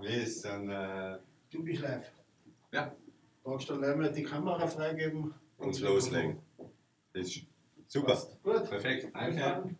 Mist, dann. Äh, Du bist live. Ja. Magst du dann einmal die Kamera freigeben? und loslegen. Ist super. Passt. Gut. Perfekt. Danke.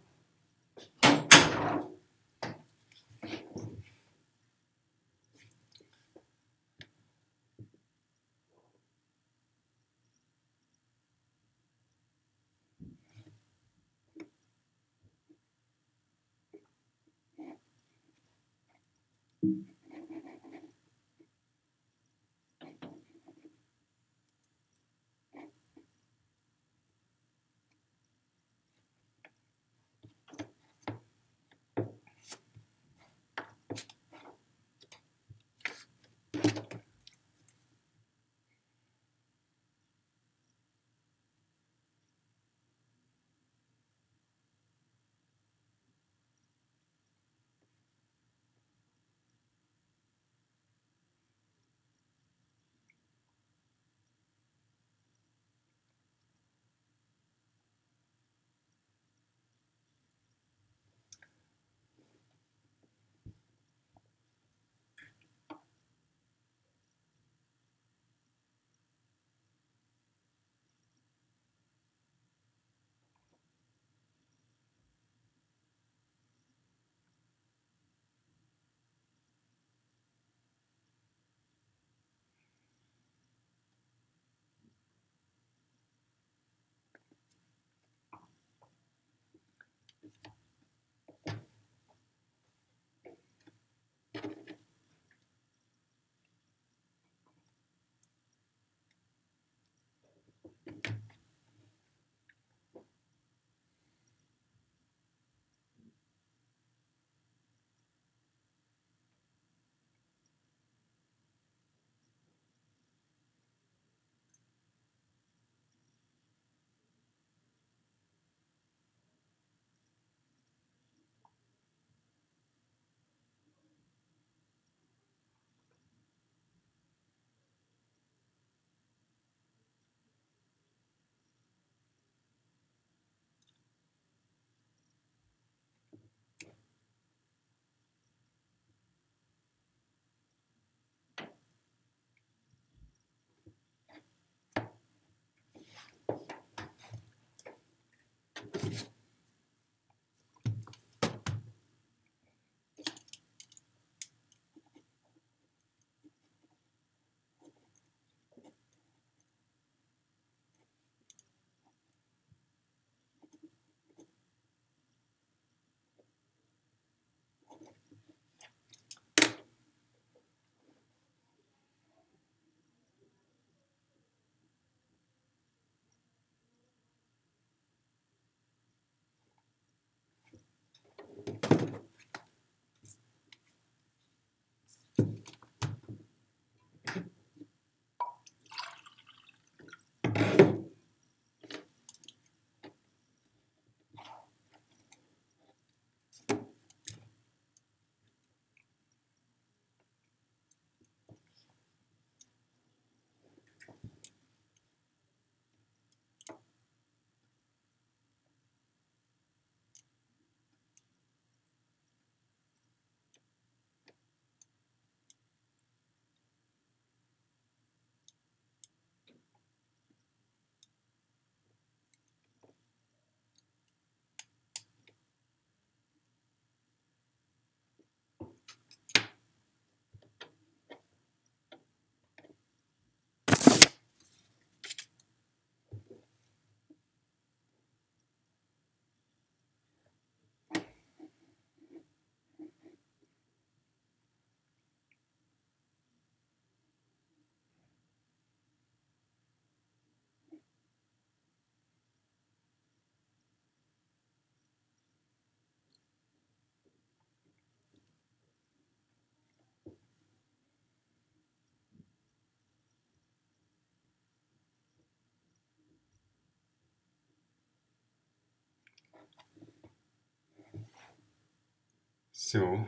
So.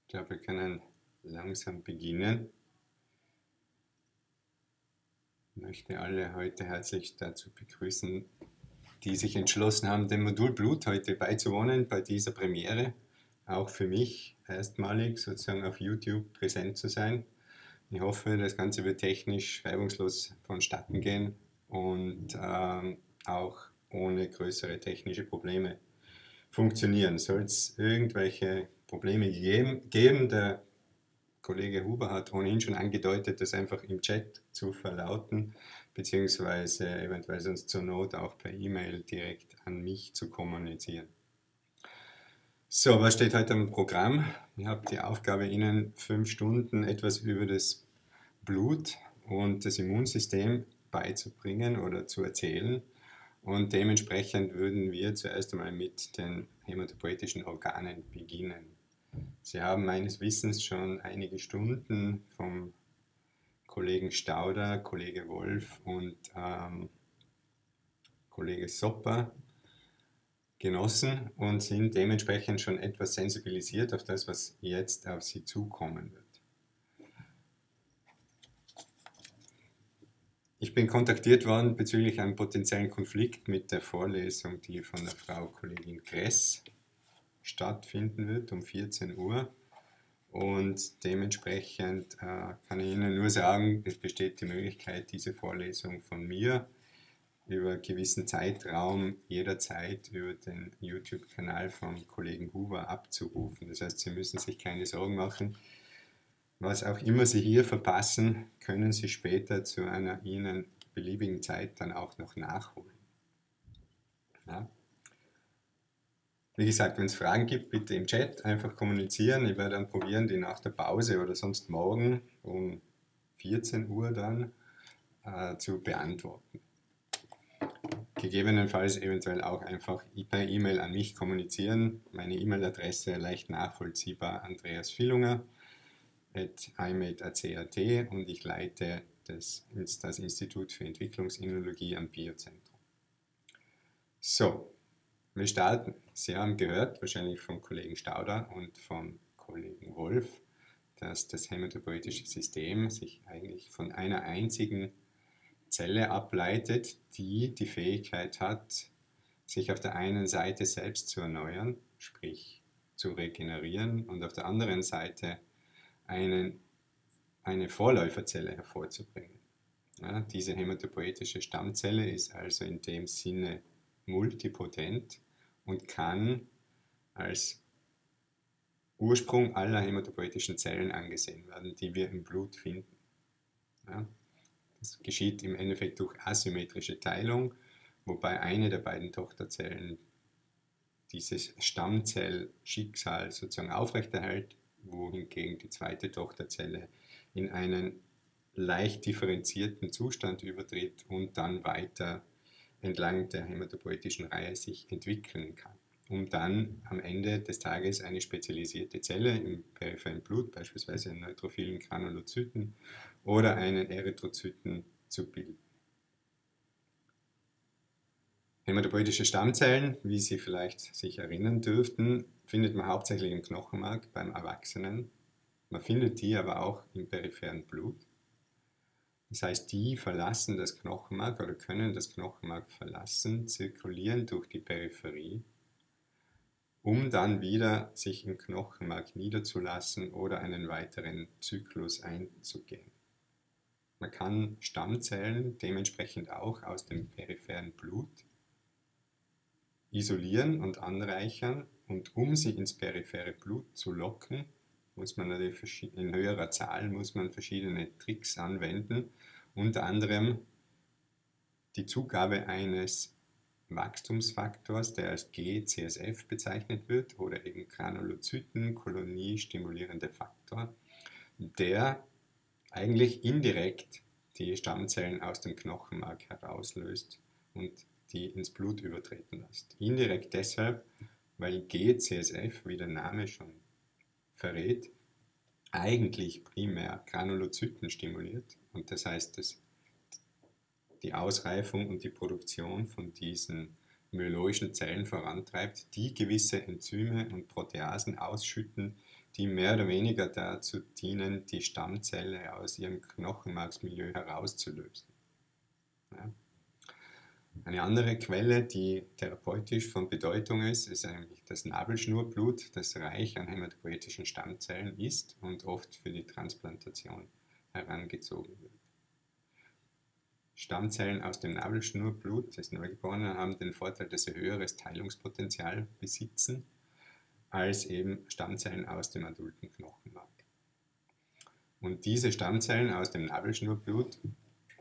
Ich glaube, wir können langsam beginnen. Ich möchte alle heute herzlich dazu begrüßen, die sich entschlossen haben, dem Modul Blut heute beizuwohnen bei dieser Premiere auch für mich erstmalig sozusagen auf YouTube präsent zu sein. Ich hoffe, das Ganze wird technisch reibungslos vonstatten gehen und ähm, auch ohne größere technische Probleme funktionieren. Soll es irgendwelche Probleme geben, der Kollege Huber hat ohnehin schon angedeutet, das einfach im Chat zu verlauten, beziehungsweise eventuell sonst zur Not auch per E-Mail direkt an mich zu kommunizieren. So, was steht heute im Programm? Ich habe die Aufgabe, Ihnen fünf Stunden etwas über das Blut und das Immunsystem beizubringen oder zu erzählen. Und dementsprechend würden wir zuerst einmal mit den hämatopoetischen Organen beginnen. Sie haben meines Wissens schon einige Stunden vom Kollegen Stauder, Kollege Wolf und ähm, Kollege Sopper genossen und sind dementsprechend schon etwas sensibilisiert auf das, was jetzt auf sie zukommen wird. Ich bin kontaktiert worden bezüglich einem potenziellen Konflikt mit der Vorlesung, die von der Frau Kollegin Gress stattfinden wird um 14 Uhr. Und dementsprechend äh, kann ich Ihnen nur sagen, es besteht die Möglichkeit, diese Vorlesung von mir über einen gewissen Zeitraum jederzeit über den YouTube-Kanal vom Kollegen Huber abzurufen. Das heißt, Sie müssen sich keine Sorgen machen. Was auch immer Sie hier verpassen, können Sie später zu einer Ihnen beliebigen Zeit dann auch noch nachholen. Ja. Wie gesagt, wenn es Fragen gibt, bitte im Chat einfach kommunizieren. Ich werde dann probieren, die nach der Pause oder sonst morgen um 14 Uhr dann äh, zu beantworten gegebenenfalls eventuell auch einfach per E-Mail an mich kommunizieren. Meine E-Mail-Adresse leicht nachvollziehbar Andreas Villunger at imate.cat und ich leite das, das Institut für Entwicklungsimmunologie am Biozentrum. So, wir starten. Sie haben gehört, wahrscheinlich vom Kollegen Stauder und vom Kollegen Wolf, dass das hämatopoetische System sich eigentlich von einer einzigen Zelle ableitet, die die Fähigkeit hat, sich auf der einen Seite selbst zu erneuern, sprich zu regenerieren, und auf der anderen Seite einen, eine Vorläuferzelle hervorzubringen. Ja, diese hämatopoetische Stammzelle ist also in dem Sinne multipotent und kann als Ursprung aller hämatopoetischen Zellen angesehen werden, die wir im Blut finden. Ja, das geschieht im Endeffekt durch asymmetrische Teilung, wobei eine der beiden Tochterzellen dieses Stammzellschicksal sozusagen aufrechterhält, wohingegen die zweite Tochterzelle in einen leicht differenzierten Zustand übertritt und dann weiter entlang der hämatopoetischen Reihe sich entwickeln kann, um dann am Ende des Tages eine spezialisierte Zelle im peripheren Blut, beispielsweise in neutrophilen Granulozyten oder einen Erythrozyten zu bilden. Hämatopoetische Stammzellen, wie Sie vielleicht sich erinnern dürften, findet man hauptsächlich im Knochenmark beim Erwachsenen. Man findet die aber auch im peripheren Blut. Das heißt, die verlassen das Knochenmark oder können das Knochenmark verlassen, zirkulieren durch die Peripherie, um dann wieder sich im Knochenmark niederzulassen oder einen weiteren Zyklus einzugehen. Man kann Stammzellen dementsprechend auch aus dem peripheren Blut isolieren und anreichern und um sie ins periphere Blut zu locken, muss man natürlich in höherer Zahl muss man verschiedene Tricks anwenden, unter anderem die Zugabe eines Wachstumsfaktors, der als GCSF bezeichnet wird, oder eben Granulozyten, koloniestimulierende Faktor, der eigentlich indirekt die Stammzellen aus dem Knochenmark herauslöst und die ins Blut übertreten lässt. Indirekt deshalb, weil GCSF, wie der Name schon verrät, eigentlich primär Granulozyten stimuliert und das heißt, dass die Ausreifung und die Produktion von diesen myologischen Zellen vorantreibt, die gewisse Enzyme und Proteasen ausschütten, die mehr oder weniger dazu dienen, die Stammzelle aus ihrem Knochenmarksmilieu herauszulösen. Ja. Eine andere Quelle, die therapeutisch von Bedeutung ist, ist eigentlich das Nabelschnurblut, das reich an hämatopoetischen Stammzellen ist und oft für die Transplantation herangezogen wird. Stammzellen aus dem Nabelschnurblut des Neugeborenen haben den Vorteil, dass sie höheres Teilungspotenzial besitzen als eben Stammzellen aus dem adulten Knochenmark. Und diese Stammzellen aus dem Nabelschnurblut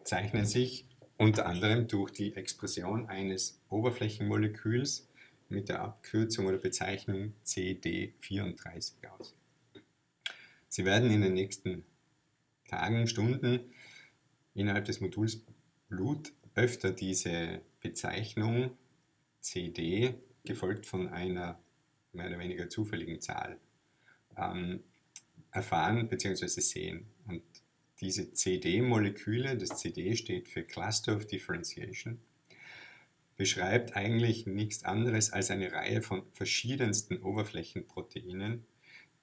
zeichnen sich unter anderem durch die Expression eines Oberflächenmoleküls mit der Abkürzung oder Bezeichnung CD34 aus. Sie werden in den nächsten Tagen, Stunden innerhalb des Moduls Blut öfter diese Bezeichnung CD, gefolgt von einer mehr oder weniger zufälligen Zahl, ähm, erfahren bzw. sehen. Und diese CD-Moleküle, das CD steht für Cluster of Differentiation, beschreibt eigentlich nichts anderes als eine Reihe von verschiedensten Oberflächenproteinen,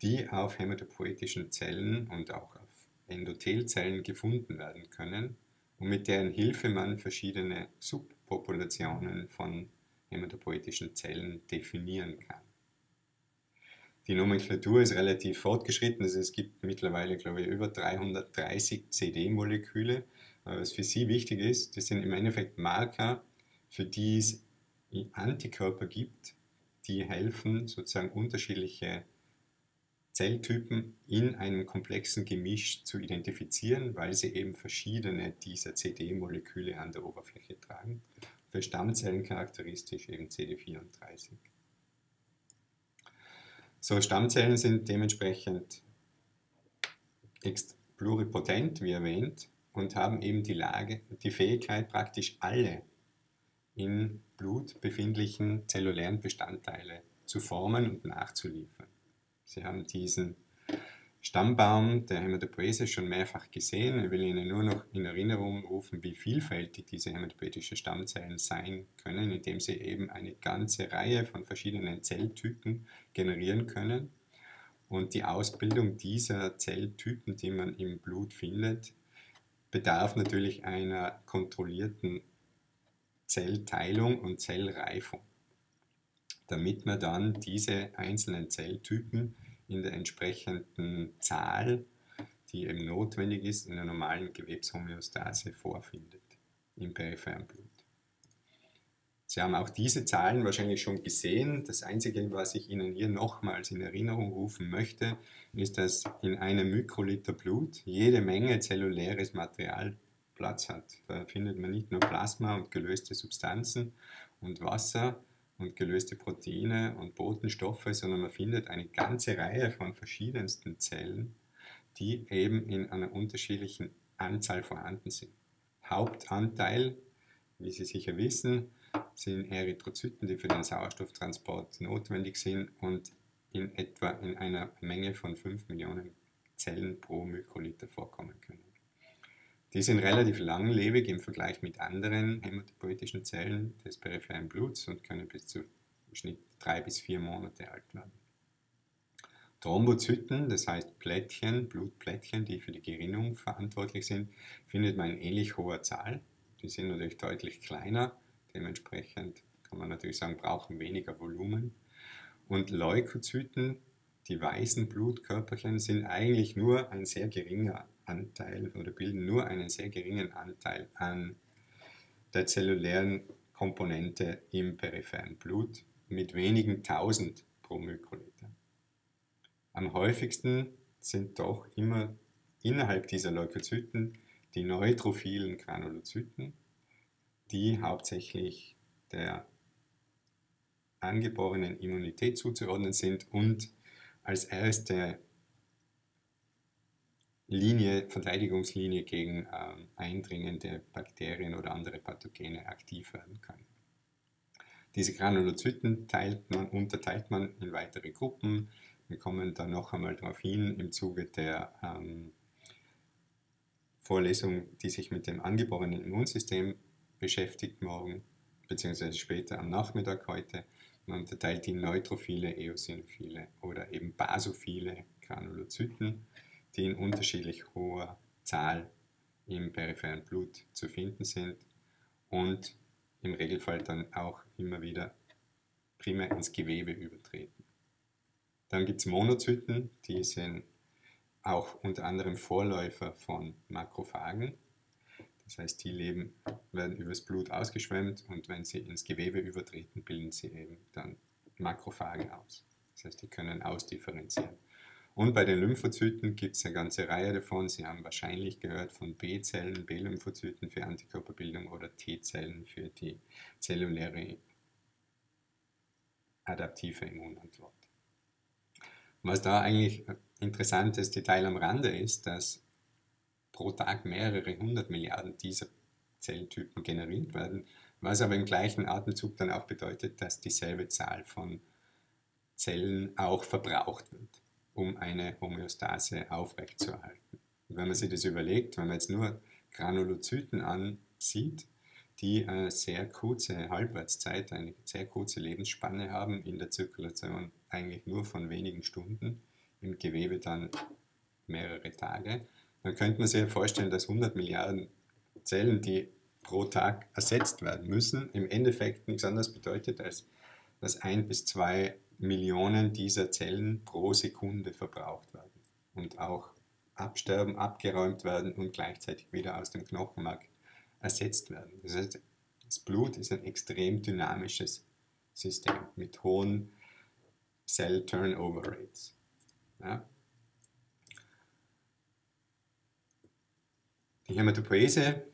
die auf hämatopoetischen Zellen und auch auf Endothelzellen gefunden werden können und mit deren Hilfe man verschiedene Subpopulationen von hämatopoetischen Zellen definieren kann. Die Nomenklatur ist relativ fortgeschritten, also es gibt mittlerweile, glaube ich, über 330 CD-Moleküle. Was für Sie wichtig ist, das sind im Endeffekt Marker, für die es Antikörper gibt, die helfen, sozusagen unterschiedliche Zelltypen in einem komplexen Gemisch zu identifizieren, weil sie eben verschiedene dieser CD-Moleküle an der Oberfläche tragen. Für Stammzellen charakteristisch eben CD34. So, Stammzellen sind dementsprechend pluripotent, wie erwähnt, und haben eben die, Lage, die Fähigkeit, praktisch alle im Blut befindlichen zellulären Bestandteile zu formen und nachzuliefern. Sie haben diesen Stammbaum der Hämatopoese schon mehrfach gesehen. Ich will Ihnen nur noch in Erinnerung rufen, wie vielfältig diese hämatopoetische Stammzellen sein können, indem sie eben eine ganze Reihe von verschiedenen Zelltypen generieren können. Und die Ausbildung dieser Zelltypen, die man im Blut findet, bedarf natürlich einer kontrollierten Zellteilung und Zellreifung, damit man dann diese einzelnen Zelltypen in der entsprechenden Zahl, die eben notwendig ist, in der normalen Gewebshomöostase vorfindet im peripheren Blut. Sie haben auch diese Zahlen wahrscheinlich schon gesehen. Das Einzige, was ich Ihnen hier nochmals in Erinnerung rufen möchte, ist, dass in einem Mikroliter Blut jede Menge zelluläres Material Platz hat. Da findet man nicht nur Plasma und gelöste Substanzen und Wasser, und gelöste Proteine und Botenstoffe, sondern man findet eine ganze Reihe von verschiedensten Zellen, die eben in einer unterschiedlichen Anzahl vorhanden sind. Hauptanteil, wie Sie sicher wissen, sind Erythrozyten, die für den Sauerstofftransport notwendig sind und in etwa in einer Menge von 5 Millionen Zellen pro Mikroliter vorkommen können. Die sind relativ langlebig im Vergleich mit anderen hämatopoetischen Zellen des peripheren Bluts und können bis zu Schnitt drei bis vier Monate alt werden. Thrombozyten, das heißt Plättchen, Blutplättchen, die für die Gerinnung verantwortlich sind, findet man in ähnlich hoher Zahl. Die sind natürlich deutlich kleiner, dementsprechend kann man natürlich sagen, brauchen weniger Volumen. Und Leukozyten, die weißen Blutkörperchen, sind eigentlich nur ein sehr geringer Anteil oder bilden nur einen sehr geringen Anteil an der zellulären Komponente im peripheren Blut mit wenigen tausend pro Mikroliter. Am häufigsten sind doch immer innerhalb dieser Leukozyten die neutrophilen Granulozyten, die hauptsächlich der angeborenen Immunität zuzuordnen sind und als erste Linie, Verteidigungslinie gegen ähm, eindringende Bakterien oder andere Pathogene aktiv werden können. Diese Granulozyten teilt man, unterteilt man in weitere Gruppen. Wir kommen da noch einmal darauf hin im Zuge der ähm, Vorlesung, die sich mit dem angeborenen Immunsystem beschäftigt morgen, beziehungsweise später am Nachmittag heute. Man unterteilt die neutrophile, eosinophile oder eben basophile Granulozyten die in unterschiedlich hoher Zahl im peripheren Blut zu finden sind und im Regelfall dann auch immer wieder primär ins Gewebe übertreten. Dann gibt es Monozyten, die sind auch unter anderem Vorläufer von Makrophagen. Das heißt, die leben, werden übers Blut ausgeschwemmt und wenn sie ins Gewebe übertreten, bilden sie eben dann Makrophagen aus. Das heißt, die können ausdifferenzieren. Und bei den Lymphozyten gibt es eine ganze Reihe davon. Sie haben wahrscheinlich gehört von B-Zellen, B-Lymphozyten für Antikörperbildung oder T-Zellen für die zelluläre adaptive Immunantwort. Was da eigentlich ein interessantes Detail am Rande ist, dass pro Tag mehrere hundert Milliarden dieser Zelltypen generiert werden, was aber im gleichen Atemzug dann auch bedeutet, dass dieselbe Zahl von Zellen auch verbraucht wird, um eine Homöostase aufrechtzuerhalten. Und wenn man sich das überlegt, wenn man jetzt nur Granulozyten ansieht, die eine sehr kurze Halbwertszeit, eine sehr kurze Lebensspanne haben, in der Zirkulation eigentlich nur von wenigen Stunden, im Gewebe dann mehrere Tage, dann könnte man sich vorstellen, dass 100 Milliarden Zellen, die pro Tag ersetzt werden müssen, im Endeffekt nichts anderes bedeutet, als dass ein bis zwei Millionen dieser Zellen pro Sekunde verbraucht werden und auch absterben, abgeräumt werden und gleichzeitig wieder aus dem Knochenmark ersetzt werden. Das heißt, das Blut ist ein extrem dynamisches System mit hohen Cell Turnover Rates. Ja? Die Hämatopoese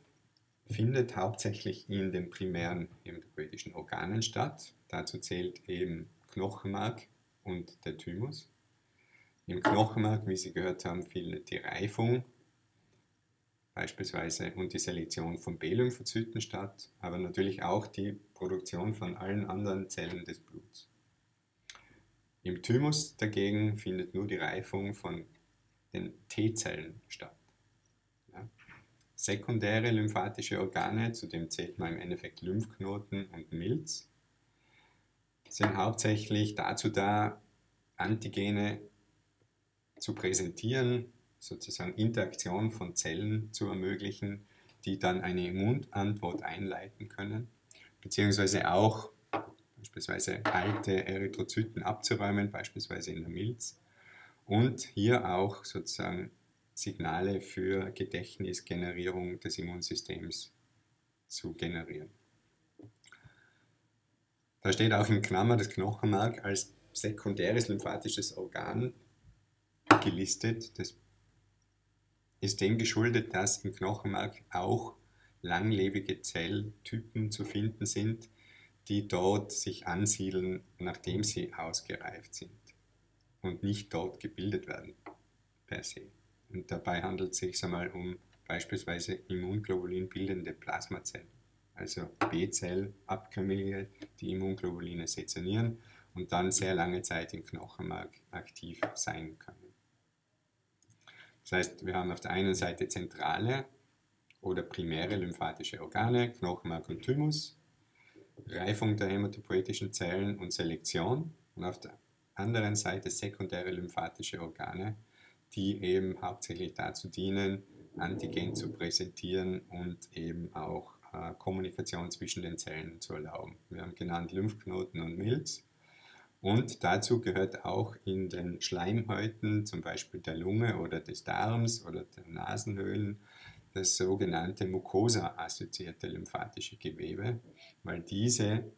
findet hauptsächlich in den primären hämatopoetischen Organen statt. Dazu zählt eben Knochenmark und der Thymus. Im Knochenmark, wie Sie gehört haben, findet die Reifung beispielsweise und die Selektion von B-Lymphozyten statt, aber natürlich auch die Produktion von allen anderen Zellen des Bluts. Im Thymus dagegen findet nur die Reifung von den T-Zellen statt. Ja. Sekundäre lymphatische Organe, zu dem zählt man im Endeffekt Lymphknoten und Milz, sind hauptsächlich dazu da, Antigene zu präsentieren, sozusagen Interaktion von Zellen zu ermöglichen, die dann eine Immunantwort einleiten können, beziehungsweise auch beispielsweise alte Erythrozyten abzuräumen, beispielsweise in der Milz, und hier auch sozusagen Signale für Gedächtnisgenerierung des Immunsystems zu generieren. Da steht auch in Klammer das Knochenmark als sekundäres lymphatisches Organ gelistet. Das ist dem geschuldet, dass im Knochenmark auch langlebige Zelltypen zu finden sind, die dort sich ansiedeln, nachdem sie ausgereift sind und nicht dort gebildet werden per se. Und dabei handelt es sich einmal um beispielsweise Immunglobulin bildende Plasmazellen, also B-Zellabkömmlinge, die Immunglobuline sezernieren und dann sehr lange Zeit im Knochenmark aktiv sein können. Das heißt, wir haben auf der einen Seite zentrale oder primäre lymphatische Organe, Knochenmark und Thymus, Reifung der hämatopoetischen Zellen und Selektion und auf der anderen Seite sekundäre lymphatische Organe, die eben hauptsächlich dazu dienen, Antigen zu präsentieren und eben auch Kommunikation zwischen den Zellen zu erlauben. Wir haben genannt Lymphknoten und Milz. Und dazu gehört auch in den Schleimhäuten, zum Beispiel der Lunge oder des Darms oder der Nasenhöhlen, das sogenannte Mucosa-assoziierte lymphatische Gewebe, weil diese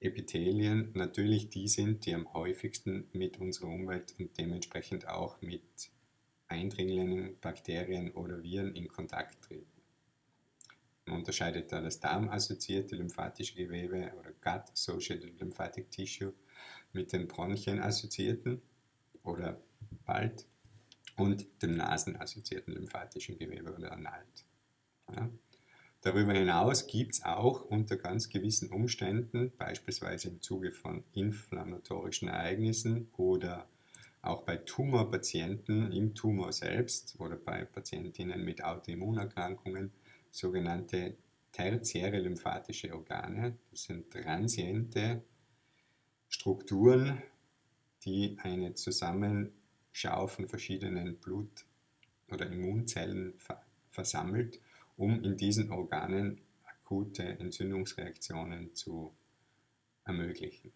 Epithelien natürlich die sind, die am häufigsten mit unserer Umwelt und dementsprechend auch mit Eindringlingen, Bakterien oder Viren in Kontakt treten. Man unterscheidet da das darmassoziierte lymphatische Gewebe oder Gut-Associated Lymphatic Tissue mit den Bronchien assoziierten oder bald und dem nasenassoziierten lymphatischen Gewebe oder Analt. Ja. Darüber hinaus gibt es auch unter ganz gewissen Umständen, beispielsweise im Zuge von inflammatorischen Ereignissen oder auch bei Tumorpatienten im Tumor selbst oder bei Patientinnen mit Autoimmunerkrankungen, sogenannte tertiäre lymphatische Organe. Das sind transiente Strukturen, die eine Zusammenschau von verschiedenen Blut- oder Immunzellen versammelt, um in diesen Organen akute Entzündungsreaktionen zu ermöglichen.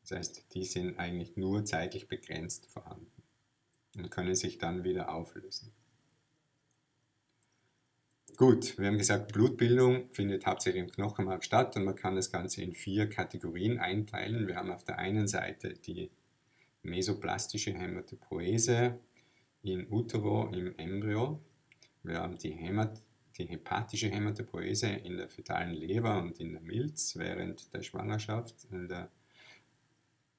Das heißt, die sind eigentlich nur zeitlich begrenzt vorhanden und können sich dann wieder auflösen. Gut, wir haben gesagt, Blutbildung findet hauptsächlich im Knochenmark statt und man kann das Ganze in vier Kategorien einteilen. Wir haben auf der einen Seite die mesoplastische Hämatopoese in utero, im Embryo. Wir haben die, Hämat die hepatische Hämatopoese in der fetalen Leber und in der Milz während der Schwangerschaft, der,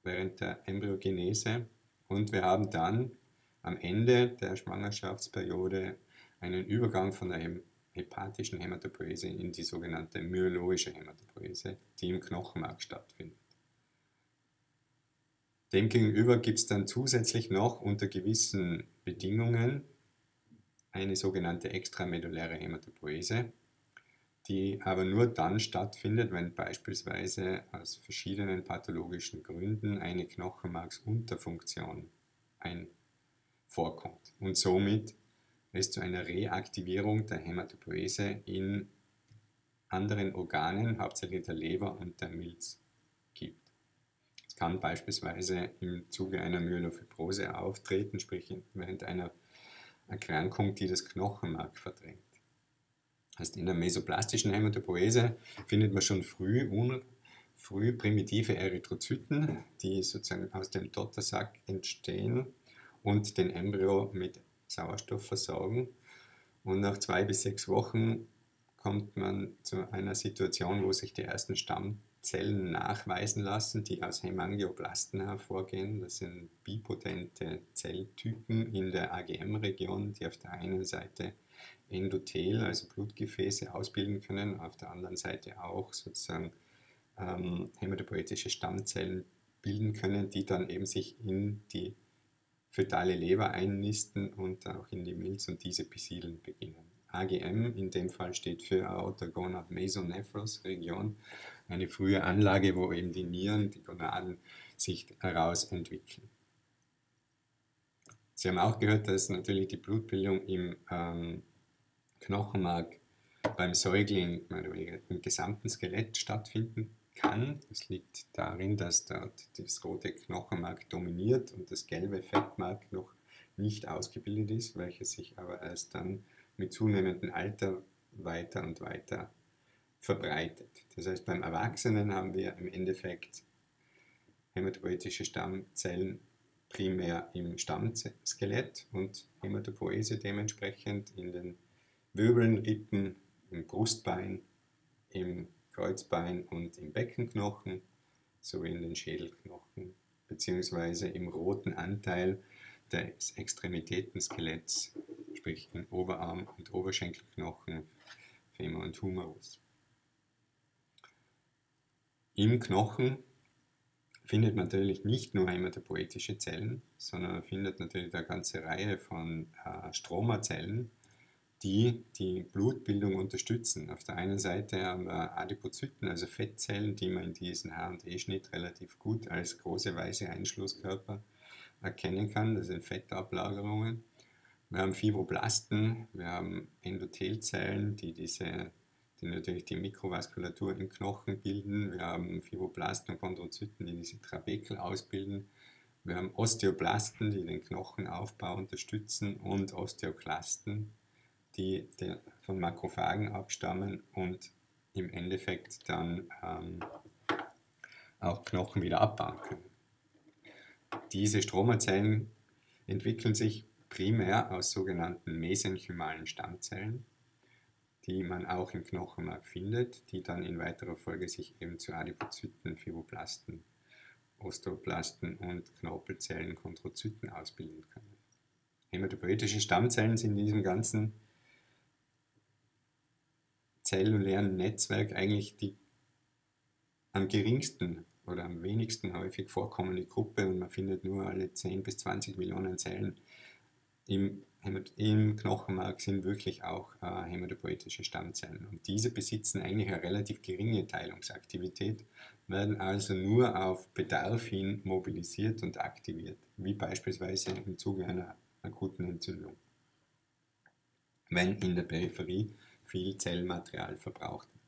während der Embryogenese. Und wir haben dann am Ende der Schwangerschaftsperiode einen Übergang von der hepatischen Hämatopoese in die sogenannte myologische Hämatopoese, die im Knochenmark stattfindet. Demgegenüber gibt es dann zusätzlich noch unter gewissen Bedingungen eine sogenannte extrameduläre Hämatopoese, die aber nur dann stattfindet, wenn beispielsweise aus verschiedenen pathologischen Gründen eine Knochenmarksunterfunktion ein vorkommt und somit es zu einer Reaktivierung der Hämatopoese in anderen Organen, hauptsächlich der Leber und der Milz, gibt. Es kann beispielsweise im Zuge einer Myelofibrose auftreten, sprich während einer Erkrankung, die das Knochenmark verdrängt. Heißt, in der mesoplastischen Hämatopoese findet man schon früh, früh primitive Erythrozyten, die sozusagen aus dem Dottersack entstehen und den Embryo mit Sauerstoff versorgen. Und nach zwei bis sechs Wochen kommt man zu einer Situation, wo sich die ersten Stammzellen nachweisen lassen, die aus Hemangioblasten hervorgehen. Das sind bipotente Zelltypen in der AGM-Region, die auf der einen Seite Endothel, also Blutgefäße, ausbilden können, auf der anderen Seite auch sozusagen ähm, hämatopoetische Stammzellen bilden können, die dann eben sich in die fetale Leber einnisten und auch in die Milz und diese besiedeln beginnen. AGM in dem Fall steht für Aorta Gonad Mesonephros Region, eine frühe Anlage, wo eben die Nieren, die Gonaden sich heraus entwickeln. Sie haben auch gehört, dass natürlich die Blutbildung im ähm, Knochenmark beim Säugling im gesamten Skelett stattfinden kann. Das liegt darin, dass dort das rote Knochenmark dominiert und das gelbe Fettmark noch nicht ausgebildet ist, welches sich aber erst dann mit zunehmendem Alter weiter und weiter verbreitet. Das heißt, beim Erwachsenen haben wir im Endeffekt hämatopoetische Stammzellen primär im Stammskelett und Hämatopoese dementsprechend in den Wirbeln, Rippen, im Brustbein, im Kreuzbein und im Beckenknochen sowie in den Schädelknochen beziehungsweise im roten Anteil des Extremitätenskeletts, sprich im Oberarm und Oberschenkelknochen, Femur und Humerus. Im Knochen findet man natürlich nicht nur hämatopoetische Zellen, sondern man findet natürlich eine ganze Reihe von äh, Stromazellen, die die Blutbildung unterstützen. Auf der einen Seite haben wir Adipozyten, also Fettzellen, die man in diesem H&E-Schnitt relativ gut als große weiße Einschlusskörper erkennen kann. Das sind Fettablagerungen. Wir haben Fibroblasten, wir haben Endothelzellen, die, diese, die natürlich die Mikrovaskulatur im Knochen bilden. Wir haben Fibroblasten und Chondrozyten, die diese Trabekel ausbilden. Wir haben Osteoblasten, die den Knochenaufbau unterstützen und Osteoklasten, die von Makrophagen abstammen und im Endeffekt dann ähm, auch Knochen wieder abbauen können. Diese Stromazellen entwickeln sich primär aus sogenannten mesenchymalen Stammzellen, die man auch im Knochenmark findet, die dann in weiterer Folge sich eben zu Adipozyten, Fibroblasten, Osteoplasten und Knorpelzellen, Chondrozyten ausbilden können. Hämatopoetische Stammzellen sind in diesem ganzen zellulären Netzwerk eigentlich die am geringsten oder am wenigsten häufig vorkommende Gruppe und man findet nur alle 10 bis 20 Millionen Zellen im, im Knochenmark sind wirklich auch äh, hämatopoetische Stammzellen. Und diese besitzen eigentlich eine relativ geringe Teilungsaktivität, werden also nur auf Bedarf hin mobilisiert und aktiviert, wie beispielsweise im Zuge einer akuten Entzündung. Wenn in der Peripherie viel Zellmaterial verbraucht wird.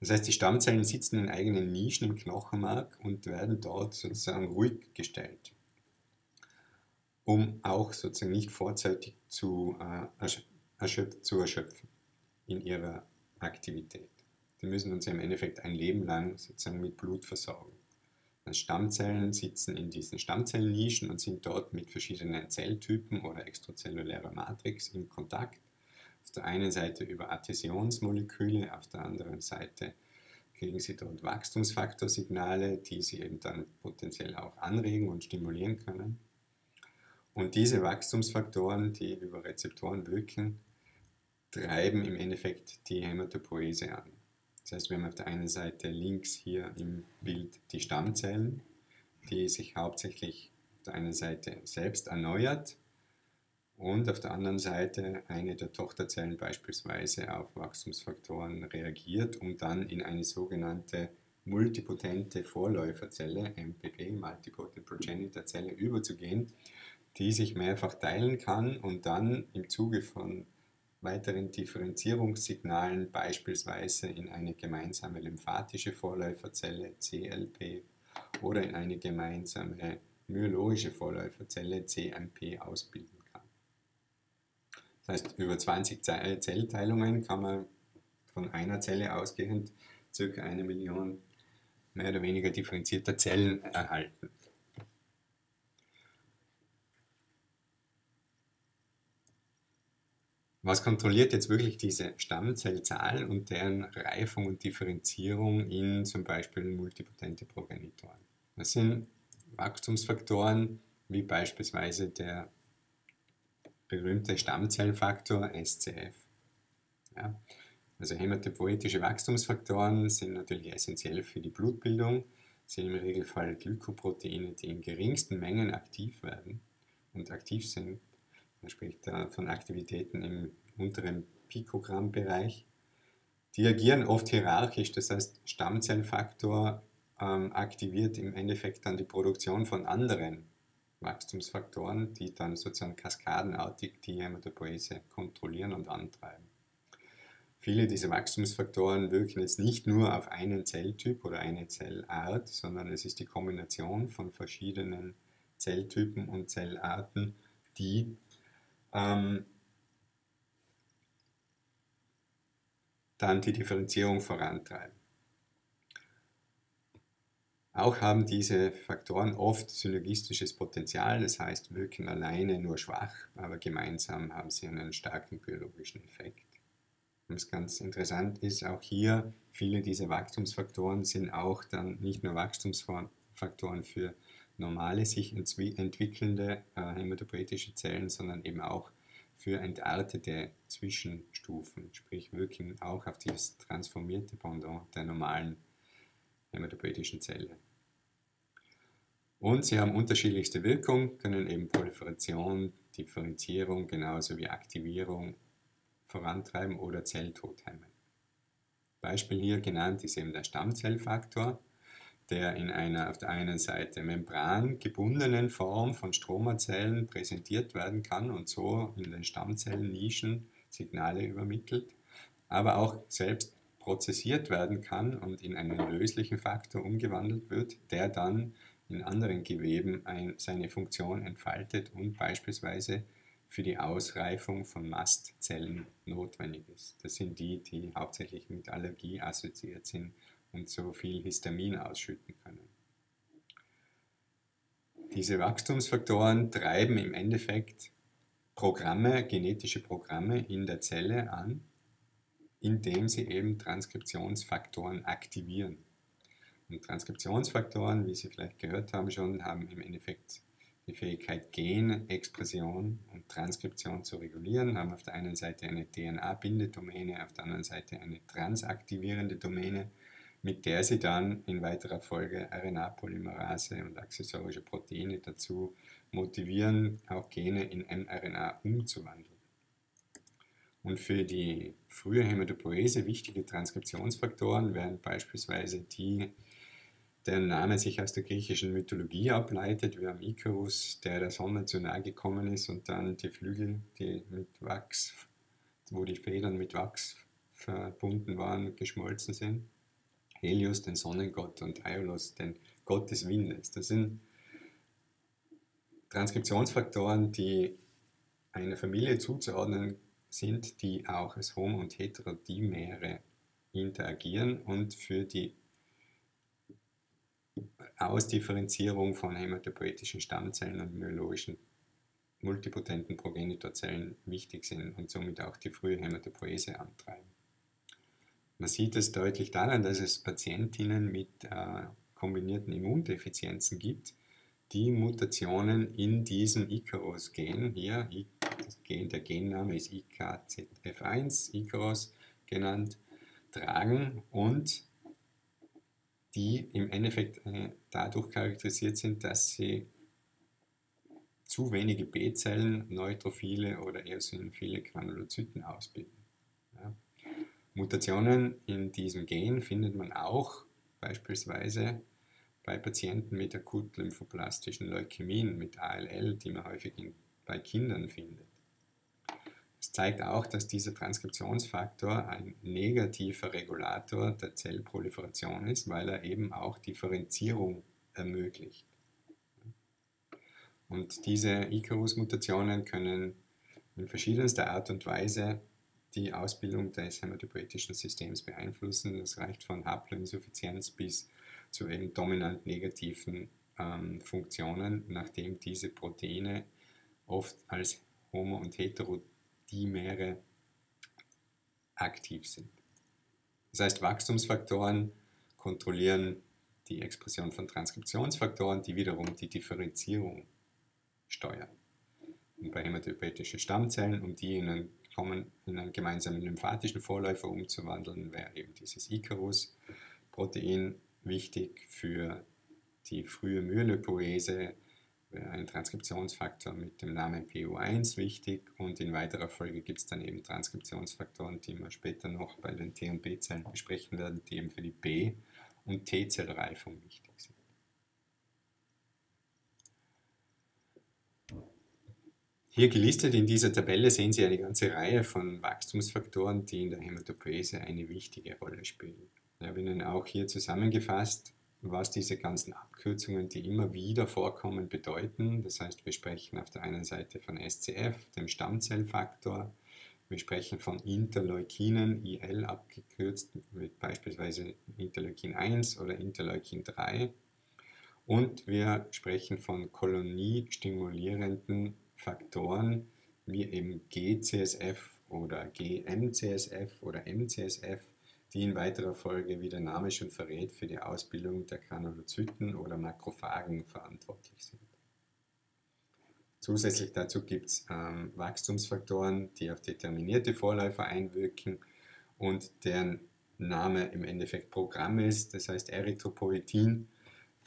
Das heißt, die Stammzellen sitzen in eigenen Nischen im Knochenmark und werden dort sozusagen ruhig gestellt, um auch sozusagen nicht vorzeitig zu, äh, erschöpf zu erschöpfen in ihrer Aktivität. Die müssen uns im Endeffekt ein Leben lang sozusagen mit Blut versorgen. Stammzellen sitzen in diesen Stammzellnischen und sind dort mit verschiedenen Zelltypen oder extrazellulärer Matrix in Kontakt. Auf der einen Seite über Adhäsionsmoleküle, auf der anderen Seite kriegen sie dort Wachstumsfaktorsignale, die sie eben dann potenziell auch anregen und stimulieren können. Und diese Wachstumsfaktoren, die über Rezeptoren wirken, treiben im Endeffekt die Hämatopoese an. Das heißt, wir haben auf der einen Seite links hier im Bild die Stammzellen, die sich hauptsächlich auf der einen Seite selbst erneuert und auf der anderen Seite eine der Tochterzellen beispielsweise auf Wachstumsfaktoren reagiert, um dann in eine sogenannte multipotente Vorläuferzelle, MPP, Multipotent Progenitor Zelle, überzugehen, die sich mehrfach teilen kann und dann im Zuge von weiteren Differenzierungssignalen beispielsweise in eine gemeinsame lymphatische Vorläuferzelle CLP oder in eine gemeinsame myologische Vorläuferzelle CMP ausbilden heißt, über 20 Zellteilungen kann man von einer Zelle ausgehend ca. eine Million mehr oder weniger differenzierter Zellen erhalten. Was kontrolliert jetzt wirklich diese Stammzellzahl und deren Reifung und Differenzierung in zum Beispiel multipotente Progenitoren? Das sind Wachstumsfaktoren wie beispielsweise der berühmte Stammzellfaktor SCF. Ja, also hämatopoetische Wachstumsfaktoren sind natürlich essentiell für die Blutbildung, sind im Regelfall Glykoproteine, die in geringsten Mengen aktiv werden und aktiv sind man spricht da von Aktivitäten im unteren Pikogramm-Bereich. Die agieren oft hierarchisch, das heißt Stammzellfaktor ähm, aktiviert im Endeffekt dann die Produktion von anderen Wachstumsfaktoren, die dann sozusagen kaskadenartig die Hämatopoese kontrollieren und antreiben. Viele dieser Wachstumsfaktoren wirken jetzt nicht nur auf einen Zelltyp oder eine Zellart, sondern es ist die Kombination von verschiedenen Zelltypen und Zellarten, die ähm, dann die Differenzierung vorantreiben. Auch haben diese Faktoren oft synergistisches Potenzial, das heißt, wirken alleine nur schwach, aber gemeinsam haben sie einen starken biologischen Effekt. Was ganz interessant ist, auch hier, viele dieser Wachstumsfaktoren sind auch dann nicht nur Wachstumsfaktoren für normale sich entwickelnde äh, hämatopoetische Zellen, sondern eben auch für entartete Zwischenstufen, sprich wirken auch auf das transformierte Pendant der normalen hämatopoetischen Zelle. Und sie haben unterschiedlichste Wirkung, können eben Proliferation, Differenzierung genauso wie Aktivierung vorantreiben oder Zelltod hemmen. Beispiel hier genannt ist eben der Stammzellfaktor der in einer auf der einen Seite membrangebundenen Form von Stromazellen präsentiert werden kann und so in den Stammzellennischen Signale übermittelt, aber auch selbst prozessiert werden kann und in einen löslichen Faktor umgewandelt wird, der dann in anderen Geweben ein, seine Funktion entfaltet und beispielsweise für die Ausreifung von Mastzellen notwendig ist. Das sind die, die hauptsächlich mit Allergie assoziiert sind und so viel Histamin ausschütten können. Diese Wachstumsfaktoren treiben im Endeffekt Programme, genetische Programme in der Zelle an, indem sie eben Transkriptionsfaktoren aktivieren. Und Transkriptionsfaktoren, wie Sie vielleicht gehört haben schon, haben im Endeffekt die Fähigkeit, Genexpression und Transkription zu regulieren, haben auf der einen Seite eine DNA-Bindedomäne, auf der anderen Seite eine transaktivierende Domäne mit der sie dann in weiterer Folge RNA-Polymerase und accessorische Proteine dazu motivieren, auch Gene in mRNA umzuwandeln. Und für die frühe Hämatopoese wichtige Transkriptionsfaktoren wären beispielsweise die, deren Name sich aus der griechischen Mythologie ableitet, wie am Icarus, der der Sonne zu nahe gekommen ist und dann die Flügel, die mit Wachs wo die Federn mit Wachs verbunden waren, geschmolzen sind. Helios, den Sonnengott, und Aiolos, den Gott des Windes. Das sind Transkriptionsfaktoren, die einer Familie zuzuordnen sind, die auch als Homo- und Heterodimere interagieren und für die Ausdifferenzierung von hämatopoetischen Stammzellen und myologischen multipotenten Progenitorzellen wichtig sind und somit auch die frühe Hämatopoese antreiben. Man sieht es deutlich daran, dass es Patientinnen mit äh, kombinierten Immundefizienzen gibt, die Mutationen in diesem Icarus-Gen, hier, Gen, der Genname ist IKZF1, Icarus genannt, tragen und die im Endeffekt äh, dadurch charakterisiert sind, dass sie zu wenige B-Zellen, Neutrophile oder eosinophile Granulozyten ausbilden. Ja. Mutationen in diesem Gen findet man auch beispielsweise bei Patienten mit akut lymphoplastischen Leukämien, mit ALL, die man häufig in, bei Kindern findet. Es zeigt auch, dass dieser Transkriptionsfaktor ein negativer Regulator der Zellproliferation ist, weil er eben auch Differenzierung ermöglicht. Und diese Icarus-Mutationen können in verschiedenster Art und Weise die Ausbildung des hämatopoetischen Systems beeinflussen. Das reicht von Haploinsuffizienz bis zu eben dominant negativen ähm, Funktionen, nachdem diese Proteine oft als Homo- und Heterodimere aktiv sind. Das heißt, Wachstumsfaktoren kontrollieren die Expression von Transkriptionsfaktoren, die wiederum die Differenzierung steuern. Und bei hämatopoetischen Stammzellen, um die in einen kommen, in einen gemeinsamen lymphatischen Vorläufer umzuwandeln, wäre eben dieses Icarus-Protein wichtig für die frühe Myelöpoese, wäre ein Transkriptionsfaktor mit dem Namen PU1 wichtig und in weiterer Folge gibt es dann eben Transkriptionsfaktoren, die wir später noch bei den T- und B-Zellen besprechen werden, die eben für die B- und T-Zellreifung wichtig sind. Hier gelistet in dieser Tabelle sehen Sie eine ganze Reihe von Wachstumsfaktoren, die in der Hämatopoese eine wichtige Rolle spielen. Ich habe Ihnen auch hier zusammengefasst, was diese ganzen Abkürzungen, die immer wieder vorkommen, bedeuten. Das heißt, wir sprechen auf der einen Seite von SCF, dem Stammzellfaktor. Wir sprechen von Interleukinen, IL abgekürzt, mit beispielsweise Interleukin 1 oder Interleukin 3. Und wir sprechen von koloniestimulierenden Faktoren wie eben GCSF oder GMCSF oder MCSF, die in weiterer Folge, wie der Name schon verrät, für die Ausbildung der Granulozyten oder Makrophagen verantwortlich sind. Zusätzlich dazu gibt es ähm, Wachstumsfaktoren, die auf determinierte Vorläufer einwirken und deren Name im Endeffekt Programm ist. Das heißt, Erythropoetin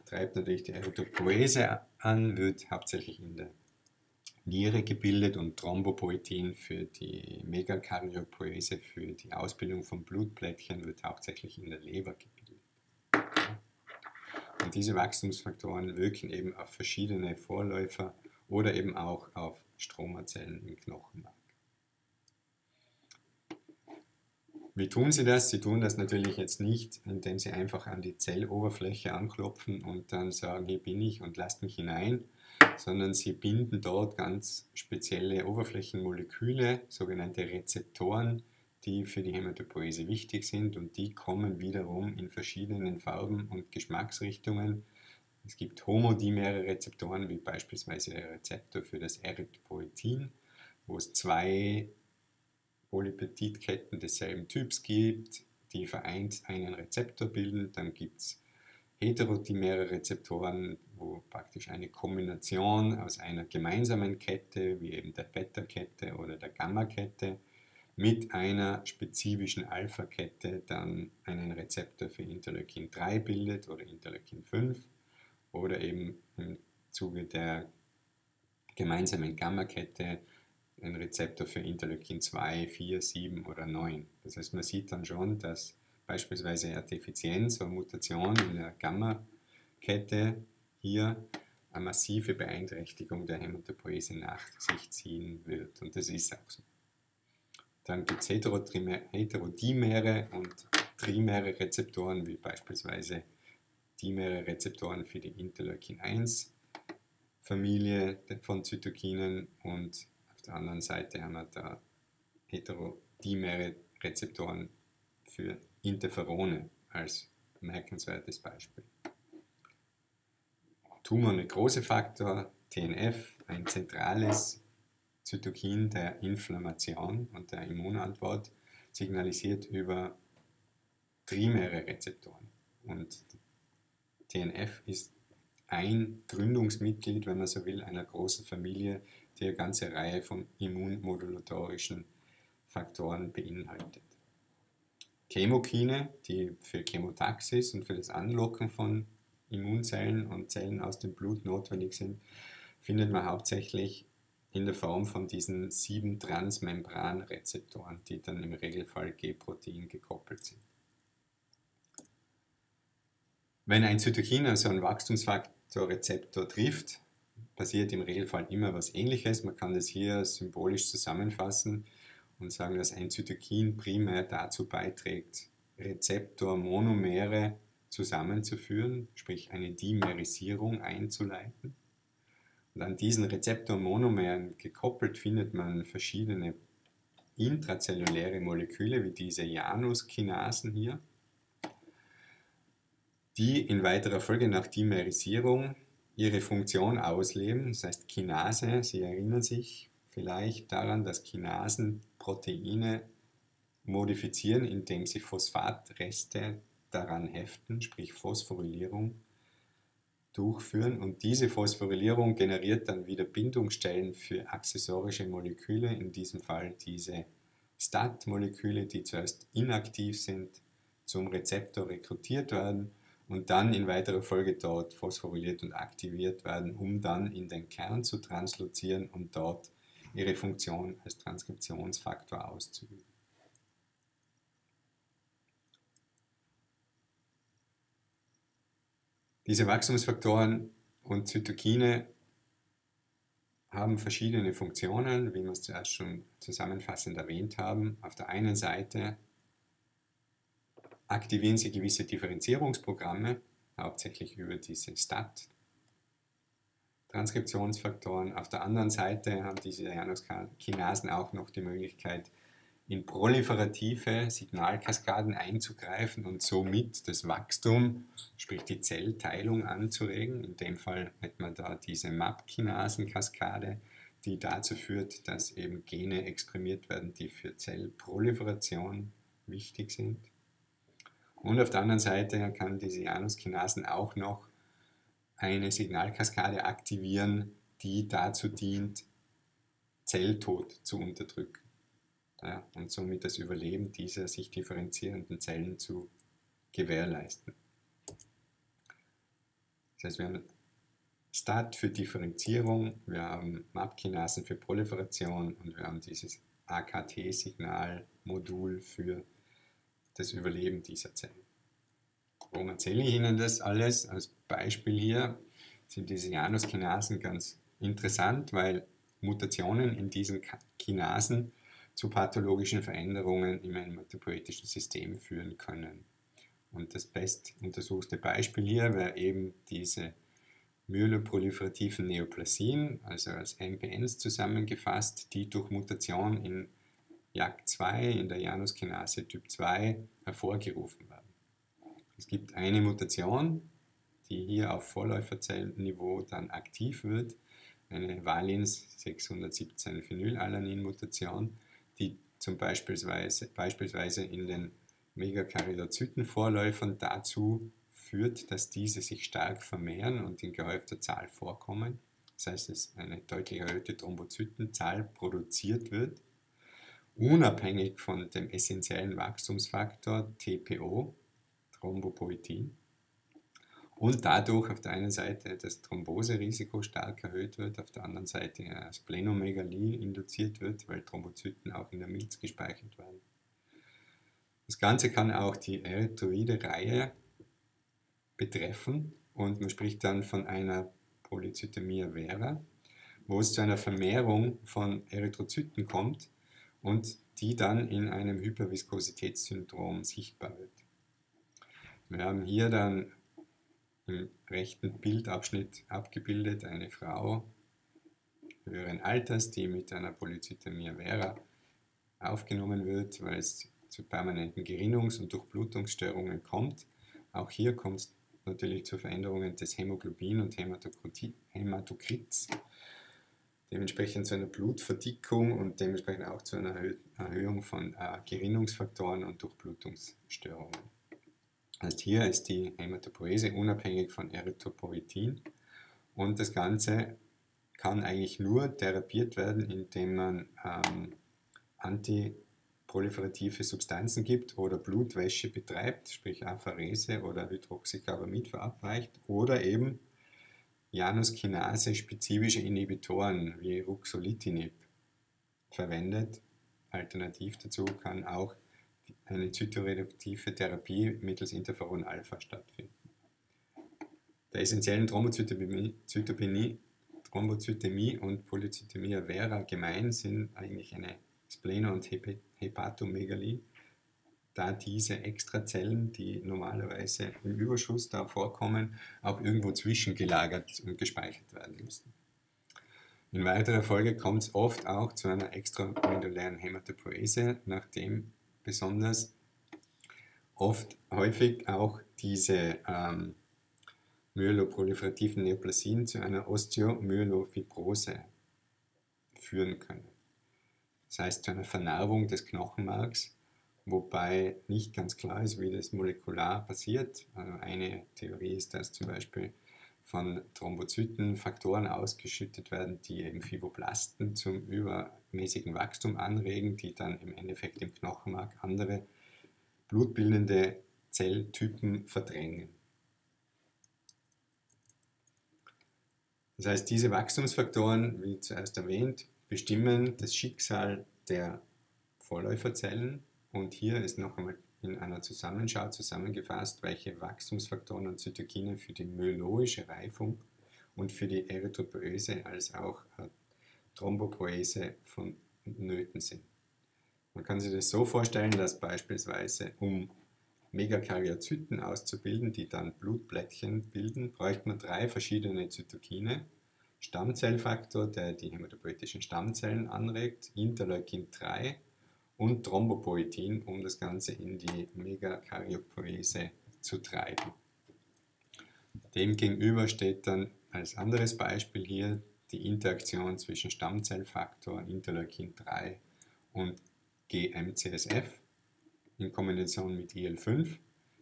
treibt natürlich die Erythropoese an, wird hauptsächlich in der Niere gebildet und Thrombopoetin für die Megakaryopoese, für die Ausbildung von Blutplättchen wird hauptsächlich in der Leber gebildet. Und diese Wachstumsfaktoren wirken eben auf verschiedene Vorläufer oder eben auch auf Stromazellen im Knochenmark. Wie tun sie das? Sie tun das natürlich jetzt nicht, indem sie einfach an die Zelloberfläche anklopfen und dann sagen, hier bin ich und lasst mich hinein, sondern sie binden dort ganz spezielle Oberflächenmoleküle, sogenannte Rezeptoren, die für die Hämatopoese wichtig sind und die kommen wiederum in verschiedenen Farben und Geschmacksrichtungen. Es gibt homodimere Rezeptoren, wie beispielsweise der Rezeptor für das Erythropoetin, wo es zwei Polypeptidketten desselben Typs gibt, die vereint einen Rezeptor bilden. Dann gibt es heterodimere Rezeptoren, wo praktisch eine Kombination aus einer gemeinsamen Kette, wie eben der Beta-Kette oder der Gamma-Kette, mit einer spezifischen Alpha-Kette dann einen Rezeptor für Interleukin 3 bildet oder Interleukin 5 oder eben im Zuge der gemeinsamen Gamma-Kette einen Rezeptor für Interleukin 2, 4, 7 oder 9. Das heißt, man sieht dann schon, dass beispielsweise eine Defizienz oder Mutation in der Gamma-Kette hier eine massive Beeinträchtigung der Hämatopoese nach sich ziehen wird. Und das ist auch so. Dann gibt es heterodimere und trimere Rezeptoren, wie beispielsweise dimere Rezeptoren für die Interleukin-1-Familie von Zytokinen und auf der anderen Seite haben wir da heterodimere Rezeptoren für Interferone als merkenswertes Beispiel. Tumor eine große Faktor, TNF, ein zentrales Zytokin der Inflammation und der Immunantwort, signalisiert über primäre Rezeptoren. Und TNF ist ein Gründungsmitglied, wenn man so will, einer großen Familie, die eine ganze Reihe von immunmodulatorischen Faktoren beinhaltet. Chemokine, die für Chemotaxis und für das Anlocken von Immunzellen und Zellen aus dem Blut notwendig sind, findet man hauptsächlich in der Form von diesen sieben Transmembranrezeptoren, die dann im Regelfall G-Protein gekoppelt sind. Wenn ein Zytokin also einen Wachstumsfaktorrezeptor trifft, passiert im Regelfall immer was ähnliches. Man kann das hier symbolisch zusammenfassen und sagen, dass ein Zytokin primär dazu beiträgt, Rezeptormonomere zusammenzuführen, sprich eine Dimerisierung einzuleiten. Und an diesen Rezeptormonomeren gekoppelt findet man verschiedene intrazelluläre Moleküle, wie diese Januskinasen hier, die in weiterer Folge nach Dimerisierung ihre Funktion ausleben. Das heißt, Kinase, Sie erinnern sich vielleicht daran, dass Kinasen Proteine modifizieren, indem sie Phosphatreste daran heften, sprich Phosphorylierung durchführen. Und diese Phosphorylierung generiert dann wieder Bindungsstellen für accessorische Moleküle, in diesem Fall diese STAT-Moleküle, die zuerst inaktiv sind, zum Rezeptor rekrutiert werden und dann in weiterer Folge dort phosphoryliert und aktiviert werden, um dann in den Kern zu translozieren und dort ihre Funktion als Transkriptionsfaktor auszuüben. Diese Wachstumsfaktoren und Zytokine haben verschiedene Funktionen, wie wir es zuerst schon zusammenfassend erwähnt haben. Auf der einen Seite aktivieren sie gewisse Differenzierungsprogramme, hauptsächlich über diese STAT, Transkriptionsfaktoren. Auf der anderen Seite haben diese Januskinasen auch noch die Möglichkeit, in proliferative Signalkaskaden einzugreifen und somit das Wachstum, sprich die Zellteilung anzuregen. In dem Fall hätte man da diese MAP-Kinasenkaskade, die dazu führt, dass eben Gene exprimiert werden, die für Zellproliferation wichtig sind. Und auf der anderen Seite kann diese Januskinasen auch noch eine Signalkaskade aktivieren, die dazu dient, Zelltod zu unterdrücken ja, und somit das Überleben dieser sich differenzierenden Zellen zu gewährleisten. Das heißt, wir haben STAT für Differenzierung, wir haben MAP-Kinasen für Proliferation und wir haben dieses AKT-Signalmodul für das Überleben dieser Zellen. Warum erzähle ich Ihnen das alles? Als Beispiel hier sind diese Januskinasen ganz interessant, weil Mutationen in diesen Kinasen zu pathologischen Veränderungen im hämatopoetischen System führen können. Und das best untersuchte Beispiel hier wäre eben diese myeloproliferativen Neoplasien, also als MPNs zusammengefasst, die durch Mutation in JAK2, in der Januskinase Typ 2, hervorgerufen werden. Es gibt eine Mutation, die hier auf Vorläuferzellenniveau dann aktiv wird, eine Valins 617 Phenylalanin-Mutation, die zum Beispiel beispielsweise in den Megakaryozyten-Vorläufern dazu führt, dass diese sich stark vermehren und in gehäufter Zahl vorkommen. Das heißt, dass eine deutlich erhöhte Thrombozytenzahl produziert wird, unabhängig von dem essentiellen Wachstumsfaktor TPO, Thrombopoetin, und dadurch auf der einen Seite das Thromboserisiko stark erhöht wird, auf der anderen Seite eine Splenomegalie induziert wird, weil Thrombozyten auch in der Milz gespeichert werden. Das Ganze kann auch die erythroide Reihe betreffen und man spricht dann von einer Polycythemia vera, wo es zu einer Vermehrung von Erythrozyten kommt und die dann in einem Hyperviskositätssyndrom sichtbar wird. Wir haben hier dann rechten Bildabschnitt abgebildet eine Frau höheren Alters, die mit einer Polycythemia vera aufgenommen wird, weil es zu permanenten Gerinnungs- und Durchblutungsstörungen kommt. Auch hier kommt es natürlich zu Veränderungen des Hämoglobin und Hämatokrits, dementsprechend zu einer Blutverdickung und dementsprechend auch zu einer Erhöhung von äh, Gerinnungsfaktoren und Durchblutungsstörungen. Also hier ist die Hämatopoese unabhängig von Erythropoietin und das Ganze kann eigentlich nur therapiert werden, indem man ähm, antiproliferative Substanzen gibt oder Blutwäsche betreibt, sprich Apharese oder Hydroxycarbamid verabreicht oder eben Januskinase-spezifische Inhibitoren wie Ruxolitinib verwendet. Alternativ dazu kann auch eine zytoreduktive Therapie mittels Interferon-Alpha stattfinden. Der essentiellen Thrombozytopenie, Thrombozytämie und Polycythemia vera gemein sind eigentlich eine Spleno- und Hepatomegalie, da diese Extrazellen, die normalerweise im Überschuss da vorkommen, auch irgendwo zwischengelagert und gespeichert werden müssen. In weiterer Folge kommt es oft auch zu einer extramedulären Hämatopoese, nachdem besonders oft häufig auch diese ähm, myeloproliferativen Neoplasien zu einer Osteomyelofibrose führen können. Das heißt zu einer Vernarbung des Knochenmarks, wobei nicht ganz klar ist, wie das molekular passiert. Also eine Theorie ist, dass zum Beispiel von Thrombozyten Faktoren ausgeschüttet werden, die eben Fibroblasten zum übermäßigen Wachstum anregen, die dann im Endeffekt im Knochenmark andere blutbildende Zelltypen verdrängen. Das heißt, diese Wachstumsfaktoren, wie zuerst erwähnt, bestimmen das Schicksal der Vorläuferzellen. Und hier ist noch einmal in einer Zusammenschau zusammengefasst, welche Wachstumsfaktoren und Zytokine für die myeloische Reifung und für die Erythropoese als auch äh, Thrombopoese vonnöten sind. Man kann sich das so vorstellen, dass beispielsweise um Megakaryozyten auszubilden, die dann Blutblättchen bilden, bräuchte man drei verschiedene Zytokine. Stammzellfaktor, der die hämatopoetischen Stammzellen anregt, Interleukin 3 und Thrombopoietin, um das Ganze in die Megakaryopoese zu treiben. Demgegenüber steht dann als anderes Beispiel hier die Interaktion zwischen Stammzellfaktor, Interleukin 3 und GMCSF in Kombination mit IL-5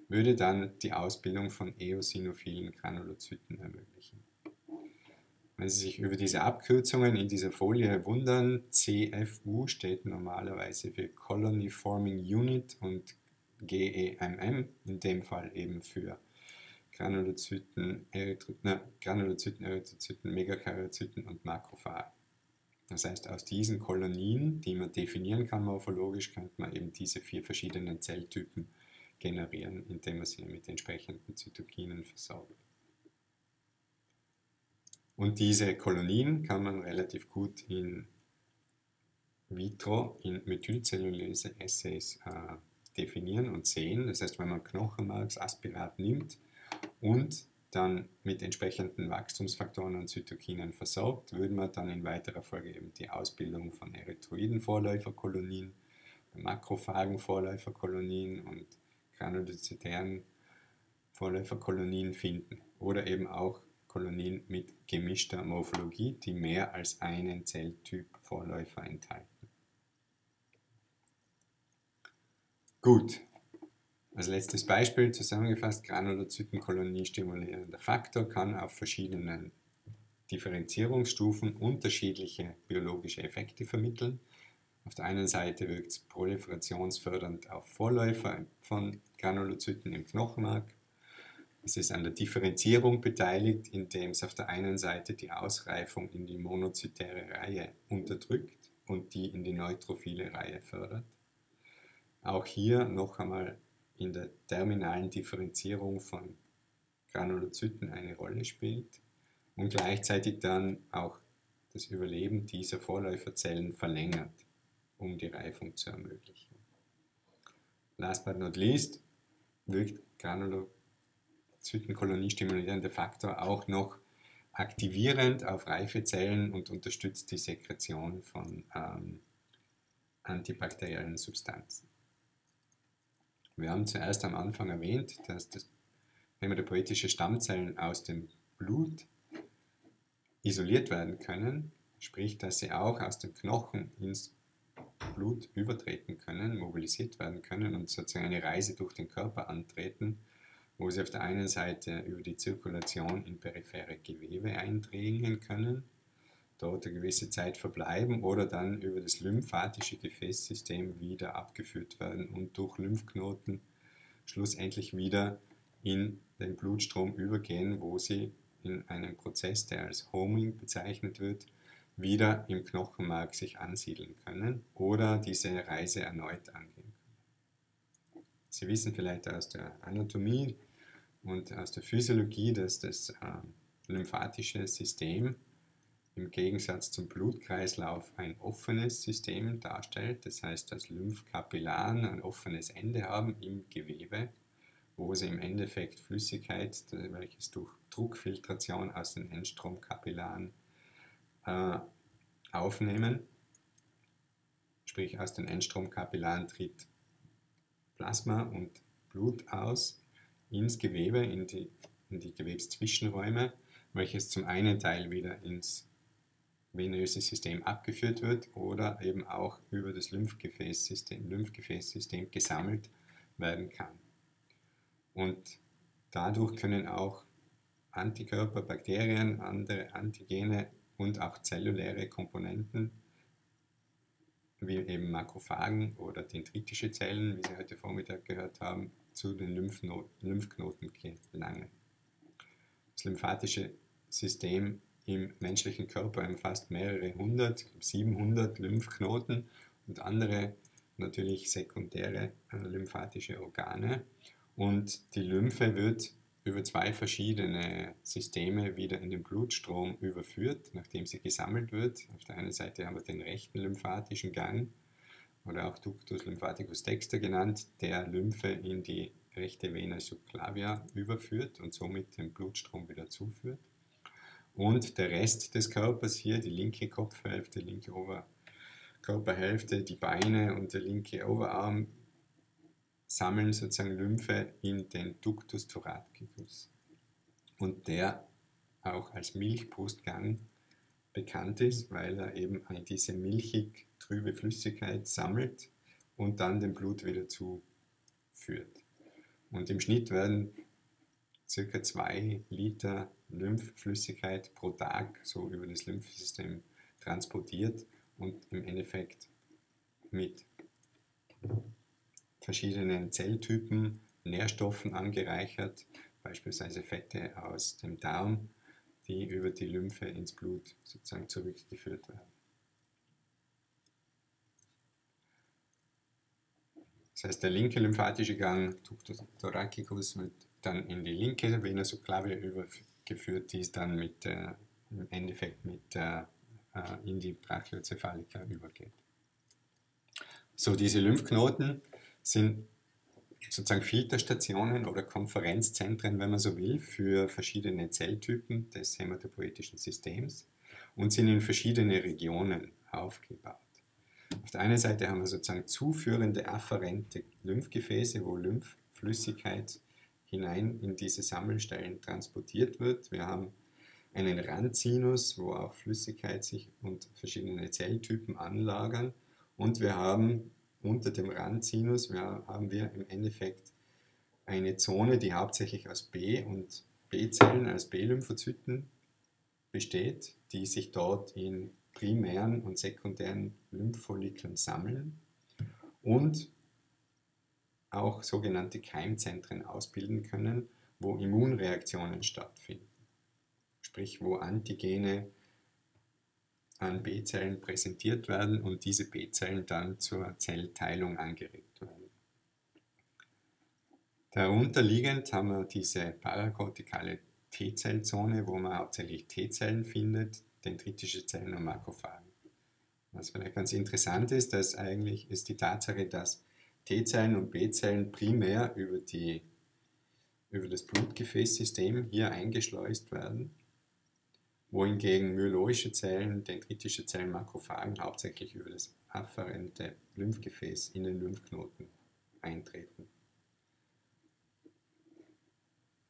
würde dann die Ausbildung von eosinophilen Granulozyten ermöglichen. Wenn Sie sich über diese Abkürzungen in dieser Folie wundern, CFU steht normalerweise für Colony Forming Unit und GEMM, in dem Fall eben für Granulozyten, Erythro na, Granulozyten, Erythrozyten, Megakaryozyten und Makrophagen. Das heißt, aus diesen Kolonien, die man definieren kann morphologisch, könnte man eben diese vier verschiedenen Zelltypen generieren, indem man sie mit entsprechenden Zytokinen versorgt. Und diese Kolonien kann man relativ gut in vitro, in Methylcellulose-Assays äh, definieren und sehen. Das heißt, wenn man Knochenmarksaspirat nimmt und dann mit entsprechenden Wachstumsfaktoren und Zytokinen versorgt, würde man dann in weiterer Folge eben die Ausbildung von erythroiden Vorläuferkolonien, Makrophagen Vorläuferkolonien und granulozytären Vorläuferkolonien finden. Oder eben auch Kolonien mit gemischter Morphologie, die mehr als einen Zelltyp Vorläufer enthalten. Gut, als letztes Beispiel zusammengefasst, Granulozytenkolonie stimulierender Faktor kann auf verschiedenen Differenzierungsstufen unterschiedliche biologische Effekte vermitteln. Auf der einen Seite wirkt es proliferationsfördernd auf Vorläufer von Granulozyten im Knochenmark. Es ist an der Differenzierung beteiligt, indem es auf der einen Seite die Ausreifung in die monozytäre Reihe unterdrückt und die in die neutrophile Reihe fördert. Auch hier noch einmal in der terminalen Differenzierung von Granulozyten eine Rolle spielt und gleichzeitig dann auch das Überleben dieser Vorläuferzellen verlängert um die Reifung zu ermöglichen. Last but not least wirkt Granulozytenkolonie-stimulierende Faktor auch noch aktivierend auf reife Zellen und unterstützt die Sekretion von ähm, antibakteriellen Substanzen. Wir haben zuerst am Anfang erwähnt, dass das hämatopoetische Stammzellen aus dem Blut isoliert werden können, sprich, dass sie auch aus dem Knochen ins Blut übertreten können, mobilisiert werden können und sozusagen eine Reise durch den Körper antreten, wo sie auf der einen Seite über die Zirkulation in periphere Gewebe eindringen können, dort eine gewisse Zeit verbleiben oder dann über das lymphatische Gefäßsystem wieder abgeführt werden und durch Lymphknoten schlussendlich wieder in den Blutstrom übergehen, wo sie in einem Prozess, der als Homing bezeichnet wird, wieder im Knochenmark sich ansiedeln können oder diese Reise erneut angehen können. Sie wissen vielleicht aus der Anatomie und aus der Physiologie, dass das äh, lymphatische System im Gegensatz zum Blutkreislauf ein offenes System darstellt. Das heißt, dass Lymphkapillaren ein offenes Ende haben im Gewebe, wo sie im Endeffekt Flüssigkeit, welches durch Druckfiltration aus den Endstromkapillaren äh, aufnehmen. Sprich, aus den Endstromkapillaren tritt Plasma und Blut aus ins Gewebe, in die, in die Gewebszwischenräume, welches zum einen Teil wieder ins venöse System abgeführt wird oder eben auch über das Lymphgefäßsystem, Lymphgefäßsystem gesammelt werden kann. Und dadurch können auch Antikörper, Bakterien, andere Antigene und auch zelluläre Komponenten, wie eben Makrophagen oder dendritische Zellen, wie Sie heute Vormittag gehört haben, zu den Lymphknoten gelangen. Das lymphatische System im menschlichen Körper umfasst mehrere hundert, 700 Lymphknoten und andere natürlich sekundäre äh, lymphatische Organe. Und die Lymphe wird über zwei verschiedene Systeme wieder in den Blutstrom überführt, nachdem sie gesammelt wird. Auf der einen Seite haben wir den rechten lymphatischen Gang oder auch Ductus lymphaticus dexter genannt, der Lymphe in die rechte Vena subclavia überführt und somit den Blutstrom wieder zuführt. Und der Rest des Körpers hier, die linke Kopfhälfte, linke Oberkörperhälfte, die Beine und der linke Oberarm sammeln sozusagen Lymphe in den Ductus thoracicus. Und der auch als Milchbrustgang bekannt ist, weil er eben diese milchig trübe Flüssigkeit sammelt und dann dem Blut wieder zuführt. Und im Schnitt werden ca. 2 Liter Lymphflüssigkeit pro Tag so über das Lymphsystem transportiert und im Endeffekt mit verschiedenen Zelltypen, Nährstoffen angereichert, beispielsweise Fette aus dem Darm, die über die Lymphe ins Blut sozusagen zurückgeführt werden. Das heißt, der linke lymphatische Gang, Ductus thoracicus, wird dann in die linke Vena subclavia übergeführt, die ist dann mit, äh, im Endeffekt mit, äh, äh in die Brachiocephalica übergeht. So, diese Lymphknoten sind sozusagen Filterstationen oder Konferenzzentren, wenn man so will, für verschiedene Zelltypen des hämatopoetischen Systems und sind in verschiedene Regionen aufgebaut. Auf der einen Seite haben wir sozusagen zuführende afferente Lymphgefäße, wo Lymphflüssigkeit hinein in diese Sammelstellen transportiert wird. Wir haben einen Randsinus, wo auch Flüssigkeit sich und verschiedene Zelltypen anlagern. Und wir haben unter dem Randsinus haben wir im Endeffekt eine Zone, die hauptsächlich aus B- und B-Zellen als B-Lymphozyten besteht, die sich dort in primären und sekundären Lymphfollikeln sammeln und auch sogenannte Keimzentren ausbilden können, wo Immunreaktionen stattfinden. Sprich, wo Antigene an B-Zellen präsentiert werden und diese B-Zellen dann zur Zellteilung angeregt werden. Darunter liegend haben wir diese parakortikale T-Zellzone, wo man hauptsächlich T-Zellen findet, dendritische Zellen und Makrophagen. Was vielleicht ganz interessant ist, dass eigentlich ist die Tatsache, dass T-Zellen und B-Zellen primär über, die, über das Blutgefäßsystem hier eingeschleust werden, wohingegen myeloische Zellen, dendritische Zellen, Makrophagen hauptsächlich über das afferente Lymphgefäß in den Lymphknoten eintreten.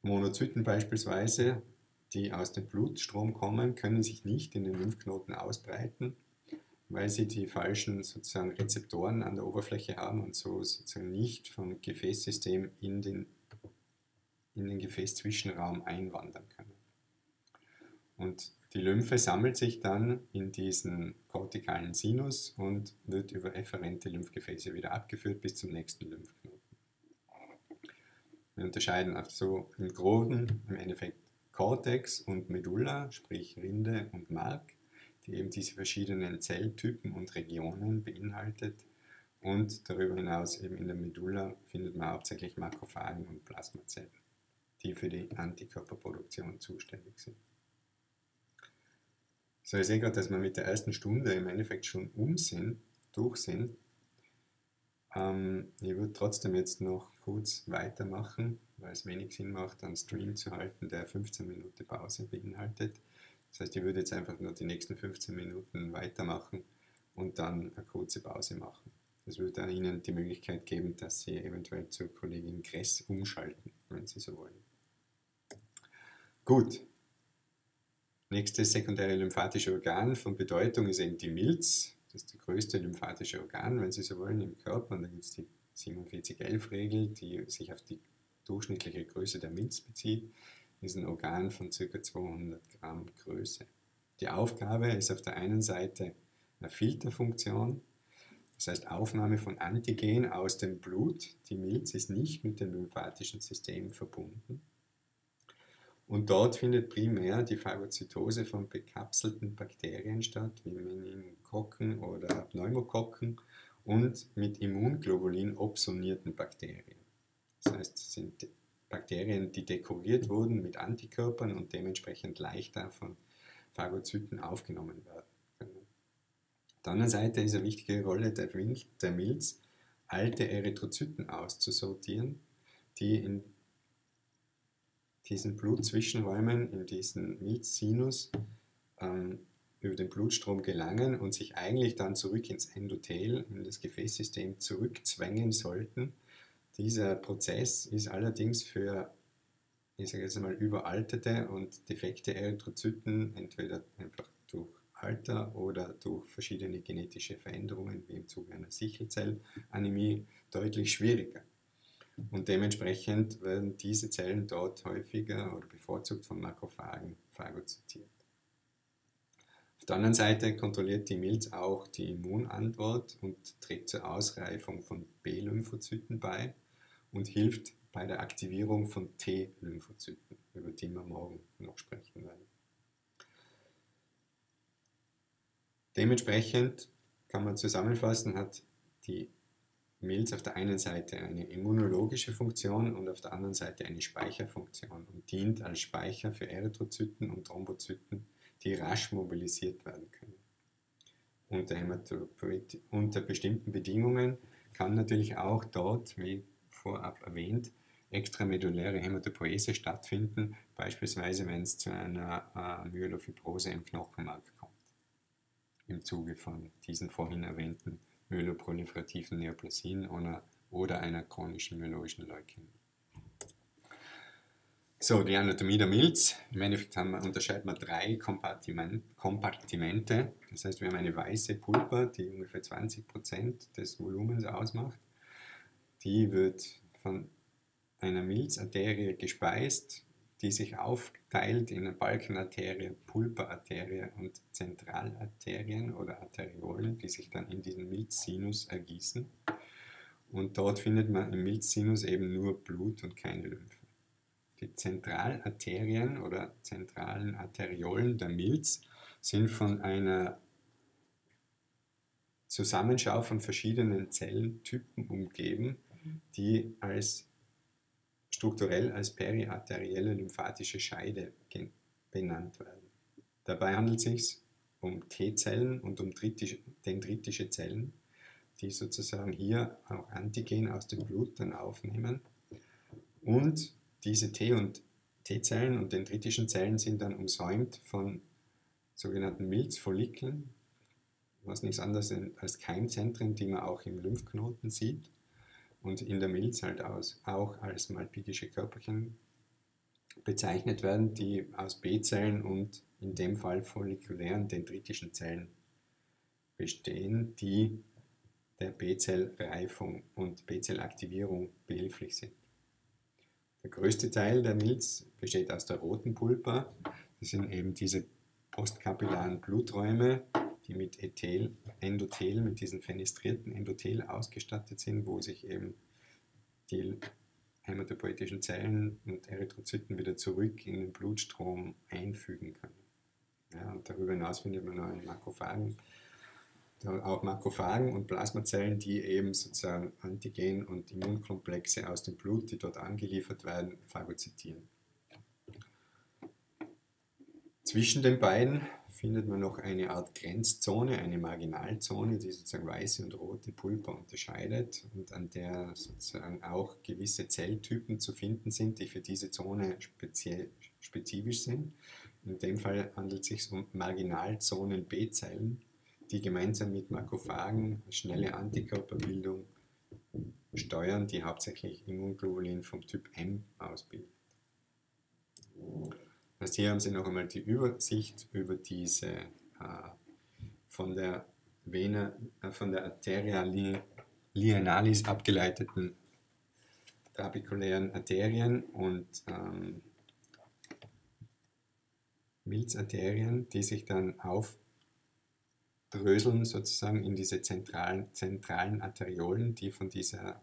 Monozyten beispielsweise, die aus dem Blutstrom kommen, können sich nicht in den Lymphknoten ausbreiten, weil sie die falschen sozusagen Rezeptoren an der Oberfläche haben und so sozusagen nicht vom Gefäßsystem in den, in den Gefäßzwischenraum einwandern können. Und die Lymphe sammelt sich dann in diesen kortikalen Sinus und wird über efferente Lymphgefäße wieder abgeführt bis zum nächsten Lymphknoten. Wir unterscheiden also im Groben im Endeffekt Cortex und Medulla, sprich Rinde und Mark, die eben diese verschiedenen Zelltypen und Regionen beinhaltet. Und darüber hinaus eben in der Medulla findet man hauptsächlich Makrophagen und Plasmazellen, die für die Antikörperproduktion zuständig sind. So, ich sehe gerade, dass wir mit der ersten Stunde im Endeffekt schon um sind, durch sind. Ähm, ich würde trotzdem jetzt noch kurz weitermachen, weil es wenig Sinn macht, einen Stream zu halten, der 15 Minuten Pause beinhaltet. Das heißt, ich würde jetzt einfach nur die nächsten 15 Minuten weitermachen und dann eine kurze Pause machen. Das würde Ihnen die Möglichkeit geben, dass Sie eventuell zur Kollegin Kress umschalten, wenn Sie so wollen. Gut, Nächstes sekundäre lymphatische Organ von Bedeutung ist eben die Milz. Das ist das größte lymphatische Organ, wenn Sie so wollen, im Körper. Und da gibt es die 4711-Regel, die sich auf die durchschnittliche Größe der Milz bezieht. Ist ein Organ von ca. 200 Gramm Größe. Die Aufgabe ist auf der einen Seite eine Filterfunktion, das heißt Aufnahme von Antigen aus dem Blut. Die Milz ist nicht mit dem lymphatischen System verbunden. Und dort findet primär die Phagozytose von bekapselten Bakterien statt, wie Meningokokken oder Pneumokokken und mit Immunglobulin opsonierten Bakterien. Das heißt, es sind Bakterien, die dekoriert wurden mit Antikörpern und dementsprechend leichter von Phagozyten aufgenommen werden können. Auf der anderen Seite ist eine wichtige Rolle der Milz, alte Erythrozyten auszusortieren, die in diesen Blutzwischenräumen, in diesen Milzsinus ähm, über den Blutstrom gelangen und sich eigentlich dann zurück ins Endothel, in das Gefäßsystem zurückzwängen sollten. Dieser Prozess ist allerdings für, ich sage jetzt mal, überaltete und defekte Erythrozyten entweder einfach durch Alter oder durch verschiedene genetische Veränderungen, wie im Zuge einer Sichelzellanämie, deutlich schwieriger. Und dementsprechend werden diese Zellen dort häufiger oder bevorzugt von Makrophagen phagozytiert. Auf der anderen Seite kontrolliert die Milz auch die Immunantwort und trägt zur Ausreifung von B-Lymphozyten bei und hilft bei der Aktivierung von T-Lymphozyten, über die wir morgen noch sprechen werden. Dementsprechend kann man zusammenfassen, hat die Milz auf der einen Seite eine immunologische Funktion und auf der anderen Seite eine Speicherfunktion und dient als Speicher für Erythrozyten und Thrombozyten, die rasch mobilisiert werden können. Unter, unter bestimmten Bedingungen kann natürlich auch dort, wie vorab erwähnt, extrameduläre Hämatopoese stattfinden, beispielsweise wenn es zu einer äh, Myelofibrose im Knochenmark kommt, im Zuge von diesen vorhin erwähnten myeloproliferativen Neoplasien oder, oder einer chronischen myeloischen Leukämie. So, die Anatomie der Milz. Im Endeffekt haben wir, unterscheiden wir drei Kompartimente. Das heißt, wir haben eine weiße Pulpa, die ungefähr 20% des Volumens ausmacht. Die wird von einer Milzarterie gespeist die sich aufteilt in eine Balkenarterie, Pulperarterie und Zentralarterien oder Arteriolen, die sich dann in diesen Milzsinus ergießen. Und dort findet man im Milzsinus eben nur Blut und keine Lymphe. Die Zentralarterien oder zentralen Arteriolen der Milz sind von einer Zusammenschau von verschiedenen Zellentypen umgeben, die als strukturell als periarterielle lymphatische Scheide benannt werden. Dabei handelt es sich um T-Zellen und um dendritische Zellen, die sozusagen hier auch Antigen aus dem Blut dann aufnehmen. Und diese T- und T-Zellen und dendritischen Zellen sind dann umsäumt von sogenannten Milzfollikeln, was nichts anderes sind als Keimzentren, die man auch im Lymphknoten sieht und in der Milz halt auch als malpighische Körperchen bezeichnet werden, die aus B-Zellen und in dem Fall follikulären dendritischen Zellen bestehen, die der B-Zellreifung und B-Zellaktivierung behilflich sind. Der größte Teil der Milz besteht aus der roten Pulpa. Das sind eben diese postkapillaren Bluträume, die mit Ethel, Endothel, mit diesen fenestrierten Endothel ausgestattet sind, wo sich eben die hämatopoetischen Zellen und Erythrozyten wieder zurück in den Blutstrom einfügen können. Ja, und darüber hinaus findet man noch in Makrophagen, auch Makrophagen und Plasmazellen, die eben sozusagen Antigen- und Immunkomplexe aus dem Blut, die dort angeliefert werden, phagozytieren. Zwischen den beiden findet man noch eine Art Grenzzone, eine Marginalzone, die sozusagen weiße und rote Pulpa unterscheidet und an der sozusagen auch gewisse Zelltypen zu finden sind, die für diese Zone spezifisch sind. In dem Fall handelt es sich um Marginalzonen B-Zellen, die gemeinsam mit Makrophagen schnelle Antikörperbildung steuern, die hauptsächlich Immunglobulin vom Typ M ausbildet. Also hier haben Sie noch einmal die Übersicht über diese äh, von der Vena, äh, von der Arteria lienalis abgeleiteten trabekulären Arterien und ähm, Milzarterien, die sich dann aufdröseln sozusagen in diese zentralen, zentralen Arteriolen, die von dieser,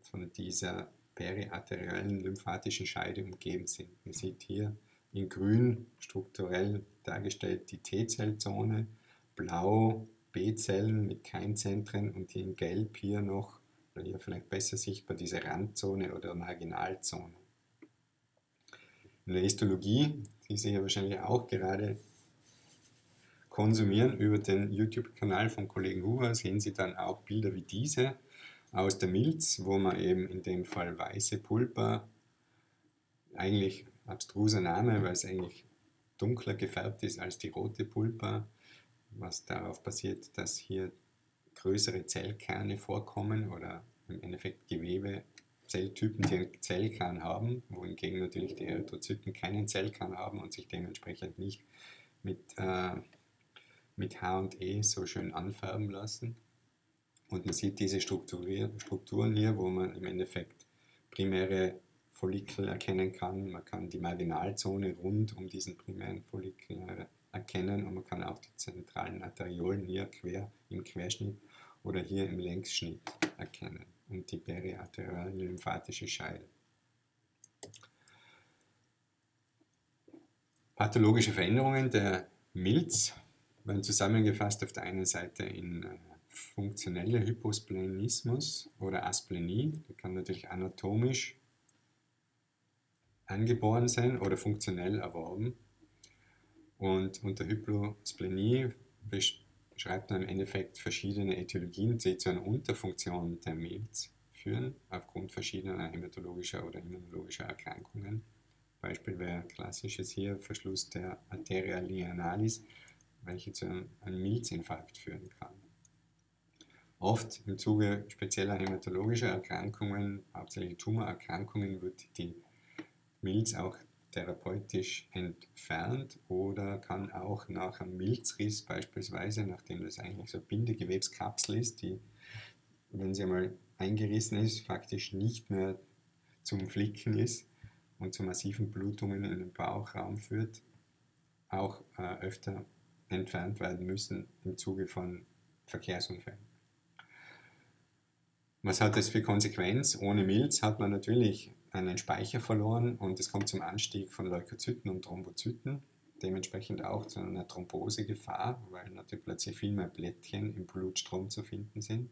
von dieser periarteriellen lymphatischen Scheide umgeben sind. Man sieht hier in grün strukturell dargestellt die T-Zellzone, blau B-Zellen mit Keimzentren und in gelb hier noch, oder hier vielleicht besser sichtbar, diese Randzone oder Marginalzone. In der Histologie, die Sie ja wahrscheinlich auch gerade konsumieren über den YouTube-Kanal vom Kollegen Huber, sehen Sie dann auch Bilder wie diese aus der Milz, wo man eben in dem Fall weiße Pulper eigentlich abstruser Name, weil es eigentlich dunkler gefärbt ist als die rote Pulpa, was darauf basiert, dass hier größere Zellkerne vorkommen oder im Endeffekt Gewebe, Zelltypen, die einen Zellkern haben, wohingegen natürlich die Erythrozyten keinen Zellkern haben und sich dementsprechend nicht mit, äh, mit H und E so schön anfärben lassen. Und man sieht diese Strukturen hier, wo man im Endeffekt primäre Follikel erkennen kann. Man kann die Marginalzone rund um diesen primären Follikel erkennen und man kann auch die zentralen Arteriolen hier quer im Querschnitt oder hier im Längsschnitt erkennen und die periarterielle lymphatische Scheide. Pathologische Veränderungen der Milz werden zusammengefasst auf der einen Seite in äh, funktioneller Hyposplenismus oder Asplenie. Der kann natürlich anatomisch angeboren sein oder funktionell erworben. Und unter Hyposplenie beschreibt man im Endeffekt verschiedene Äthiologien, die zu einer Unterfunktion der Milz führen, aufgrund verschiedener hämatologischer oder immunologischer Erkrankungen. Beispiel wäre klassisches hier Verschluss der Arteria linealis, welche zu einem Milzinfarkt führen kann. Oft im Zuge spezieller hämatologischer Erkrankungen, hauptsächlich Tumorerkrankungen, wird die Milz auch therapeutisch entfernt oder kann auch nach einem Milzriss beispielsweise, nachdem das eigentlich so Bindegewebskapsel ist, die, wenn sie einmal eingerissen ist, faktisch nicht mehr zum Flicken ist und zu massiven Blutungen in den Bauchraum führt, auch äh, öfter entfernt werden müssen im Zuge von Verkehrsunfällen. Was hat das für Konsequenz? Ohne Milz hat man natürlich einen Speicher verloren und es kommt zum Anstieg von Leukozyten und Thrombozyten, dementsprechend auch zu einer Thrombosegefahr, weil natürlich plötzlich viel mehr Blättchen im Blutstrom zu finden sind.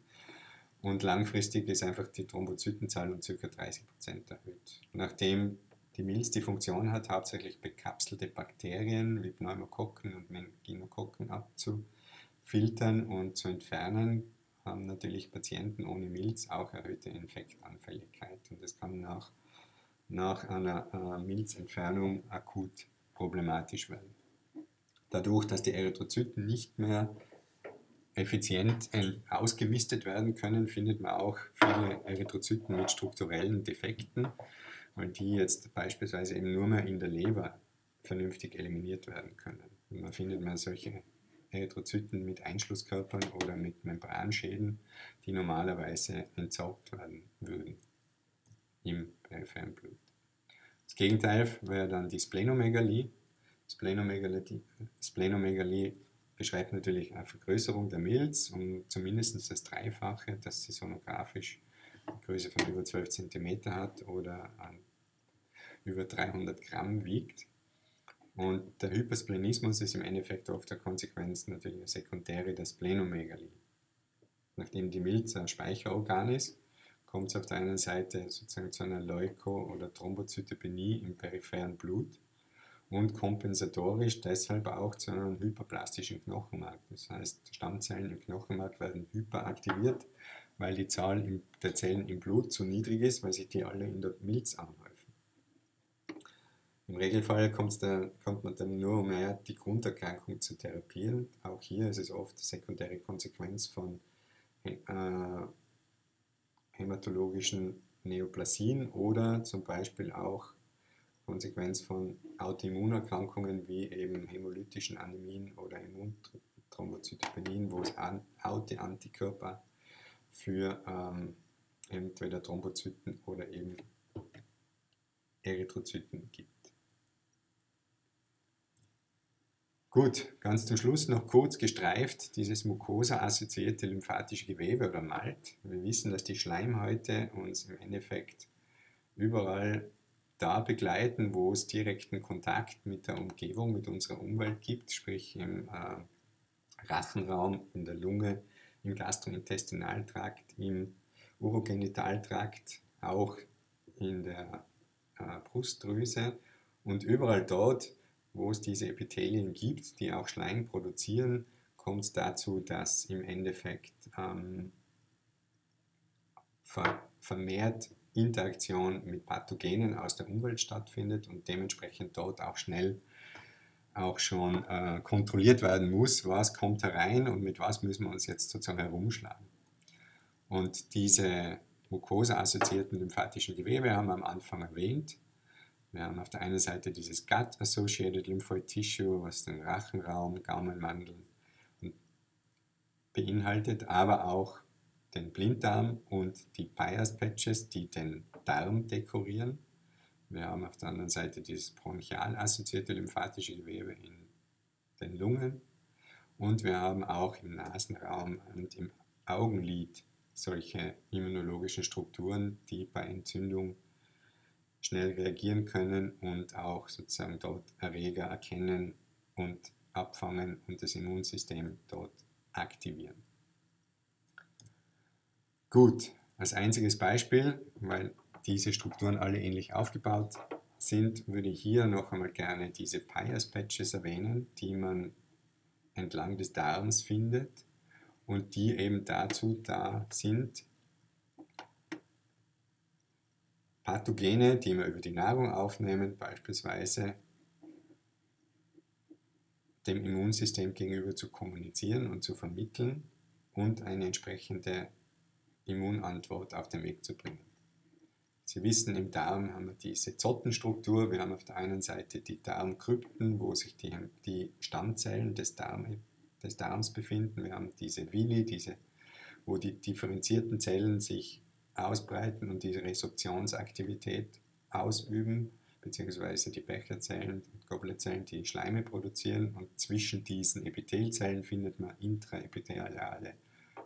Und langfristig ist einfach die Thrombozytenzahl um ca. 30% erhöht. Nachdem die Milz die Funktion hat, hauptsächlich bekapselte Bakterien wie Pneumokokken und Meninginokokken abzufiltern und zu entfernen, haben natürlich Patienten ohne Milz auch erhöhte Infektanfälligkeit. Und das kann nach, nach einer äh, Milzentfernung akut problematisch werden. Dadurch, dass die Erythrozyten nicht mehr effizient ausgemistet werden können, findet man auch viele Erythrozyten mit strukturellen Defekten, weil die jetzt beispielsweise eben nur mehr in der Leber vernünftig eliminiert werden können. Und man findet man solche Erythrozyten mit Einschlusskörpern oder mit Membranschäden, die normalerweise entsorgt werden würden im peripheren Blut. Das Gegenteil wäre dann die Splenomegalie. Splenomegalie, Splenomegalie beschreibt natürlich eine Vergrößerung der Milz um zumindest das Dreifache, das sie sonografisch eine Größe von über 12 cm hat oder über 300 Gramm wiegt. Und der Hypersplenismus ist im Endeffekt oft der Konsequenz natürlich eine sekundäre der Splenomegalie. Nachdem die Milz ein Speicherorgan ist, kommt es auf der einen Seite sozusagen zu einer Leuko- oder Thrombozytopenie im peripheren Blut und kompensatorisch deshalb auch zu einem hyperplastischen Knochenmark. Das heißt, Stammzellen im Knochenmark werden hyperaktiviert, weil die Zahl der Zellen im Blut zu niedrig ist, weil sich die alle in der Milz anhäufen. Im Regelfall da, kommt man dann nur mehr die Grunderkrankung zu therapieren. Auch hier ist es oft sekundäre Konsequenz von äh, hämatologischen Neoplasien oder zum Beispiel auch Konsequenz von Autoimmunerkrankungen wie eben hämolytischen Anämien oder Immunthrombozytopenien, wo es Autoantikörper für ähm, entweder Thrombozyten oder eben Erythrozyten gibt. Gut, ganz zum Schluss noch kurz gestreift, dieses Mucosa-assoziierte lymphatische Gewebe oder MALT. Wir wissen, dass die Schleimhäute uns im Endeffekt überall da begleiten, wo es direkten Kontakt mit der Umgebung, mit unserer Umwelt gibt, sprich im äh, Rachenraum, in der Lunge, im Gastrointestinaltrakt, im Urogenitaltrakt, auch in der äh, Brustdrüse und überall dort, wo es diese Epithelien gibt, die auch Schleim produzieren, kommt es dazu, dass im Endeffekt ähm, ver vermehrt Interaktion mit Pathogenen aus der Umwelt stattfindet und dementsprechend dort auch schnell auch schon äh, kontrolliert werden muss, was kommt herein und mit was müssen wir uns jetzt sozusagen herumschlagen. Und diese Mucosa-assoziierten lymphatischen Gewebe haben wir am Anfang erwähnt. Wir haben auf der einen Seite dieses Gut-Associated Lymphoid Tissue, was den Rachenraum, Gaumenmandel beinhaltet, aber auch den Blinddarm und die Bias Patches, die den Darm dekorieren. Wir haben auf der anderen Seite dieses bronchial assoziierte lymphatische Gewebe in den Lungen und wir haben auch im Nasenraum und im Augenlid solche immunologischen Strukturen, die bei Entzündung schnell reagieren können und auch sozusagen dort Erreger erkennen und abfangen und das Immunsystem dort aktivieren. Gut, als einziges Beispiel, weil diese Strukturen alle ähnlich aufgebaut sind, würde ich hier noch einmal gerne diese Pias Patches erwähnen, die man entlang des Darms findet und die eben dazu da sind, Pathogene, die wir über die Nahrung aufnehmen, beispielsweise dem Immunsystem gegenüber zu kommunizieren und zu vermitteln und eine entsprechende Immunantwort auf den Weg zu bringen. Sie wissen, im Darm haben wir diese Zottenstruktur. Wir haben auf der einen Seite die Darmkrypten, wo sich die, die Stammzellen des, Darm, des Darms befinden. Wir haben diese Villi, diese, wo die differenzierten Zellen sich ausbreiten und diese Resorptionsaktivität ausüben, beziehungsweise die Becherzellen und Gobbletzellen, die Schleime produzieren. Und zwischen diesen Epithelzellen findet man intraepitheliale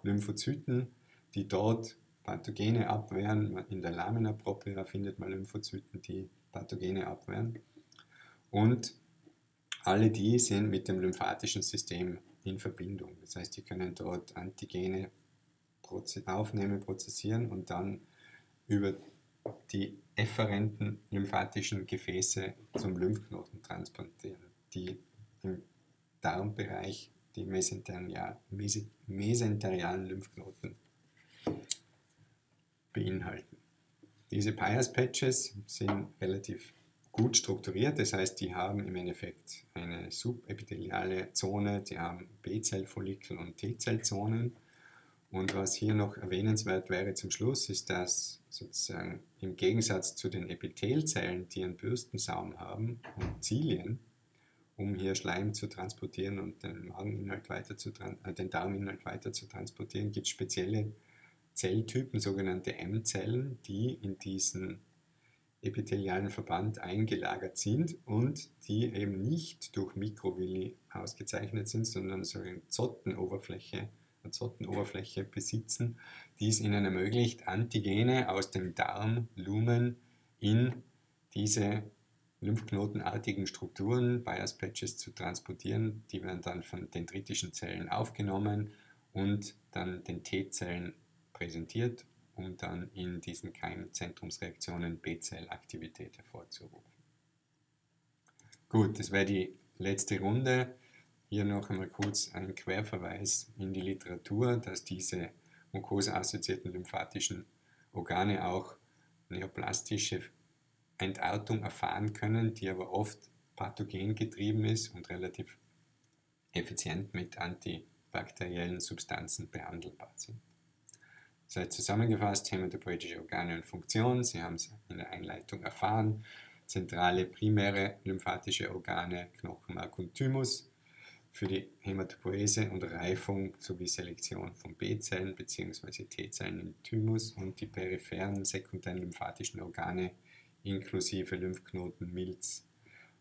Lymphozyten, die dort Pathogene abwehren. In der Lamina propria findet man Lymphozyten, die Pathogene abwehren. Und alle die sind mit dem lymphatischen System in Verbindung. Das heißt, die können dort Antigene aufnehmen, prozessieren und dann über die efferenten lymphatischen Gefäße zum Lymphknoten transportieren, die im Darmbereich die mesenterialen, Lymphknoten beinhalten. Diese Pias Patches sind relativ gut strukturiert, das heißt, die haben im Endeffekt eine subepitheliale Zone, die haben B-Zellfollikel und T-Zellzonen. Und was hier noch erwähnenswert wäre zum Schluss, ist, dass sozusagen im Gegensatz zu den Epithelzellen, die einen Bürstensaum haben und Zilien, um hier Schleim zu transportieren und den, Mageninhalt weiter zu, äh, den Darminhalt weiter zu transportieren, gibt es spezielle Zelltypen, sogenannte M-Zellen, die in diesen epithelialen Verband eingelagert sind und die eben nicht durch Mikrovilli ausgezeichnet sind, sondern so eine Zottenoberfläche, eine Zottenoberfläche besitzen, die es ihnen ermöglicht, Antigene aus dem Darmlumen in diese lymphknotenartigen Strukturen, Bias Patches, zu transportieren. Die werden dann von dendritischen Zellen aufgenommen und dann den T-Zellen präsentiert um dann in diesen Keimzentrumsreaktionen B-Zellaktivität hervorzurufen. Gut, das wäre die letzte Runde. Hier noch einmal kurz ein Querverweis in die Literatur, dass diese mukoseassoziierten lymphatischen Organe auch neoplastische Entartung erfahren können, die aber oft pathogen getrieben ist und relativ effizient mit antibakteriellen Substanzen behandelbar sind. Seid zusammengefasst, hämatopoietische Organe und Funktionen, Sie haben es in der Einleitung erfahren, zentrale primäre lymphatische Organe, Knochenmark und Thymus, für die Hämatopoese und Reifung sowie Selektion von B-Zellen bzw. T-Zellen im Thymus und die peripheren sekundären lymphatischen Organe inklusive Lymphknoten, Milz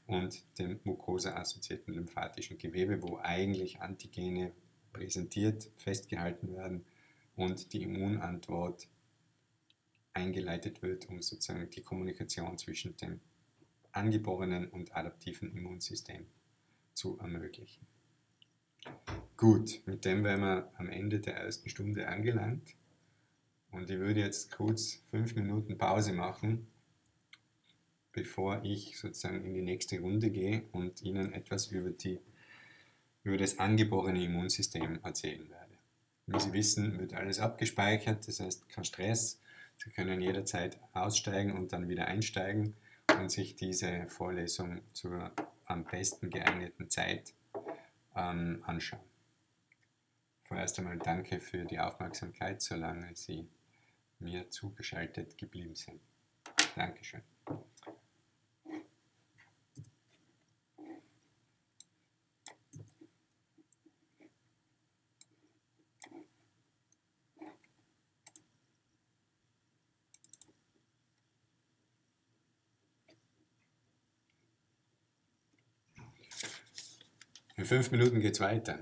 und dem mukosa-assoziierten lymphatischen Gewebe, wo eigentlich Antigene präsentiert, festgehalten werden und die Immunantwort eingeleitet wird, um sozusagen die Kommunikation zwischen dem angeborenen und adaptiven Immunsystem zu ermöglichen. Gut, mit dem wären wir am Ende der ersten Stunde angelangt und ich würde jetzt kurz fünf Minuten Pause machen, bevor ich sozusagen in die nächste Runde gehe und Ihnen etwas über, die, über das angeborene Immunsystem erzählen werde. Wie Sie wissen, wird alles abgespeichert, das heißt kein Stress. Sie können jederzeit aussteigen und dann wieder einsteigen und sich diese Vorlesung zur am besten geeigneten Zeit ähm, anschauen. Vorerst einmal danke für die Aufmerksamkeit, solange Sie mir zugeschaltet geblieben sind. Dankeschön. In fünf Minuten geht's weiter.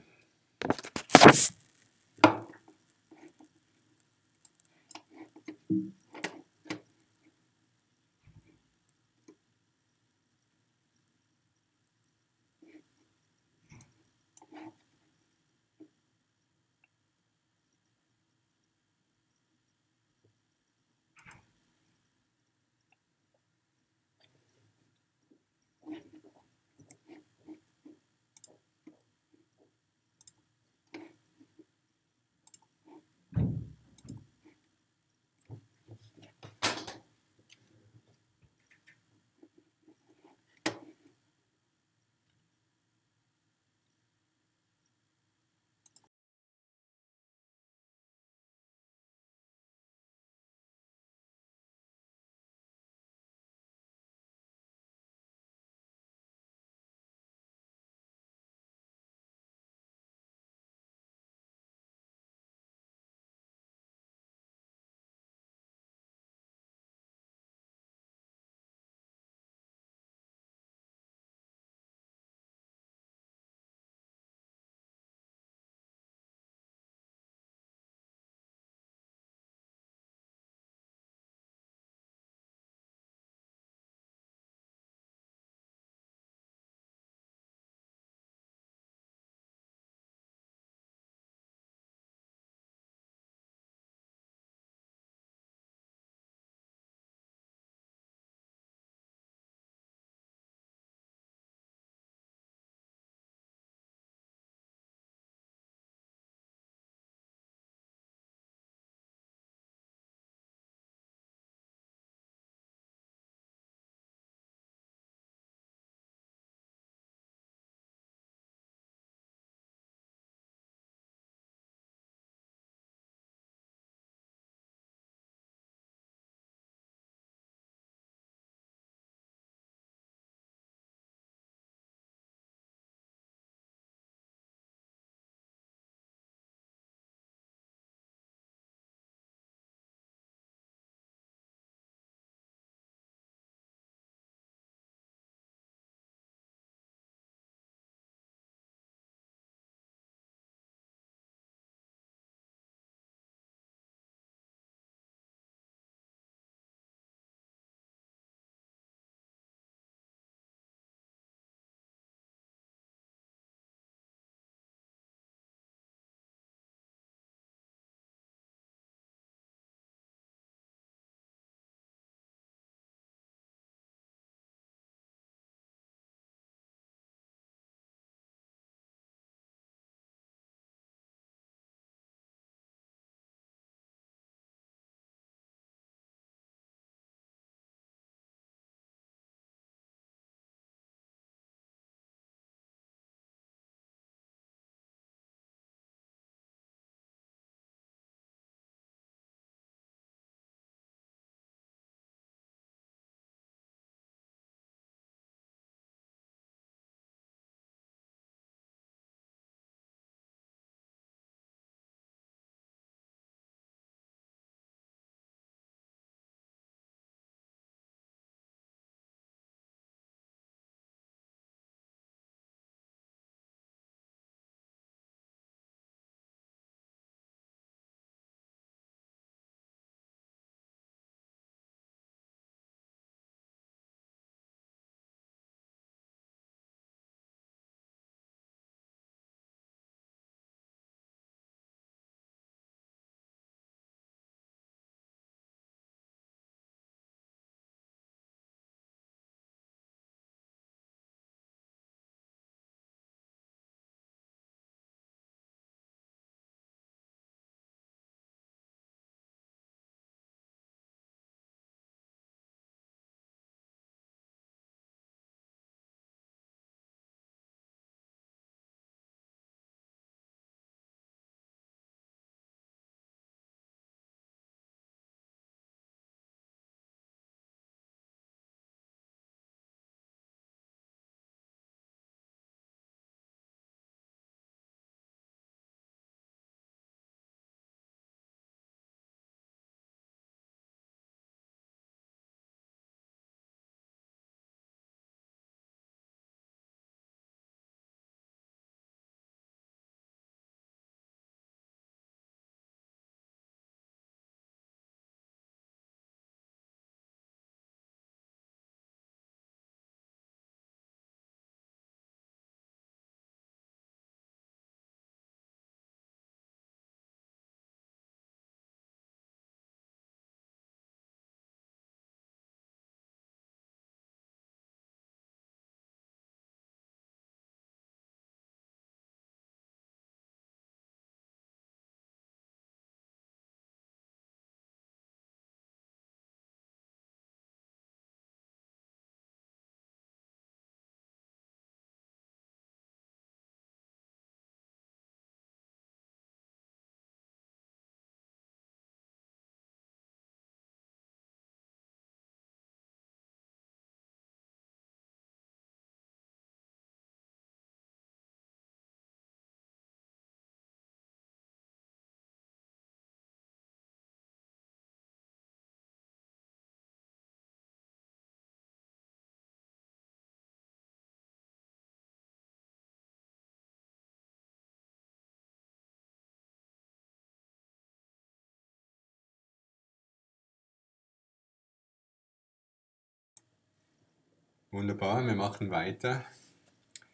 Wunderbar, wir machen weiter.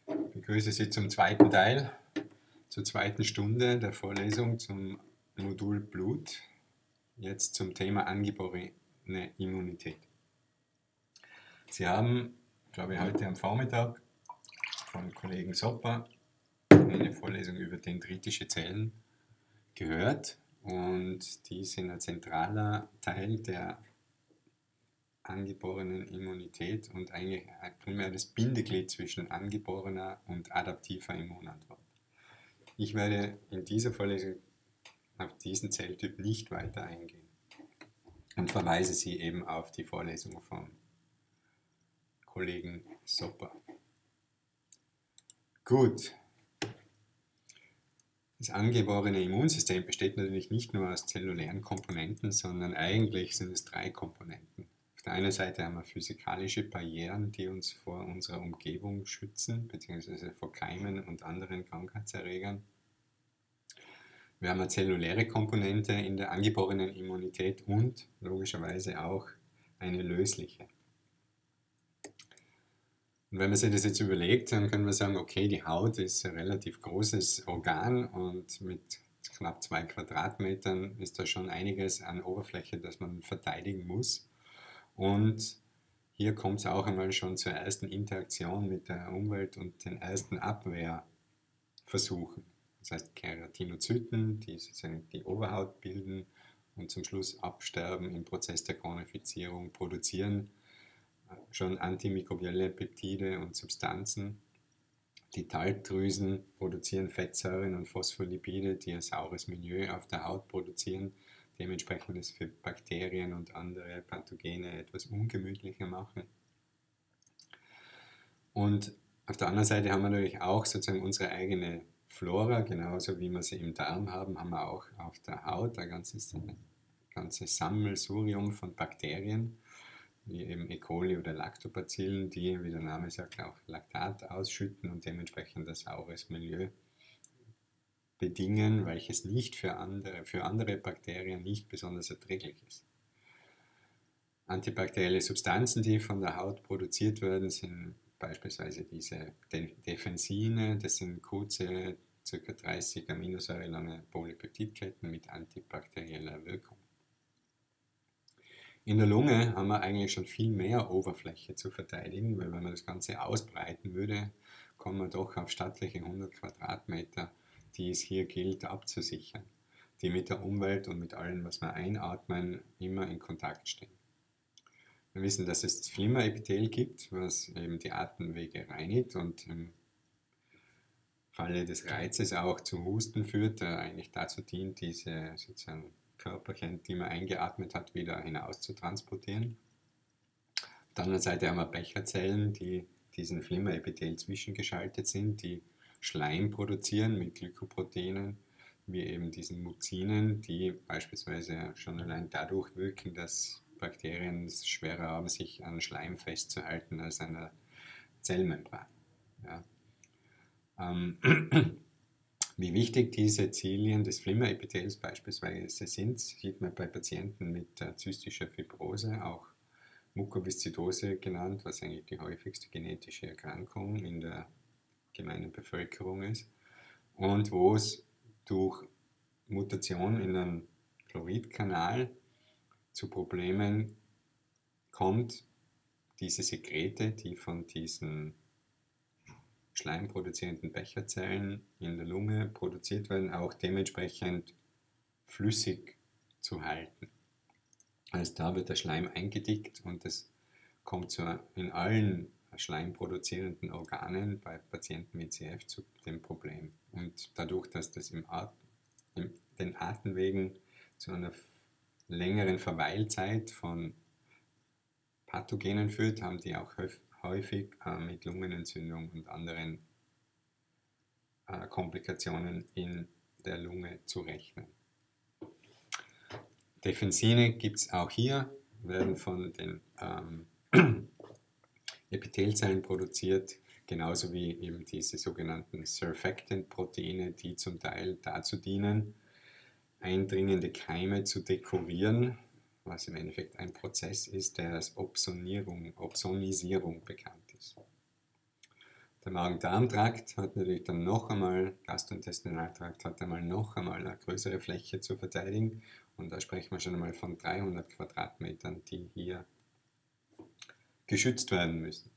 Ich begrüße Sie zum zweiten Teil, zur zweiten Stunde der Vorlesung zum Modul Blut. Jetzt zum Thema angeborene Immunität. Sie haben, glaube ich, heute am Vormittag von Kollegen Sopper eine Vorlesung über dendritische Zellen gehört und die sind ein zentraler Teil der angeborenen Immunität und eigentlich primär das Bindeglied zwischen angeborener und adaptiver Immunantwort. Ich werde in dieser Vorlesung auf diesen Zelltyp nicht weiter eingehen und verweise Sie eben auf die Vorlesung vom Kollegen Sopper. Gut. Das angeborene Immunsystem besteht natürlich nicht nur aus zellulären Komponenten, sondern eigentlich sind es drei Komponenten der einen Seite haben wir physikalische Barrieren, die uns vor unserer Umgebung schützen, beziehungsweise vor Keimen und anderen Krankheitserregern. Wir haben eine zelluläre Komponente in der angeborenen Immunität und logischerweise auch eine lösliche. Und wenn man sich das jetzt überlegt, dann können wir sagen, okay, die Haut ist ein relativ großes Organ und mit knapp zwei Quadratmetern ist da schon einiges an Oberfläche, das man verteidigen muss. Und hier kommt es auch einmal schon zur ersten Interaktion mit der Umwelt und den ersten Abwehrversuchen. Das heißt Keratinozyten, die sozusagen die Oberhaut bilden und zum Schluss absterben im Prozess der Chronifizierung, produzieren äh, schon antimikrobielle Peptide und Substanzen. Die Talgdrüsen produzieren Fettsäuren und Phospholipide, die ein saures Milieu auf der Haut produzieren dementsprechend es für Bakterien und andere Pathogene etwas ungemütlicher machen. Und auf der anderen Seite haben wir natürlich auch sozusagen unsere eigene Flora, genauso wie wir sie im Darm haben, haben wir auch auf der Haut ein ganzes, ein ganzes Sammelsurium von Bakterien, wie eben E. coli oder Lactobacillen, die, wie der Name sagt, auch Laktat ausschütten und dementsprechend ein saures Milieu bedingen, welches nicht für andere, für andere Bakterien nicht besonders erträglich ist. Antibakterielle Substanzen, die von der Haut produziert werden, sind beispielsweise diese Defensine, das sind kurze, ca. 30 Aminosäure lange Polypeptidketten mit antibakterieller Wirkung. In der Lunge haben wir eigentlich schon viel mehr Oberfläche zu verteidigen, weil wenn man das Ganze ausbreiten würde, kommen wir doch auf stattliche 100 Quadratmeter die es hier gilt abzusichern, die mit der Umwelt und mit allem, was wir einatmen, immer in Kontakt stehen. Wir wissen, dass es das Flimmerepithel gibt, was eben die Atemwege reinigt und im Falle des Reizes auch zum Husten führt, der eigentlich dazu dient, diese sozusagen Körperchen, die man eingeatmet hat, wieder hinaus zu transportieren. Auf der anderen Seite haben wir Becherzellen, die diesen Flimmerepithel zwischengeschaltet sind, die Schleim produzieren mit Glykoproteinen, wie eben diesen Muzinen, die beispielsweise schon allein dadurch wirken, dass Bakterien es schwerer haben, sich an Schleim festzuhalten als an der Zellmembran. Ja. Ähm, wie wichtig diese Zilien des Flimmerepithels beispielsweise sind, sieht man bei Patienten mit äh, zystischer Fibrose, auch Mukoviszidose genannt, was eigentlich die häufigste genetische Erkrankung in der gemeinen Bevölkerung ist und wo es durch Mutation in einem Chloridkanal zu Problemen kommt, diese Sekrete, die von diesen schleimproduzierenden Becherzellen in der Lunge produziert werden, auch dementsprechend flüssig zu halten. Also da wird der Schleim eingedickt und es kommt zu, in allen schleimproduzierenden Organen bei Patienten mit CF zu dem Problem. Und dadurch, dass das im At in den Atemwegen zu einer längeren Verweilzeit von Pathogenen führt, haben die auch häufig äh, mit Lungenentzündung und anderen äh, Komplikationen in der Lunge zu rechnen. Defensine gibt es auch hier, werden von den ähm, Epithelzellen produziert, genauso wie eben diese sogenannten Surfactant-Proteine, die zum Teil dazu dienen, eindringende Keime zu dekorieren, was im Endeffekt ein Prozess ist, der als Opsonierung, Opsonisierung bekannt Der Magen-Darm-Trakt hat natürlich dann noch einmal, Gastrointestinaltrakt hat einmal noch einmal eine größere Fläche zu verteidigen. Und da sprechen wir schon einmal von 300 Quadratmetern, die hier geschützt werden müssen.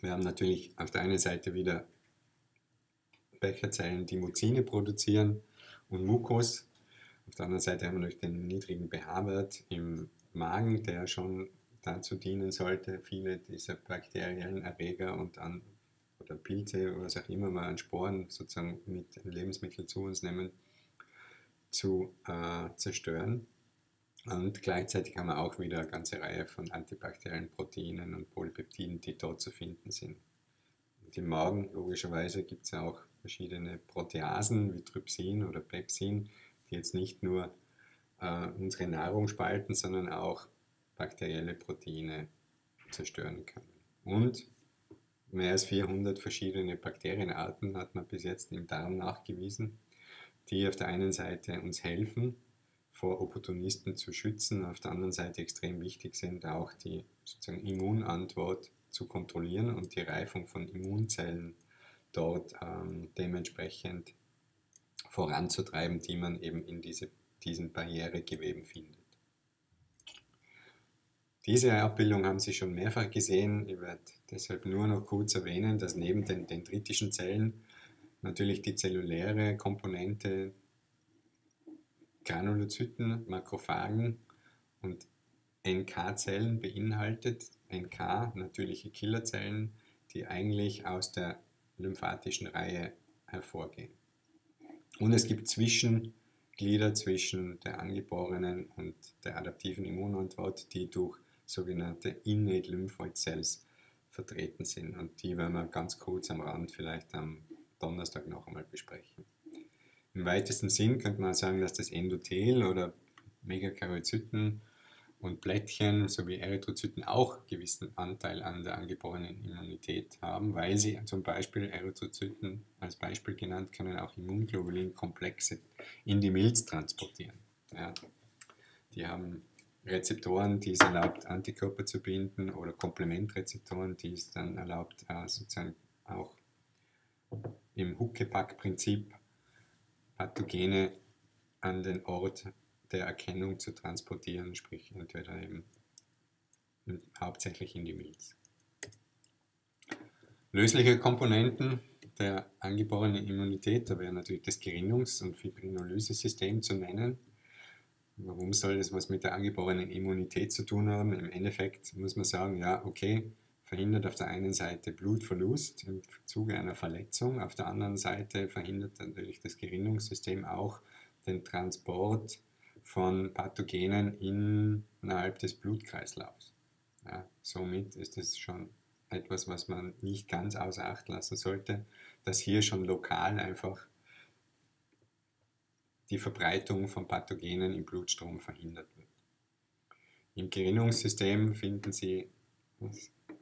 Wir haben natürlich auf der einen Seite wieder Becherzellen, die Muzine produzieren und Mukus. Auf der anderen Seite haben wir durch den niedrigen pH-Wert im Magen, der schon dazu dienen sollte, viele dieser bakteriellen Erreger und an, oder Pilze oder was auch immer wir an Sporen sozusagen mit Lebensmitteln zu uns nehmen, zu äh, zerstören. Und gleichzeitig haben wir auch wieder eine ganze Reihe von antibakteriellen Proteinen und Polypeptiden, die dort zu finden sind. Und im Magen, logischerweise, gibt es ja auch verschiedene Proteasen wie Trypsin oder Pepsin, die jetzt nicht nur äh, unsere Nahrung spalten, sondern auch bakterielle Proteine zerstören können. Und mehr als 400 verschiedene Bakterienarten hat man bis jetzt im Darm nachgewiesen, die auf der einen Seite uns helfen, vor Opportunisten zu schützen, auf der anderen Seite extrem wichtig sind, auch die sozusagen Immunantwort zu kontrollieren und die Reifung von Immunzellen dort ähm, dementsprechend voranzutreiben, die man eben in diese, diesen Barrieregeweben findet. Diese Abbildung haben Sie schon mehrfach gesehen. Ich werde deshalb nur noch kurz erwähnen, dass neben den dendritischen Zellen natürlich die zelluläre Komponente Granulozyten, Makrophagen und NK-Zellen beinhaltet. NK, natürliche Killerzellen, die eigentlich aus der lymphatischen Reihe hervorgehen. Und es gibt Zwischenglieder zwischen der angeborenen und der adaptiven Immunantwort, die durch sogenannte Innate Lymphoid Cells vertreten sind. Und die werden wir ganz kurz am Rand vielleicht am Donnerstag noch einmal besprechen. Im weitesten Sinn könnte man sagen, dass das Endothel oder Megakaryzyten und Blättchen sowie Erythrozyten auch gewissen Anteil an der angeborenen Immunität haben, weil sie zum Beispiel Erythrozyten als Beispiel genannt können auch Immunglobulinkomplexe in die Milz transportieren. Ja, die haben Rezeptoren, die es erlaubt, Antikörper zu binden oder Komplementrezeptoren, die es dann erlaubt, äh, sozusagen auch im Huckepack-Prinzip Pathogene an den Ort der Erkennung zu transportieren, sprich entweder eben hauptsächlich in die Milz. Lösliche Komponenten der angeborenen Immunität, da wäre natürlich das Gerinnungs- und Fibrinolysesystem zu nennen. Warum soll das was mit der angeborenen Immunität zu tun haben? Im Endeffekt muss man sagen, ja, okay, verhindert auf der einen Seite Blutverlust im Zuge einer Verletzung, auf der anderen Seite verhindert natürlich das Gerinnungssystem auch den Transport von Pathogenen innerhalb des Blutkreislaufs. Ja, somit ist es schon etwas, was man nicht ganz außer Acht lassen sollte, dass hier schon lokal einfach die Verbreitung von Pathogenen im Blutstrom verhindert wird. Im Gerinnungssystem finden Sie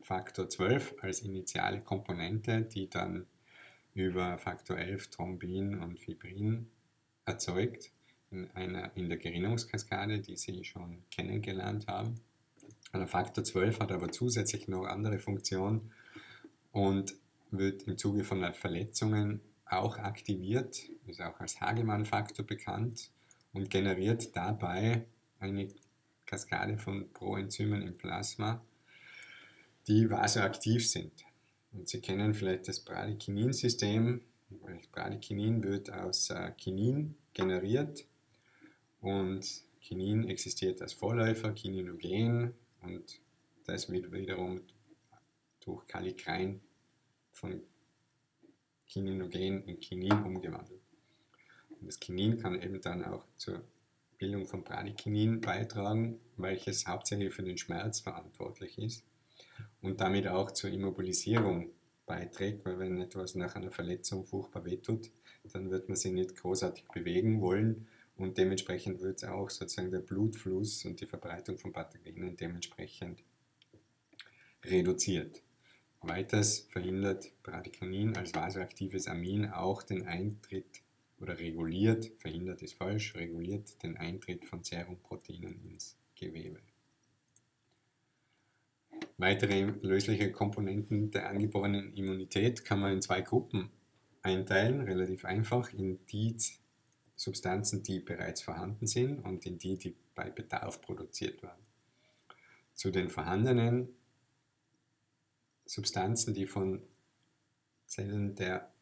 Faktor 12 als initiale Komponente, die dann über Faktor 11 Thrombin und Fibrin erzeugt in, einer, in der Gerinnungskaskade, die Sie schon kennengelernt haben. Der Faktor 12 hat aber zusätzlich noch andere Funktionen und wird im Zuge von Verletzungen auch aktiviert, ist auch als Hagemann-Faktor bekannt und generiert dabei eine Kaskade von Proenzymen im Plasma, die vasoaktiv sind. Und Sie kennen vielleicht das Bradykinin-System. Bradykinin wird aus äh, Kinin generiert und Kinin existiert als Vorläufer, Kininogen und das wird wiederum durch Kallikrein von Kininogen in Kinin umgewandelt. Und das Kinin kann eben dann auch zur Bildung von Bradykinin beitragen, welches hauptsächlich für den Schmerz verantwortlich ist und damit auch zur Immobilisierung beiträgt, weil wenn etwas nach einer Verletzung furchtbar wehtut, dann wird man sich nicht großartig bewegen wollen und dementsprechend wird auch sozusagen der Blutfluss und die Verbreitung von Pathogenen dementsprechend reduziert. Weiters verhindert Bradykinin als vasoaktives Amin auch den Eintritt oder reguliert, verhindert ist falsch, reguliert den Eintritt von Serumproteinen ins Gewebe. Weitere lösliche Komponenten der angeborenen Immunität kann man in zwei Gruppen einteilen, relativ einfach, in die Substanzen, die bereits vorhanden sind und in die, die bei Bedarf produziert werden. Zu den vorhandenen Substanzen, die von Zellen der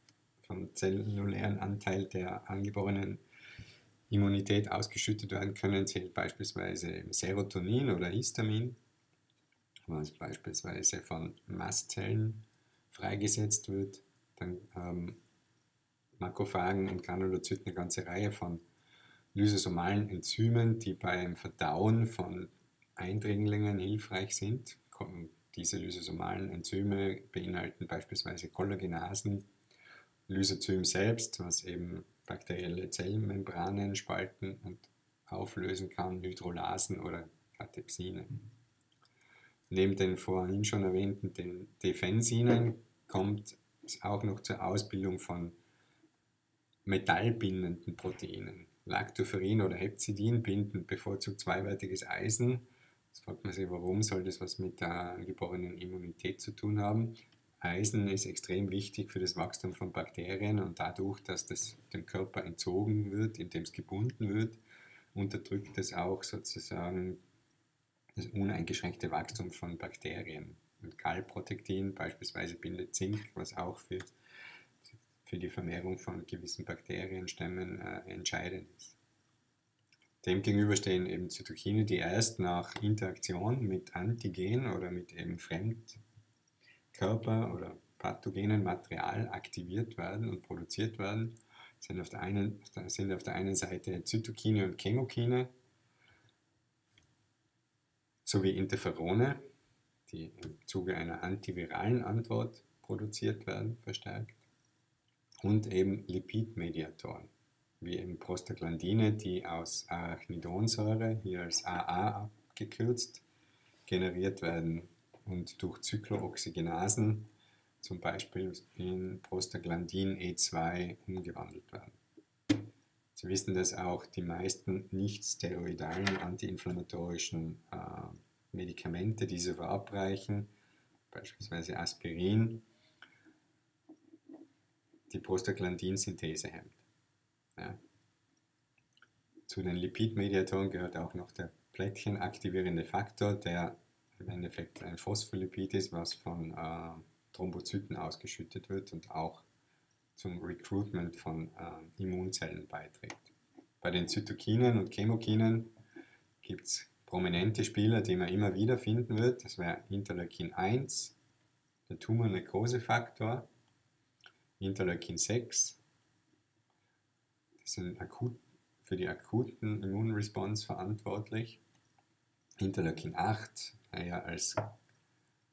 vom zellulären Anteil der angeborenen Immunität ausgeschüttet werden können, zählt beispielsweise Serotonin oder Histamin, was beispielsweise von Mastzellen freigesetzt wird. Dann haben Makrophagen und Granulozyten eine ganze Reihe von lysosomalen Enzymen, die beim Verdauen von Eindringlingen hilfreich sind. Diese lysosomalen Enzyme beinhalten beispielsweise Kollagenasen, Lysozym selbst, was eben bakterielle Zellmembranen spalten und auflösen kann, Hydrolasen oder Katepsine. Neben den vorhin schon erwähnten Defensinen kommt es auch noch zur Ausbildung von metallbindenden Proteinen. Lactoferrin oder Hepzidin binden bevorzugt zweiwertiges Eisen. Jetzt fragt man sich, warum soll das was mit der angeborenen Immunität zu tun haben? Eisen ist extrem wichtig für das Wachstum von Bakterien und dadurch, dass das dem Körper entzogen wird, indem es gebunden wird, unterdrückt es auch sozusagen das uneingeschränkte Wachstum von Bakterien. Und Galprotektin beispielsweise bindet Zink, was auch für, für die Vermehrung von gewissen Bakterienstämmen äh, entscheidend ist. Demgegenüber stehen eben Zytokine, die erst nach Interaktion mit Antigen oder mit eben Fremd Körper oder pathogenen Material aktiviert werden und produziert werden, sind auf der einen, sind auf der einen Seite Zytokine und Chemokine sowie Interferone, die im Zuge einer antiviralen Antwort produziert werden, verstärkt, und eben Lipidmediatoren, wie eben Prostaglandine, die aus Arachnidonsäure, hier als AA abgekürzt, generiert werden und durch Zyklooxygenasen, zum Beispiel in Prostaglandin E2, umgewandelt werden. Sie wissen, dass auch die meisten nicht steroidalen antiinflammatorischen äh, Medikamente diese verabreichen, beispielsweise Aspirin, die Prostaglandinsynthese hemmt. Ja. Zu den Lipidmediatoren gehört auch noch der plättchenaktivierende Faktor, der im Endeffekt ein Phospholipid ist, was von äh, Thrombozyten ausgeschüttet wird und auch zum Recruitment von äh, Immunzellen beiträgt. Bei den Zytokinen und Chemokinen gibt es prominente Spieler, die man immer wieder finden wird. Das wäre Interleukin 1, der Tumornekrosefaktor, Interleukin 6, die sind akut, für die akuten Immunresponse verantwortlich. Interleukin 8, ja, als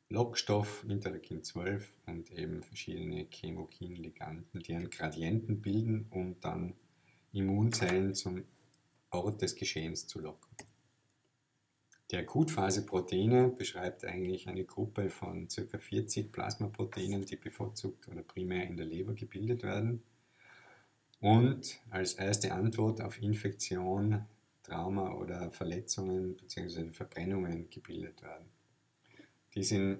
Lockstoff, Interleukin 12 und eben verschiedene Chemokin-Liganden, die einen Gradienten bilden, um dann Immunzellen zum Ort des Geschehens zu locken. Die Akutphase-Proteine beschreibt eigentlich eine Gruppe von ca. 40 Plasmaproteinen, die bevorzugt oder primär in der Leber gebildet werden und als erste Antwort auf Infektion Trauma oder Verletzungen bzw. Verbrennungen gebildet werden. Die sind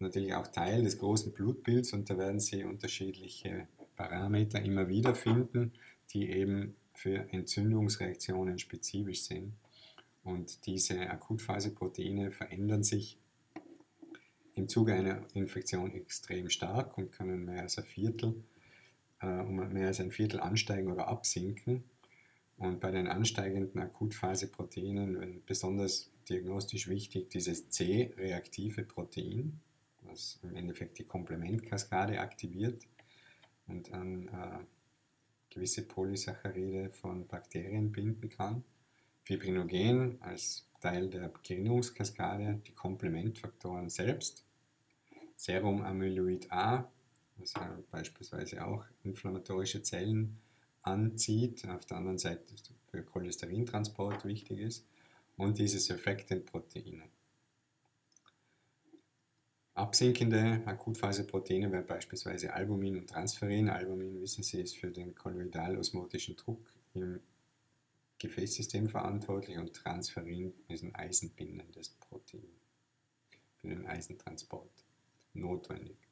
natürlich auch Teil des großen Blutbilds und da werden Sie unterschiedliche Parameter immer wieder finden, die eben für Entzündungsreaktionen spezifisch sind. Und diese Akutphase-Proteine verändern sich im Zuge einer Infektion extrem stark und können mehr als ein Viertel, äh, um mehr als ein Viertel ansteigen oder absinken. Und bei den ansteigenden Akutphase-Proteinen, wenn besonders diagnostisch wichtig, dieses C-reaktive Protein, was im Endeffekt die Komplementkaskade aktiviert und an äh, gewisse Polysaccharide von Bakterien binden kann. Fibrinogen als Teil der Gerinnungskaskade, die Komplementfaktoren selbst. Serum Amyloid A, was beispielsweise auch inflammatorische Zellen anzieht, auf der anderen Seite für Cholesterintransport wichtig ist und diese Surfactant-Proteine. Absinkende Akutphase-Proteine wären beispielsweise Albumin und Transferin. Albumin, wissen Sie, ist für den kolloidal-osmotischen Druck im Gefäßsystem verantwortlich und Transferin ist ein eisenbindendes Protein. für den Eisentransport notwendig.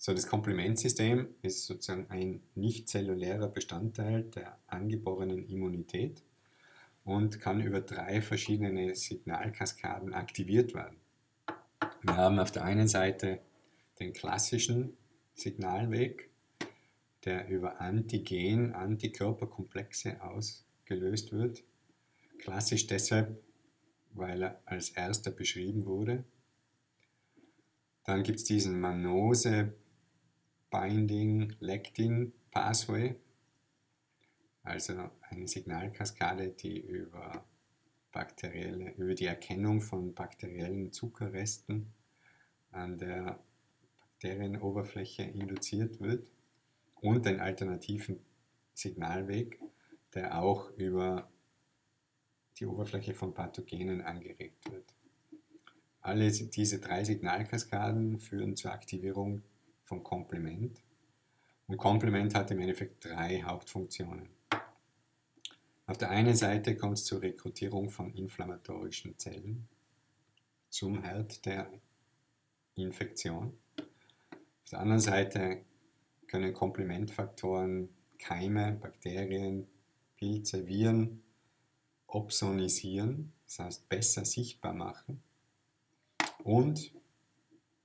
So, das Komplementsystem ist sozusagen ein nicht zellulärer Bestandteil der angeborenen Immunität und kann über drei verschiedene Signalkaskaden aktiviert werden. Wir haben auf der einen Seite den klassischen Signalweg, der über Antigen-Antikörperkomplexe ausgelöst wird. Klassisch deshalb, weil er als erster beschrieben wurde. Dann gibt es diesen Manose Binding Lectin Pathway, also eine Signalkaskade, die über, bakterielle, über die Erkennung von bakteriellen Zuckerresten an der Bakterienoberfläche induziert wird und den alternativen Signalweg, der auch über die Oberfläche von Pathogenen angeregt wird. Alle diese drei Signalkaskaden führen zur Aktivierung von Komplement. Und Komplement hat im Endeffekt drei Hauptfunktionen. Auf der einen Seite kommt es zur Rekrutierung von inflammatorischen Zellen zum Herd der Infektion. Auf der anderen Seite können Komplementfaktoren Keime, Bakterien, Pilze, Viren opsonisieren, das heißt besser sichtbar machen. Und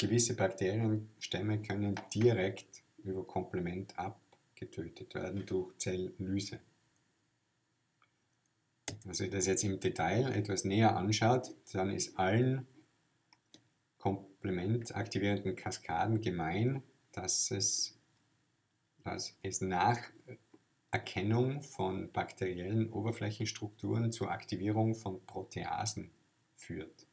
gewisse Bakterienstämme können direkt über Komplement abgetötet werden durch Zelllyse. Also das jetzt im Detail etwas näher anschaut, dann ist allen komplementaktivierenden Kaskaden gemein, dass es, dass es nach Erkennung von bakteriellen Oberflächenstrukturen zur Aktivierung von Proteasen führt.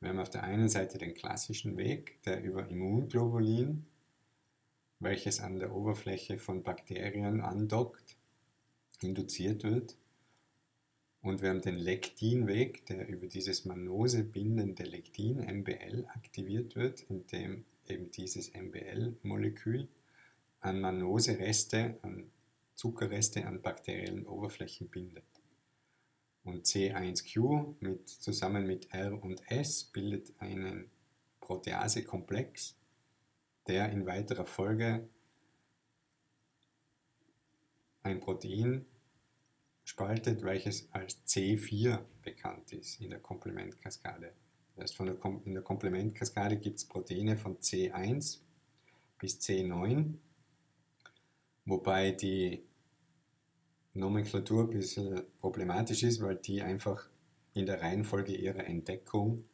Wir haben auf der einen Seite den klassischen Weg, der über Immunglobulin, welches an der Oberfläche von Bakterien andockt, induziert wird. Und wir haben den Lektinweg, der über dieses Manose-bindende Lektin, MBL, aktiviert wird, indem eben dieses MBL-Molekül an Manose-Reste, an Zuckerreste an bakteriellen Oberflächen bindet. Und C1Q mit, zusammen mit R und S bildet einen Proteasekomplex, der in weiterer Folge ein Protein spaltet, welches als C4 bekannt ist in der Komplementkaskade. Das heißt, von der Kom in der Komplementkaskade gibt es Proteine von C1 bis C9, wobei die Nomenklatur ein bisschen problematisch ist, weil die einfach in der Reihenfolge ihrer Entdeckung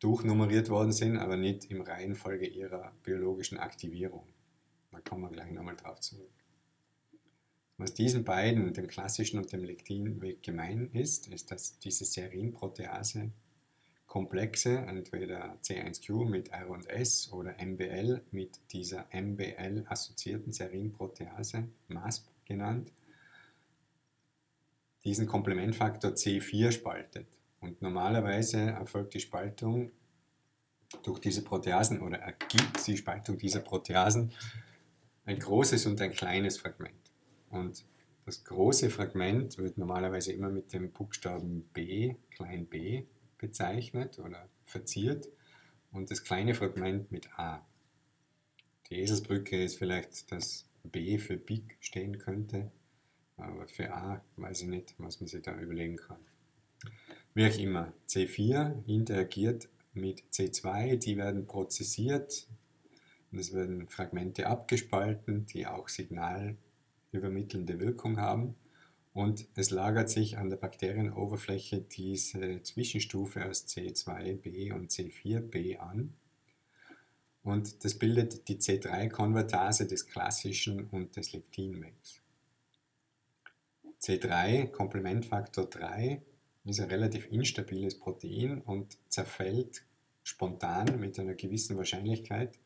durchnummeriert worden sind, aber nicht im Reihenfolge ihrer biologischen Aktivierung. Da kommen wir gleich nochmal drauf zurück. Was diesen beiden, dem klassischen und dem Lektinweg gemein ist, ist, dass diese Serinprotease Komplexe, entweder C1Q mit R und S oder MBL mit dieser MBL-assoziierten Serinprotease, MASP genannt, diesen Komplementfaktor C4 spaltet. Und normalerweise erfolgt die Spaltung durch diese Proteasen oder ergibt die Spaltung dieser Proteasen ein großes und ein kleines Fragment. Und das große Fragment wird normalerweise immer mit dem Buchstaben B, klein b, bezeichnet oder verziert und das kleine Fragment mit A. Die Eselsbrücke ist vielleicht das B für Big stehen könnte, aber für A weiß ich nicht, was man sich da überlegen kann. Wie auch immer, C4 interagiert mit C2, die werden prozessiert und es werden Fragmente abgespalten, die auch Signal übermittelnde Wirkung haben. Und es lagert sich an der Bakterienoberfläche diese Zwischenstufe aus C2b und C4b an. Und das bildet die C3-Konvertase des klassischen und des Leptinwegs. C3, Komplementfaktor 3, ist ein relativ instabiles Protein und zerfällt spontan mit einer gewissen Wahrscheinlichkeit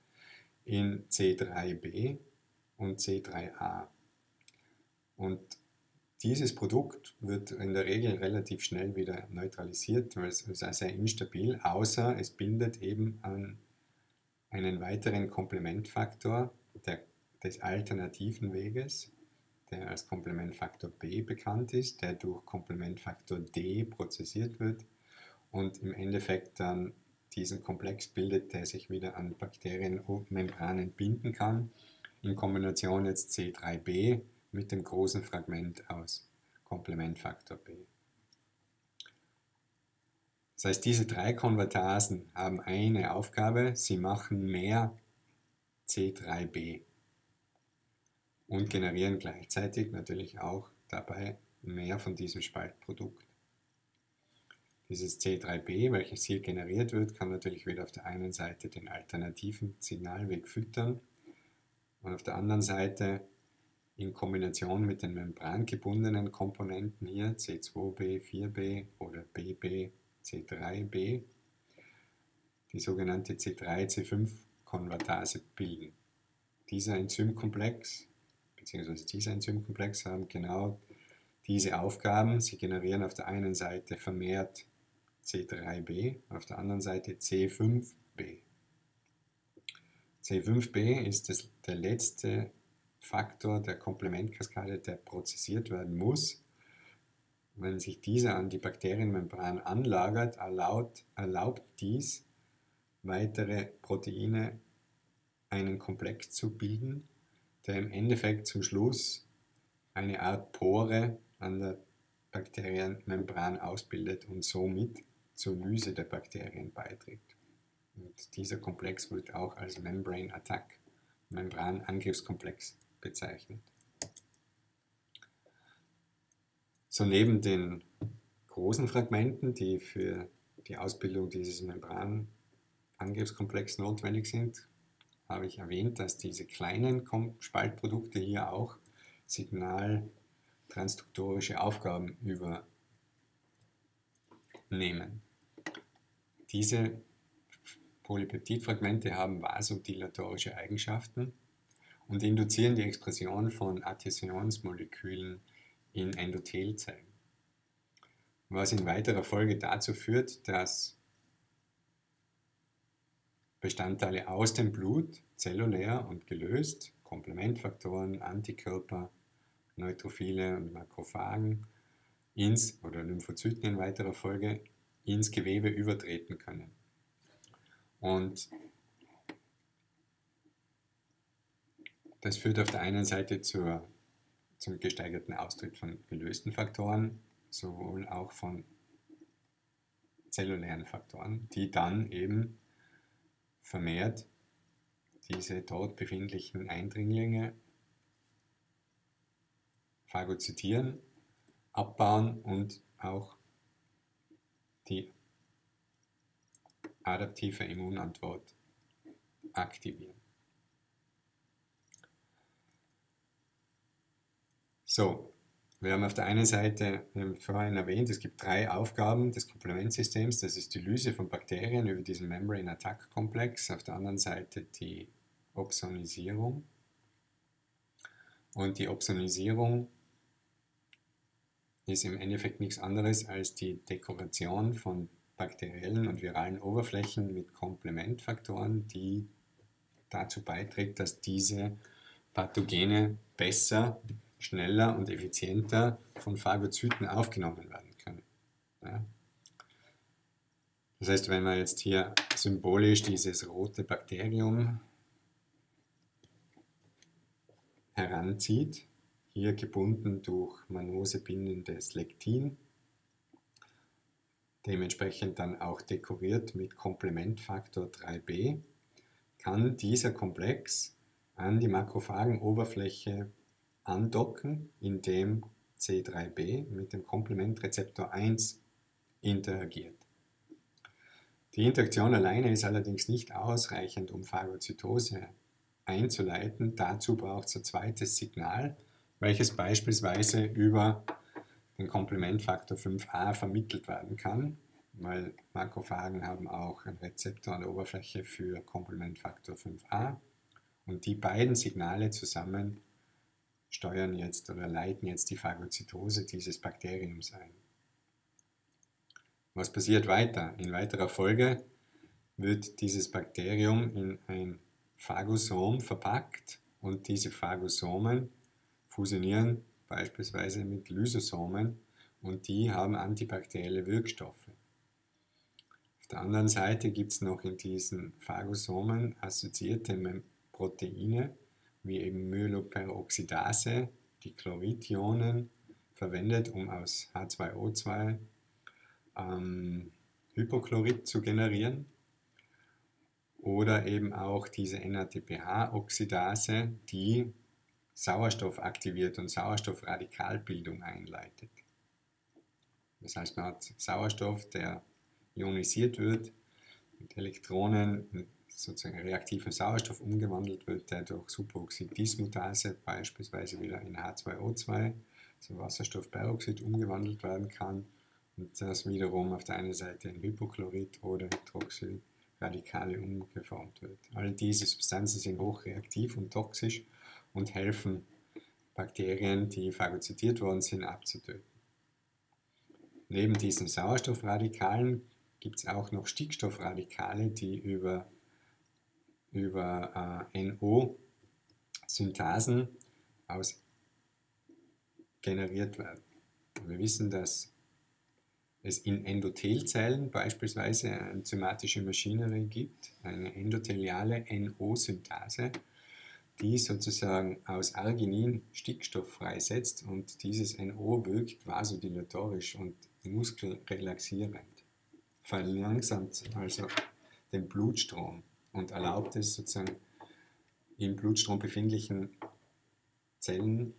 in C3b und C3a. Und dieses Produkt wird in der Regel relativ schnell wieder neutralisiert, weil es ist sehr instabil, außer es bindet eben an einen weiteren Komplementfaktor der, des alternativen Weges, der als Komplementfaktor B bekannt ist, der durch Komplementfaktor D prozessiert wird und im Endeffekt dann diesen Komplex bildet, der sich wieder an Bakterienmembranen binden kann, in Kombination jetzt C3b mit dem großen Fragment aus Komplementfaktor B. Das heißt, diese drei Konvertasen haben eine Aufgabe, sie machen mehr C3b und generieren gleichzeitig natürlich auch dabei mehr von diesem Spaltprodukt. Dieses C3b, welches hier generiert wird, kann natürlich wieder auf der einen Seite den alternativen Signalweg füttern und auf der anderen Seite in Kombination mit den membrangebundenen Komponenten hier C2b, 4b oder BB C3b die sogenannte C3-C5-Konvertase bilden. Dieser Enzymkomplex bzw. dieser Enzymkomplex haben genau diese Aufgaben. Sie generieren auf der einen Seite vermehrt C3b, auf der anderen Seite C5b. C5b ist das, der letzte Faktor der Komplementkaskade, der prozessiert werden muss wenn sich dieser an die Bakterienmembran anlagert, erlaubt, erlaubt dies, weitere Proteine einen Komplex zu bilden, der im Endeffekt zum Schluss eine Art Pore an der Bakterienmembran ausbildet und somit zur Lyse der Bakterien beiträgt. Und dieser Komplex wird auch als Membrane Attack, Membranangriffskomplex bezeichnet. So neben den großen Fragmenten, die für die Ausbildung dieses Membranangriffskomplex notwendig sind, habe ich erwähnt, dass diese kleinen Spaltprodukte hier auch signaltransduktorische Aufgaben übernehmen. Diese Polypeptidfragmente haben vasodilatorische Eigenschaften und induzieren die Expression von Adhäsionsmolekülen in Endothelzellen. Was in weiterer Folge dazu führt, dass Bestandteile aus dem Blut, zellulär und gelöst, Komplementfaktoren, Antikörper, Neutrophile und Makrophagen ins oder Lymphozyten in weiterer Folge ins Gewebe übertreten können. Und das führt auf der einen Seite zur zum gesteigerten Austritt von gelösten Faktoren, sowohl auch von zellulären Faktoren, die dann eben vermehrt diese dort befindlichen Eindringlinge phagozytieren, abbauen und auch die adaptive Immunantwort aktivieren. So, wir haben auf der einen Seite, wir haben vorhin erwähnt, es gibt drei Aufgaben des Komplementsystems. Das ist die Lyse von Bakterien über diesen Membrane Attack Komplex. Auf der anderen Seite die Opsonisierung. Und die Opsonisierung ist im Endeffekt nichts anderes als die Dekoration von bakteriellen und viralen Oberflächen mit Komplementfaktoren, die dazu beiträgt, dass diese Pathogene besser schneller und effizienter von Phagozyten aufgenommen werden können. Ja. Das heißt, wenn man jetzt hier symbolisch dieses rote Bakterium heranzieht, hier gebunden durch Manose-bindendes Lektin, dementsprechend dann auch dekoriert mit Komplementfaktor 3b, kann dieser Komplex an die Makrofagenoberfläche andocken, indem C3b mit dem Komplementrezeptor 1 interagiert. Die Interaktion alleine ist allerdings nicht ausreichend, um Phagozytose einzuleiten. Dazu braucht es ein zweites Signal, welches beispielsweise über den Komplementfaktor 5a vermittelt werden kann, weil Makrophagen haben auch einen Rezeptor an der Oberfläche für Komplementfaktor 5a und die beiden Signale zusammen steuern jetzt oder leiten jetzt die Phagozytose dieses Bakteriums ein. Was passiert weiter? In weiterer Folge wird dieses Bakterium in ein Phagosom verpackt und diese Phagosomen fusionieren beispielsweise mit Lysosomen und die haben antibakterielle Wirkstoffe. Auf der anderen Seite gibt es noch in diesen Phagosomen assoziierte Proteine, wie eben Myeloperoxidase, die Chloridionen verwendet, um aus H2O2 ähm, Hypochlorid zu generieren. Oder eben auch diese NADPH-Oxidase, die Sauerstoff aktiviert und Sauerstoffradikalbildung einleitet. Das heißt, man hat Sauerstoff, der ionisiert wird, mit Elektronen in sozusagen reaktiven Sauerstoff umgewandelt wird, der durch Superoxidismutase beispielsweise wieder in H2O2, also Wasserstoffperoxid, umgewandelt werden kann und das wiederum auf der einen Seite in Hypochlorid oder Hydroxylradikale umgeformt wird. All diese Substanzen sind hochreaktiv und toxisch und helfen Bakterien, die phagozytiert worden sind, abzutöten. Neben diesen Sauerstoffradikalen gibt es auch noch Stickstoffradikale, die über, über äh, NO-Synthasen aus generiert werden. Wir wissen, dass es in Endothelzellen beispielsweise eine enzymatische Maschinerie gibt, eine endotheliale NO-Synthase, die sozusagen aus Arginin Stickstoff freisetzt und dieses NO wirkt vasodilatorisch und muskelrelaxierend, verlangsamt also den Blutstrom und erlaubt es sozusagen im Blutstrom befindlichen Zellen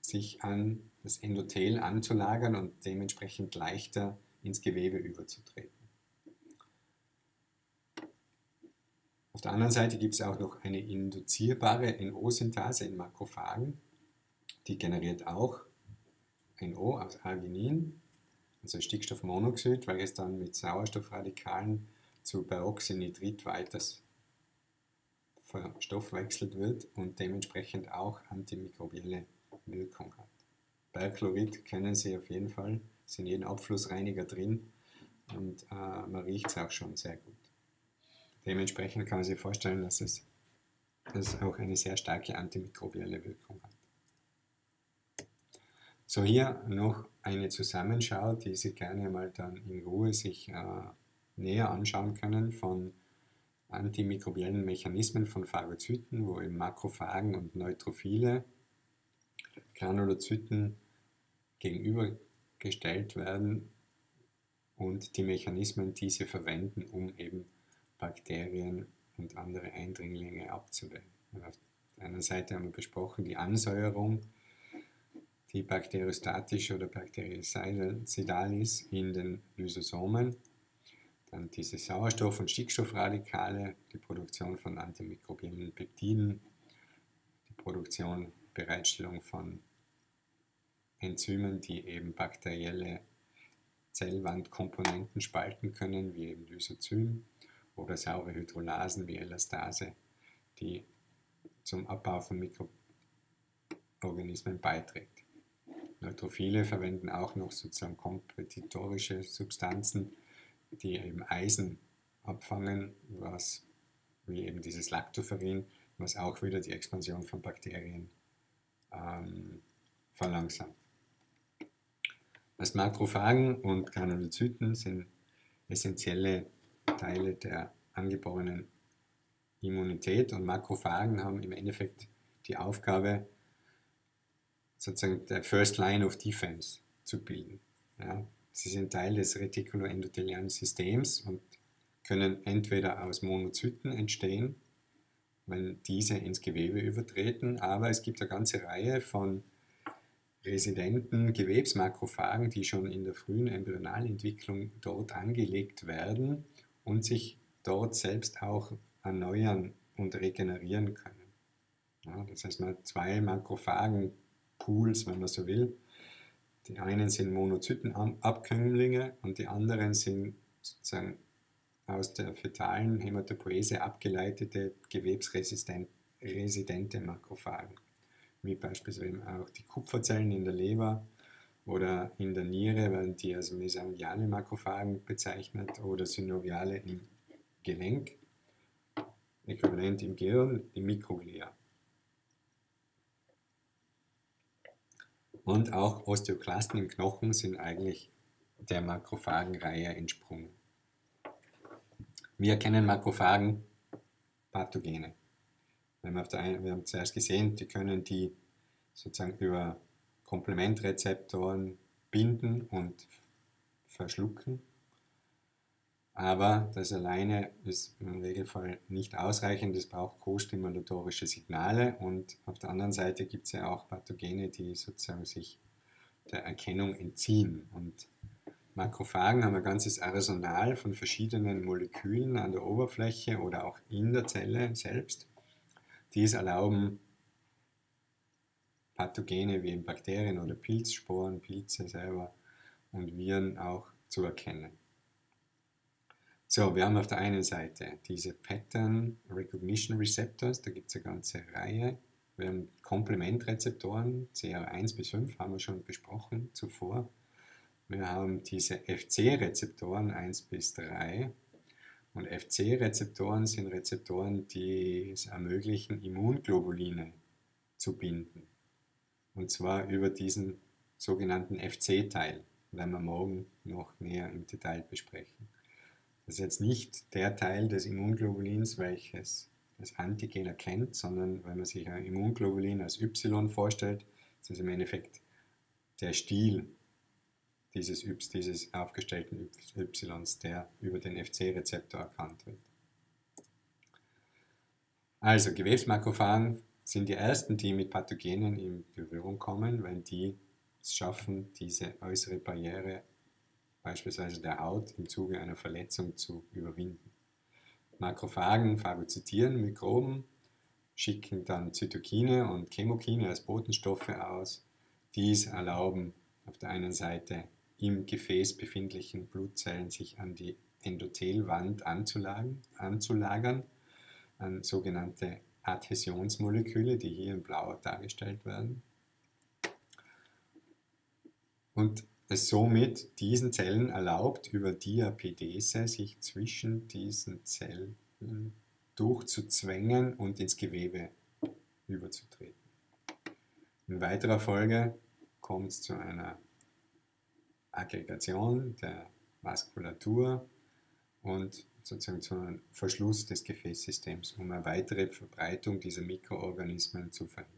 sich an das Endothel anzulagern und dementsprechend leichter ins Gewebe überzutreten. Auf der anderen Seite gibt es auch noch eine induzierbare NO-Synthase in Makrophagen. Die generiert auch NO aus Arginin, also Stickstoffmonoxid, weil es dann mit Sauerstoffradikalen zu Peroxynitrit weiter verstoffwechselt wird und dementsprechend auch antimikrobielle Wirkung hat. Perchlorid kennen Sie auf jeden Fall, ist in jedem Abflussreiniger drin und äh, man riecht es auch schon sehr gut. Dementsprechend kann man sich vorstellen, dass es, dass es auch eine sehr starke antimikrobielle Wirkung hat. So, hier noch eine Zusammenschau, die Sie gerne mal dann in Ruhe sich äh, näher anschauen können von antimikrobiellen Mechanismen von Phagozyten, wo eben Makrophagen und Neutrophile Granulozyten gegenübergestellt werden und die Mechanismen, die sie verwenden, um eben Bakterien und andere Eindringlinge abzuwehren. Auf der einen Seite haben wir besprochen die Ansäuerung, die bakteriostatische oder baktericidal ist in den Lysosomen. Dann diese Sauerstoff- und Stickstoffradikale, die Produktion von antimikrobiellen Peptiden, die Produktion, Bereitstellung von Enzymen, die eben bakterielle Zellwandkomponenten spalten können, wie eben Lysozym oder saure Hydrolasen wie Elastase, die zum Abbau von Mikroorganismen beiträgt. Neutrophile verwenden auch noch sozusagen kompetitorische Substanzen, die eben Eisen abfangen, was wie eben dieses Lactoferrin, was auch wieder die Expansion von Bakterien ähm, verlangsamt. Das Makrophagen und Granulozyten sind essentielle Teile der angeborenen Immunität und Makrophagen haben im Endeffekt die Aufgabe, sozusagen der First Line of Defense zu bilden. Ja. Sie sind Teil des retikuloendothelialen Systems und können entweder aus Monozyten entstehen, wenn diese ins Gewebe übertreten, aber es gibt eine ganze Reihe von residenten Gewebsmakrophagen, die schon in der frühen Embryonalentwicklung dort angelegt werden und sich dort selbst auch erneuern und regenerieren können. Ja, das heißt, man hat zwei Makrophagen-Pools, wenn man so will. Die einen sind Monozytenabkömmlinge und die anderen sind sozusagen aus der fetalen Hämatopoese abgeleitete gewebsresidente Makrophagen, wie beispielsweise auch die Kupferzellen in der Leber oder in der Niere werden die als mesangiale Makrophagen bezeichnet oder synoviale im Gelenk, äquivalent im Gehirn, die Mikroglia. Und auch Osteoklasten im Knochen sind eigentlich der Makrophagenreihe entsprungen. Wir erkennen Makrophagen Pathogene. Wir haben, einen, wir haben zuerst gesehen, die können die sozusagen über Komplementrezeptoren binden und verschlucken. Aber das alleine ist im Regelfall nicht ausreichend. Es braucht co-stimulatorische Signale und auf der anderen Seite gibt es ja auch Pathogene, die sozusagen sich der Erkennung entziehen. Und Makrophagen haben ein ganzes Arsenal von verschiedenen Molekülen an der Oberfläche oder auch in der Zelle selbst, die es erlauben, Pathogene wie Bakterien oder Pilzsporen, Pilze selber und Viren auch zu erkennen. So, wir haben auf der einen Seite diese Pattern Recognition Receptors, da gibt es eine ganze Reihe. Wir haben Komplementrezeptoren, CR1 bis 5 haben wir schon besprochen zuvor. Wir haben diese FC-Rezeptoren 1 bis 3. Und FC-Rezeptoren sind Rezeptoren, die es ermöglichen, Immunglobuline zu binden. Und zwar über diesen sogenannten FC-Teil, werden wir morgen noch näher im Detail besprechen. Das ist jetzt nicht der Teil des Immunglobulins, welches das Antigen erkennt, sondern wenn man sich ein Immunglobulin als Y vorstellt, ist es im Endeffekt der Stil dieses, y, dieses aufgestellten Ys, der über den FC-Rezeptor erkannt wird. Also Gewebsmakrophagen sind die ersten, die mit Pathogenen in Berührung kommen, wenn die es schaffen, diese äußere Barriere beispielsweise der Haut im Zuge einer Verletzung zu überwinden. Makrophagen phagozytieren Mikroben, schicken dann Zytokine und Chemokine als Botenstoffe aus. Dies erlauben auf der einen Seite im Gefäß befindlichen Blutzellen sich an die Endothelwand anzulagern, an sogenannte Adhäsionsmoleküle, die hier in Blau dargestellt werden. Und es somit diesen Zellen erlaubt, über Diapedese sich zwischen diesen Zellen durchzuzwängen und ins Gewebe überzutreten. In weiterer Folge kommt es zu einer Aggregation der Vaskulatur und sozusagen zu einem Verschluss des Gefäßsystems, um eine weitere Verbreitung dieser Mikroorganismen zu verhindern.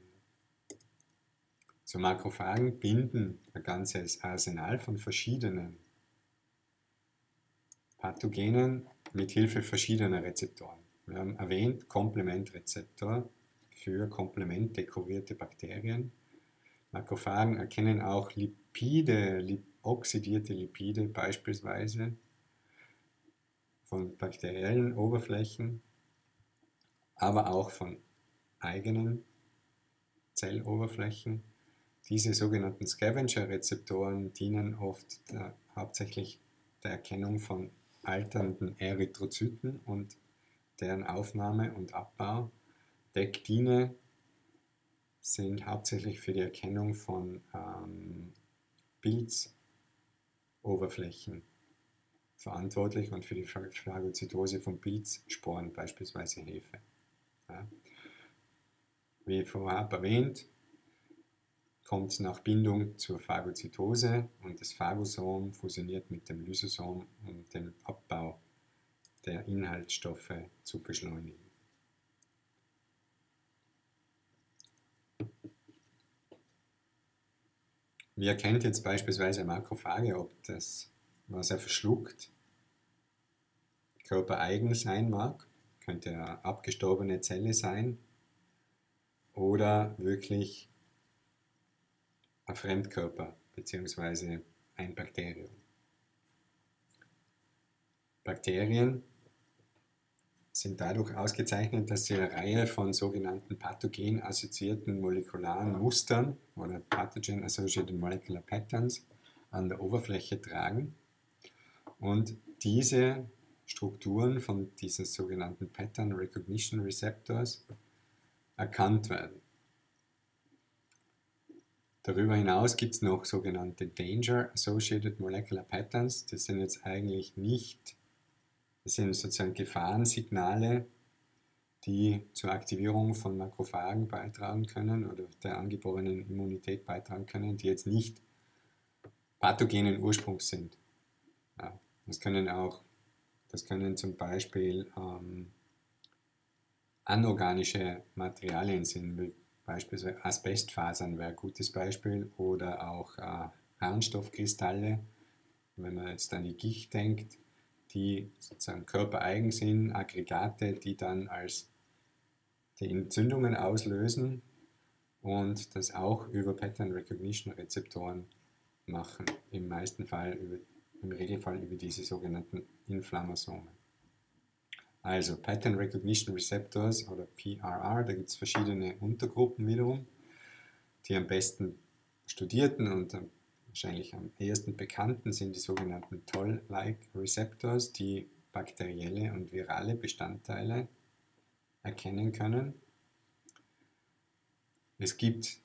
So Makrophagen binden ein ganzes Arsenal von verschiedenen Pathogenen mit Hilfe verschiedener Rezeptoren. Wir haben erwähnt Komplementrezeptor für komplementdekorierte Bakterien. Makrophagen erkennen auch Lipide, oxidierte Lipide beispielsweise von bakteriellen Oberflächen, aber auch von eigenen Zelloberflächen. Diese sogenannten Scavenger-Rezeptoren dienen oft der, hauptsächlich der Erkennung von alternden Erythrozyten und deren Aufnahme und Abbau. Dektine sind hauptsächlich für die Erkennung von ähm, Pilz- Oberflächen verantwortlich und für die Phagozytose von Pilzsporen, beispielsweise Hefe. Ja. Wie vorab erwähnt, kommt es nach Bindung zur Phagozytose und das Phagosom fusioniert mit dem Lysosom, um den Abbau der Inhaltsstoffe zu beschleunigen. Wie erkennt jetzt beispielsweise Makrophage, ob das, was er verschluckt, körpereigen sein mag? Könnte eine abgestorbene Zelle sein oder wirklich ein Fremdkörper bzw. ein Bakterium. Bakterien sind dadurch ausgezeichnet, dass sie eine Reihe von sogenannten pathogen-assoziierten molekularen Mustern oder Pathogen-Associated Molecular Patterns an der Oberfläche tragen und diese Strukturen von diesen sogenannten Pattern Recognition Receptors erkannt werden. Darüber hinaus gibt es noch sogenannte Danger Associated Molecular Patterns. Das sind jetzt eigentlich nicht das sind sozusagen Gefahrensignale, die zur Aktivierung von Makrophagen beitragen können oder der angeborenen Immunität beitragen können, die jetzt nicht pathogenen Ursprungs sind. Ja, das können auch, das können zum Beispiel ähm, anorganische Materialien sind, beispielsweise Asbestfasern wäre ein gutes Beispiel oder auch äh, Harnstoffkristalle, wenn man jetzt an die Gicht denkt, die sozusagen körpereigen sind, Aggregate, die dann als die Entzündungen auslösen und das auch über Pattern Recognition Rezeptoren machen, im meisten Fall, über, im Regelfall über diese sogenannten Inflammasomen. Also Pattern Recognition Receptors oder PRR, da gibt es verschiedene Untergruppen wiederum. Die am besten studierten und wahrscheinlich am ehesten bekannten sind die sogenannten Toll-like Receptors, die bakterielle und virale Bestandteile erkennen können. Es gibt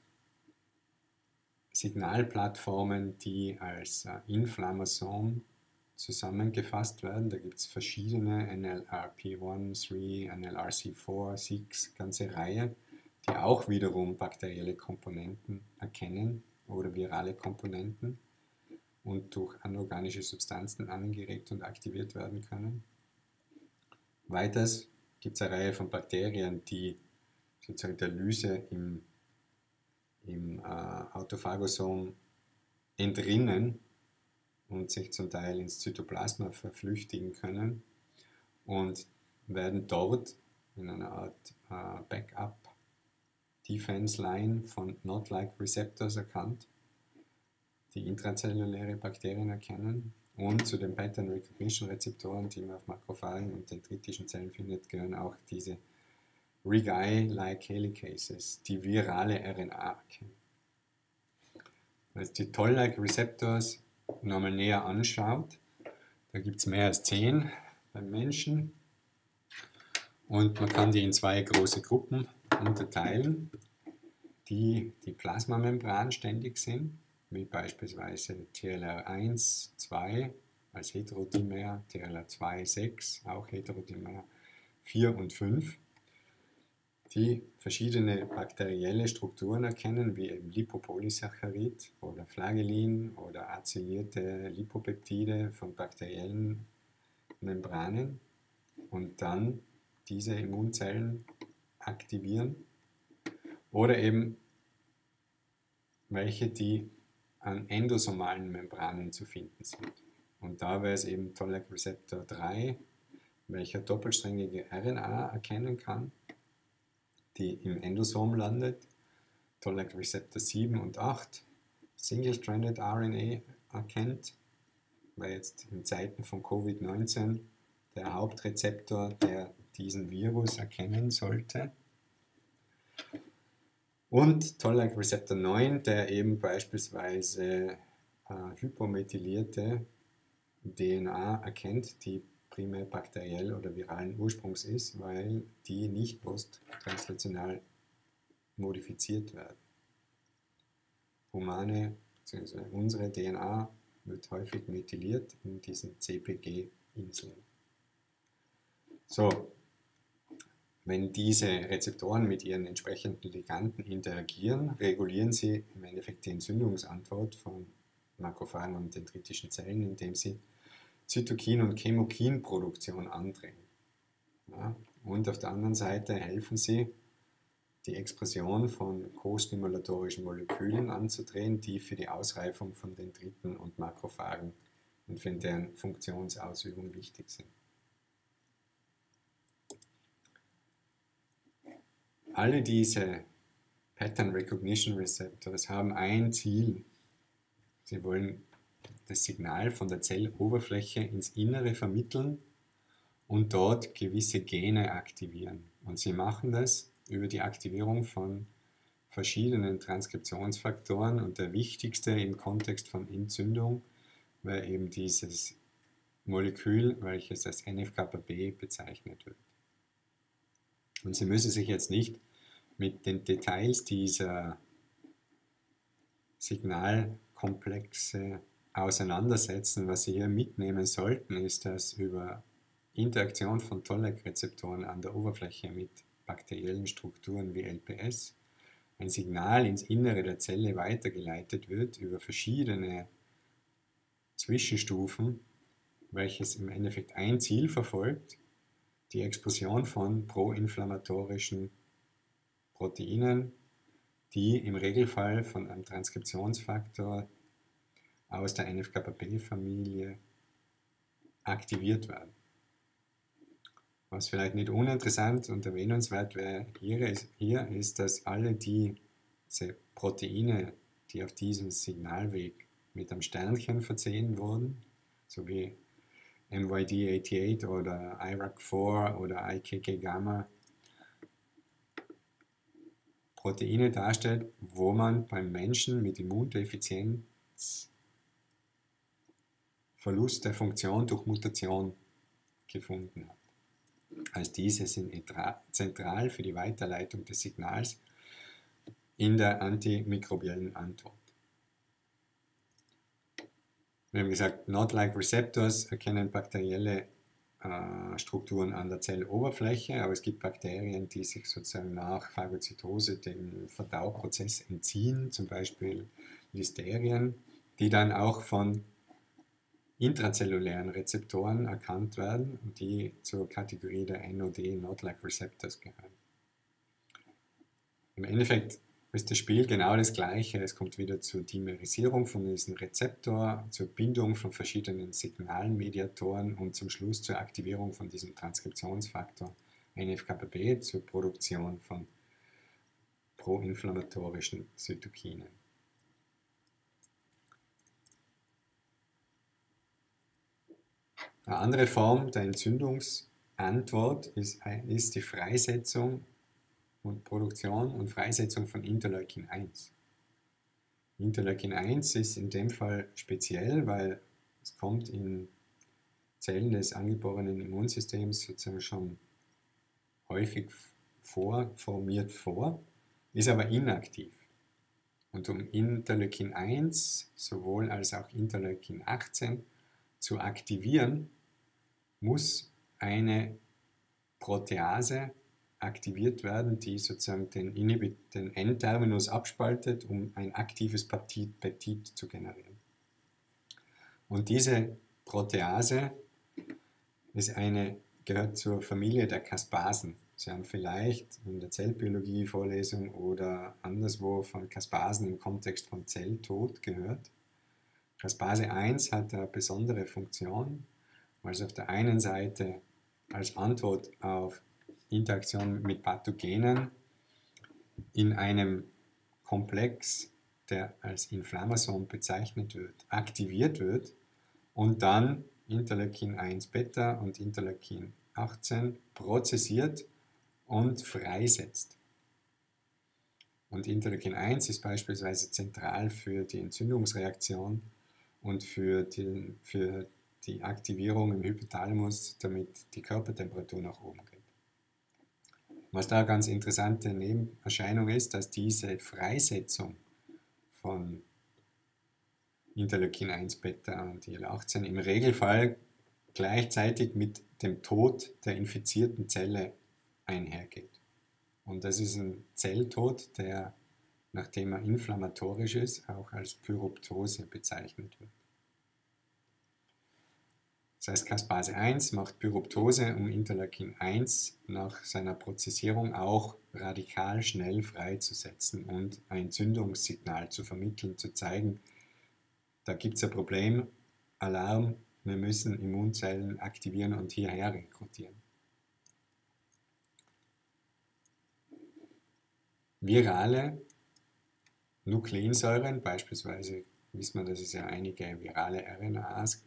Signalplattformen, die als äh, Inflammasom zusammengefasst werden. Da gibt es verschiedene NLRP1, 3, NLRC4, 6, ganze Reihe, die auch wiederum bakterielle Komponenten erkennen oder virale Komponenten und durch anorganische Substanzen angeregt und aktiviert werden können. Weiters gibt es eine Reihe von Bakterien, die sozusagen der Lyse im, im äh, Autophagosom entrinnen und sich zum Teil ins Zytoplasma verflüchtigen können und werden dort in einer Art äh, Backup Defense Line von Not-like Receptors erkannt, die intrazelluläre Bakterien erkennen und zu den Pattern Recognition Rezeptoren, die man auf Makrophagen und dendritischen Zellen findet, gehören auch diese Reguy-like Helicases, die virale RNA erkennen. Man die Toll-like Receptors nochmal näher anschaut, da gibt es mehr als zehn beim Menschen. Und man kann die in zwei große Gruppen unterteilen, die die Plasmamembran ständig sind wie beispielsweise TLR1, 2 als Heterodimer, TLR2, 6 auch Heterodimer, 4 und 5, die verschiedene bakterielle Strukturen erkennen, wie eben Lipopolysaccharid oder Flagellin oder acylierte Lipopeptide von bakteriellen Membranen und dann diese Immunzellen aktivieren oder eben welche, die an endosomalen Membranen zu finden sind. Und da wäre es eben Toll-like Receptor 3, welcher doppelsträngige RNA erkennen kann, die im Endosom landet, Toll-like Receptor 7 und 8, Single-stranded RNA erkennt, weil jetzt in Zeiten von Covid-19 der Hauptrezeptor, der diesen Virus erkennen sollte. Und Toll-like Receptor 9, der eben beispielsweise äh, hypomethylierte DNA erkennt, die primär bakteriell oder viralen Ursprungs ist, weil die nicht posttranslational modifiziert werden. Humane, bzw. unsere DNA wird häufig methyliert in diesen CPG-Inseln. So, wenn diese Rezeptoren mit ihren entsprechenden Liganden interagieren, regulieren sie im Endeffekt die Entzündungsantwort von Makrophagen und dendritischen Zellen, indem sie Zytokin- und Chemokinproduktion andrehen. Ja, und auf der anderen Seite helfen sie, die Expression von co-stimulatorischen Molekülen anzudrehen, die für die Ausreifung von Dendriten und Makrophagen und für deren Funktionsausübung wichtig sind. alle diese Pattern Recognition Receptors haben ein Ziel. Sie wollen das Signal von der Zelloberfläche ins Innere vermitteln und dort gewisse Gene aktivieren. Und sie machen das über die Aktivierung von verschiedenen Transkriptionsfaktoren und der wichtigste im Kontext von Entzündung wäre eben dieses Molekül, welches als NF-kappa-B bezeichnet wird. Und Sie müssen sich jetzt nicht mit den Details dieser Signalkomplexe auseinandersetzen. Was Sie hier mitnehmen sollten, ist, dass über Interaktion von Tollec-Rezeptoren an der Oberfläche mit bakteriellen Strukturen wie LPS ein Signal ins Innere der Zelle weitergeleitet wird über verschiedene Zwischenstufen, welches im Endeffekt ein Ziel verfolgt, die Explosion von proinflammatorischen Proteinen, die im Regelfall von einem Transkriptionsfaktor aus der NF-kappa-B-Familie aktiviert werden. Was vielleicht nicht uninteressant und erwähnenswert wäre hier ist, hier ist, dass alle diese Proteine, die auf diesem Signalweg mit einem Sternchen versehen wurden, so wie MYD88 oder IRAC4 oder IKK Gamma, Proteine darstellt, wo man beim Menschen mit Immundefizienz Verlust der Funktion durch Mutation gefunden hat. Als diese sind zentral für die Weiterleitung des Signals in der antimikrobiellen Antwort. Wir haben gesagt, Not-like Receptors erkennen bakterielle äh, Strukturen an der Zelloberfläche, aber es gibt Bakterien, die sich sozusagen nach Phagozytose dem Verdauprozess entziehen, zum Beispiel Listerien, die dann auch von intrazellulären Rezeptoren erkannt werden und die zur Kategorie der NOD, Not-like Receptors, gehören. Im Endeffekt ist das Spiel genau das gleiche. Es kommt wieder zur Dimerisierung von diesem Rezeptor, zur Bindung von verschiedenen Signalmediatoren und zum Schluss zur Aktivierung von diesem Transkriptionsfaktor NF-κB zur Produktion von proinflammatorischen Zytokinen. Eine andere Form der Entzündungsantwort ist, ist die Freisetzung und Produktion und Freisetzung von Interleukin 1. Interleukin 1 ist in dem Fall speziell, weil es kommt in Zellen des angeborenen Immunsystems sozusagen schon häufig vor, formiert vor, ist aber inaktiv. Und um Interleukin 1 sowohl als auch Interleukin 18 zu aktivieren, muss eine Protease aktiviert werden, die sozusagen den, Inhibit, den N-Terminus abspaltet, um ein aktives Peptid, Peptid zu generieren. Und diese Protease ist eine, gehört zur Familie der Caspasen. Sie haben vielleicht in der Zellbiologie-Vorlesung oder anderswo von Caspasen im Kontext von Zelltod gehört. Caspase 1 hat eine besondere Funktion, es auf der einen Seite als Antwort auf Interaktion mit Pathogenen in einem Komplex, der als Inflammasom bezeichnet wird, aktiviert wird und dann Interleukin 1 Beta und Interleukin 18 prozessiert und freisetzt. Und Interleukin 1 ist beispielsweise zentral für die Entzündungsreaktion und für, den, für die Aktivierung im Hypothalamus, damit die Körpertemperatur nach oben geht. Was da eine ganz interessante Nebenerscheinung ist, dass diese Freisetzung von Interleukin 1 Beta und IL-18 im Regelfall gleichzeitig mit dem Tod der infizierten Zelle einhergeht. Und das ist ein Zelltod, der, nachdem er inflammatorisch ist, auch als Pyroptose bezeichnet wird. Das heißt, Caspase 1 macht Pyroptose, um Interleukin 1 nach seiner Prozessierung auch radikal schnell freizusetzen und ein Zündungssignal zu vermitteln, zu zeigen, da gibt es ein Problem, Alarm, wir müssen Immunzellen aktivieren und hierher rekrutieren. Virale Nukleinsäuren, beispielsweise wissen wir, dass es ja einige virale RNAs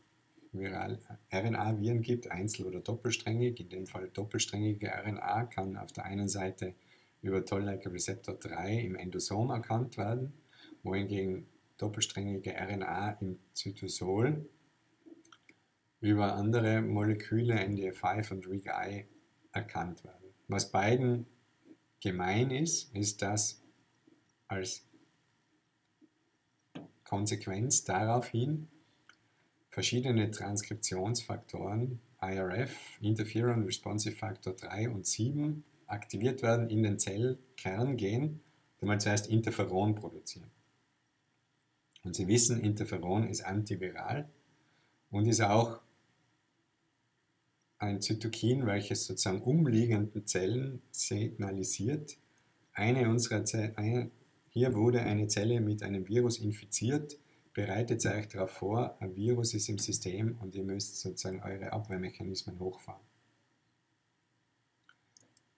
RNA-Viren gibt, einzel- oder doppelsträngig. In dem Fall doppelsträngige RNA kann auf der einen Seite über Toll-like Receptor 3 im Endosom erkannt werden, wohingegen doppelsträngige RNA im Zytosol über andere Moleküle NDF5 und RIG-I erkannt werden. Was beiden gemein ist, ist, dass als Konsequenz darauf hin verschiedene Transkriptionsfaktoren IRF, Interferon Responsive Factor 3 und 7, aktiviert werden, in den Zellkern gehen, die mal zuerst Interferon produzieren. Und Sie wissen, Interferon ist antiviral und ist auch ein Zytokin, welches sozusagen umliegenden Zellen signalisiert, eine unserer Zellen, hier wurde eine Zelle mit einem Virus infiziert, bereitet euch darauf vor, ein Virus ist im System und ihr müsst sozusagen eure Abwehrmechanismen hochfahren.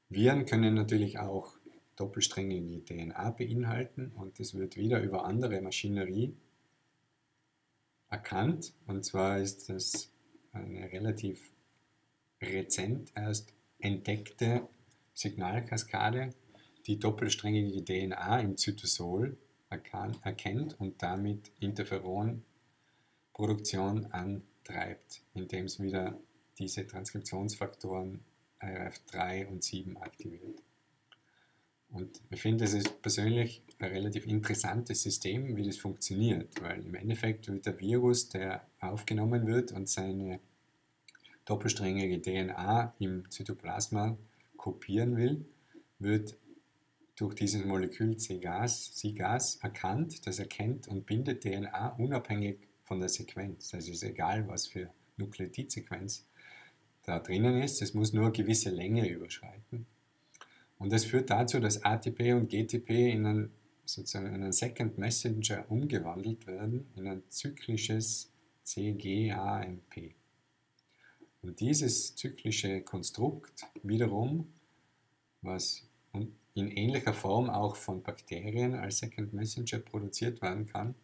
Viren können natürlich auch doppelsträngige DNA beinhalten und das wird wieder über andere Maschinerie erkannt. Und zwar ist das eine relativ rezent erst entdeckte Signalkaskade, die doppelsträngige DNA im Zytosol erkennt und damit Interferonproduktion antreibt, indem es wieder diese Transkriptionsfaktoren RF3 und 7 aktiviert. Und ich finde, das ist persönlich ein relativ interessantes System, wie das funktioniert, weil im Endeffekt wird der Virus, der aufgenommen wird und seine doppelsträngige DNA im Zytoplasma kopieren will, wird durch dieses Molekül C-Gas, C-Gas erkannt, das erkennt und bindet DNA unabhängig von der Sequenz. Also ist egal, was für Nukleotidsequenz da drinnen ist, es muss nur eine gewisse Länge überschreiten. Und das führt dazu, dass ATP und GTP in einen, sozusagen in einen Second Messenger umgewandelt werden, in ein zyklisches CGAMP. Und dieses zyklische Konstrukt wiederum, was in ähnlicher Form auch von Bakterien als Second Messenger produziert werden kann,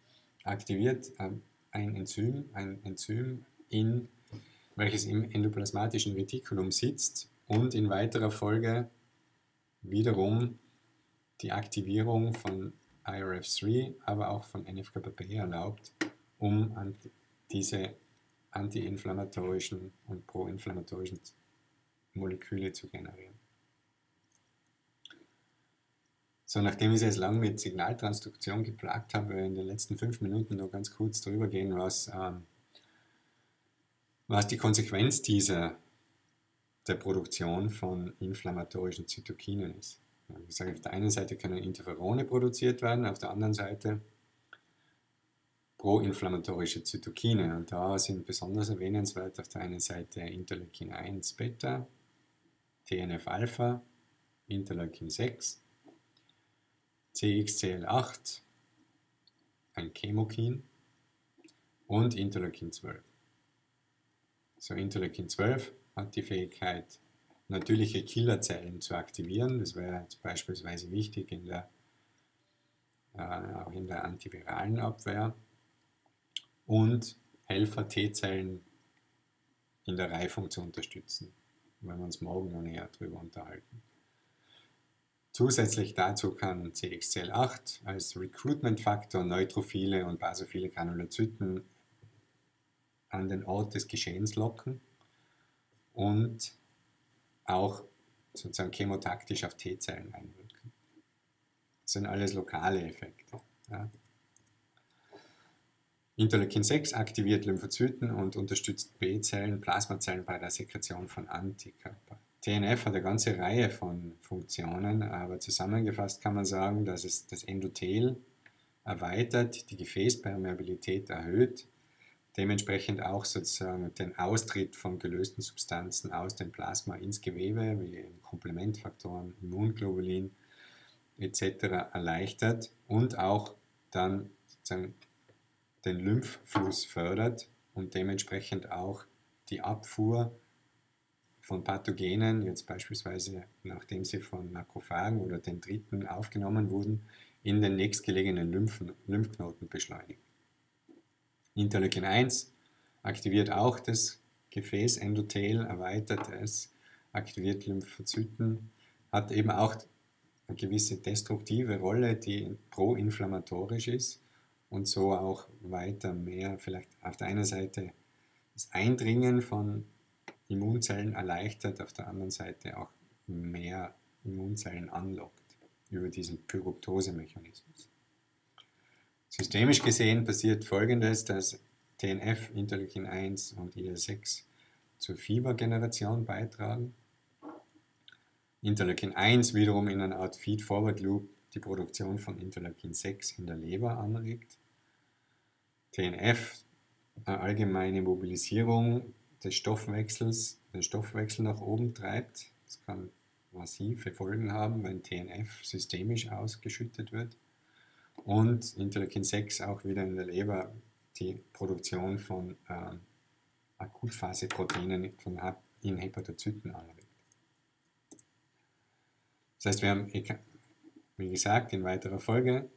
aktiviert ähm, ein Enzym, ein Enzym in welches im endoplasmatischen Retikulum sitzt und in weiterer Folge wiederum die Aktivierung von IRF3, aber auch von NF-κB erlaubt, um an diese antiinflammatorischen und proinflammatorischen Moleküle zu generieren. So, nachdem ich jetzt lang mit Signaltransduktion geplagt habe, ich in den letzten fünf Minuten noch ganz kurz darüber gehen, was ähm, was die Konsequenz dieser der Produktion von inflammatorischen Zytokinen ist. Wie gesagt, auf der einen Seite können Interferone produziert werden, auf der anderen Seite proinflammatorische Zytokine. Und da sind besonders erwähnenswert auf der einen Seite Interleukin 1 Beta, TNF-Alpha, Interleukin 6, CXCL8, ein Chemokin und Interleukin 12. So Interleukin 12 hat die Fähigkeit, natürliche Killerzellen zu aktivieren. Das wäre beispielsweise wichtig in der, äh, auch in der antiviralen Abwehr. Und Helfer T-Zellen in der Reifung zu unterstützen. Wenn wir uns morgen noch näher darüber unterhalten. Zusätzlich dazu kann CXCL8 als Recruitment-Faktor Neutrophile und basophile Granulozyten an den Ort des Geschehens locken und auch sozusagen chemotaktisch auf T-Zellen einwirken. Das sind alles lokale Effekte. Ja. Interleukin 6 aktiviert Lymphozyten und unterstützt B-Zellen, Plasmazellen bei der Sekretion von Antikörper. TNF hat eine ganze Reihe von Funktionen, aber zusammengefasst kann man sagen, dass es das Endothel erweitert, die Gefäßpermeabilität erhöht, dementsprechend auch sozusagen den Austritt von gelösten Substanzen aus dem Plasma ins Gewebe, wie Komplementfaktoren, Immunglobulin etc. erleichtert und auch dann sozusagen den Lymphfluss fördert und dementsprechend auch die Abfuhr von Pathogenen, jetzt beispielsweise nachdem sie von Makrophagen oder Dendriten aufgenommen wurden, in den nächstgelegenen Lymphen, Lymphknoten beschleunigt. Interleukin 1 aktiviert auch das Gefäßendothel, erweitert es, aktiviert Lymphozyten, hat eben auch eine gewisse destruktive Rolle, die proinflammatorisch ist und so auch weiter mehr vielleicht auf der einen Seite das Eindringen von Immunzellen erleichtert, auf der anderen Seite auch mehr Immunzellen anlockt über diesen Pyroptose-Mechanismus. Systemisch gesehen passiert folgendes, dass TNF, Interleukin 1 und IL-6 zur Fiebergeneration beitragen. Interleukin 1 wiederum in einer Art Feed-Forward-Loop die Produktion von Interleukin 6 in der Leber anregt. TNF, eine allgemeine Mobilisierung des Stoffwechsels, den Stoffwechsel nach oben treibt. Das kann massive Folgen haben, wenn TNF systemisch ausgeschüttet wird. Und Interleukin 6 auch wieder in der Leber die Produktion von äh, Akutphaseproteinen von, in Hepatozyten anregt. Das heißt, wir haben, wie gesagt, in weiterer Folge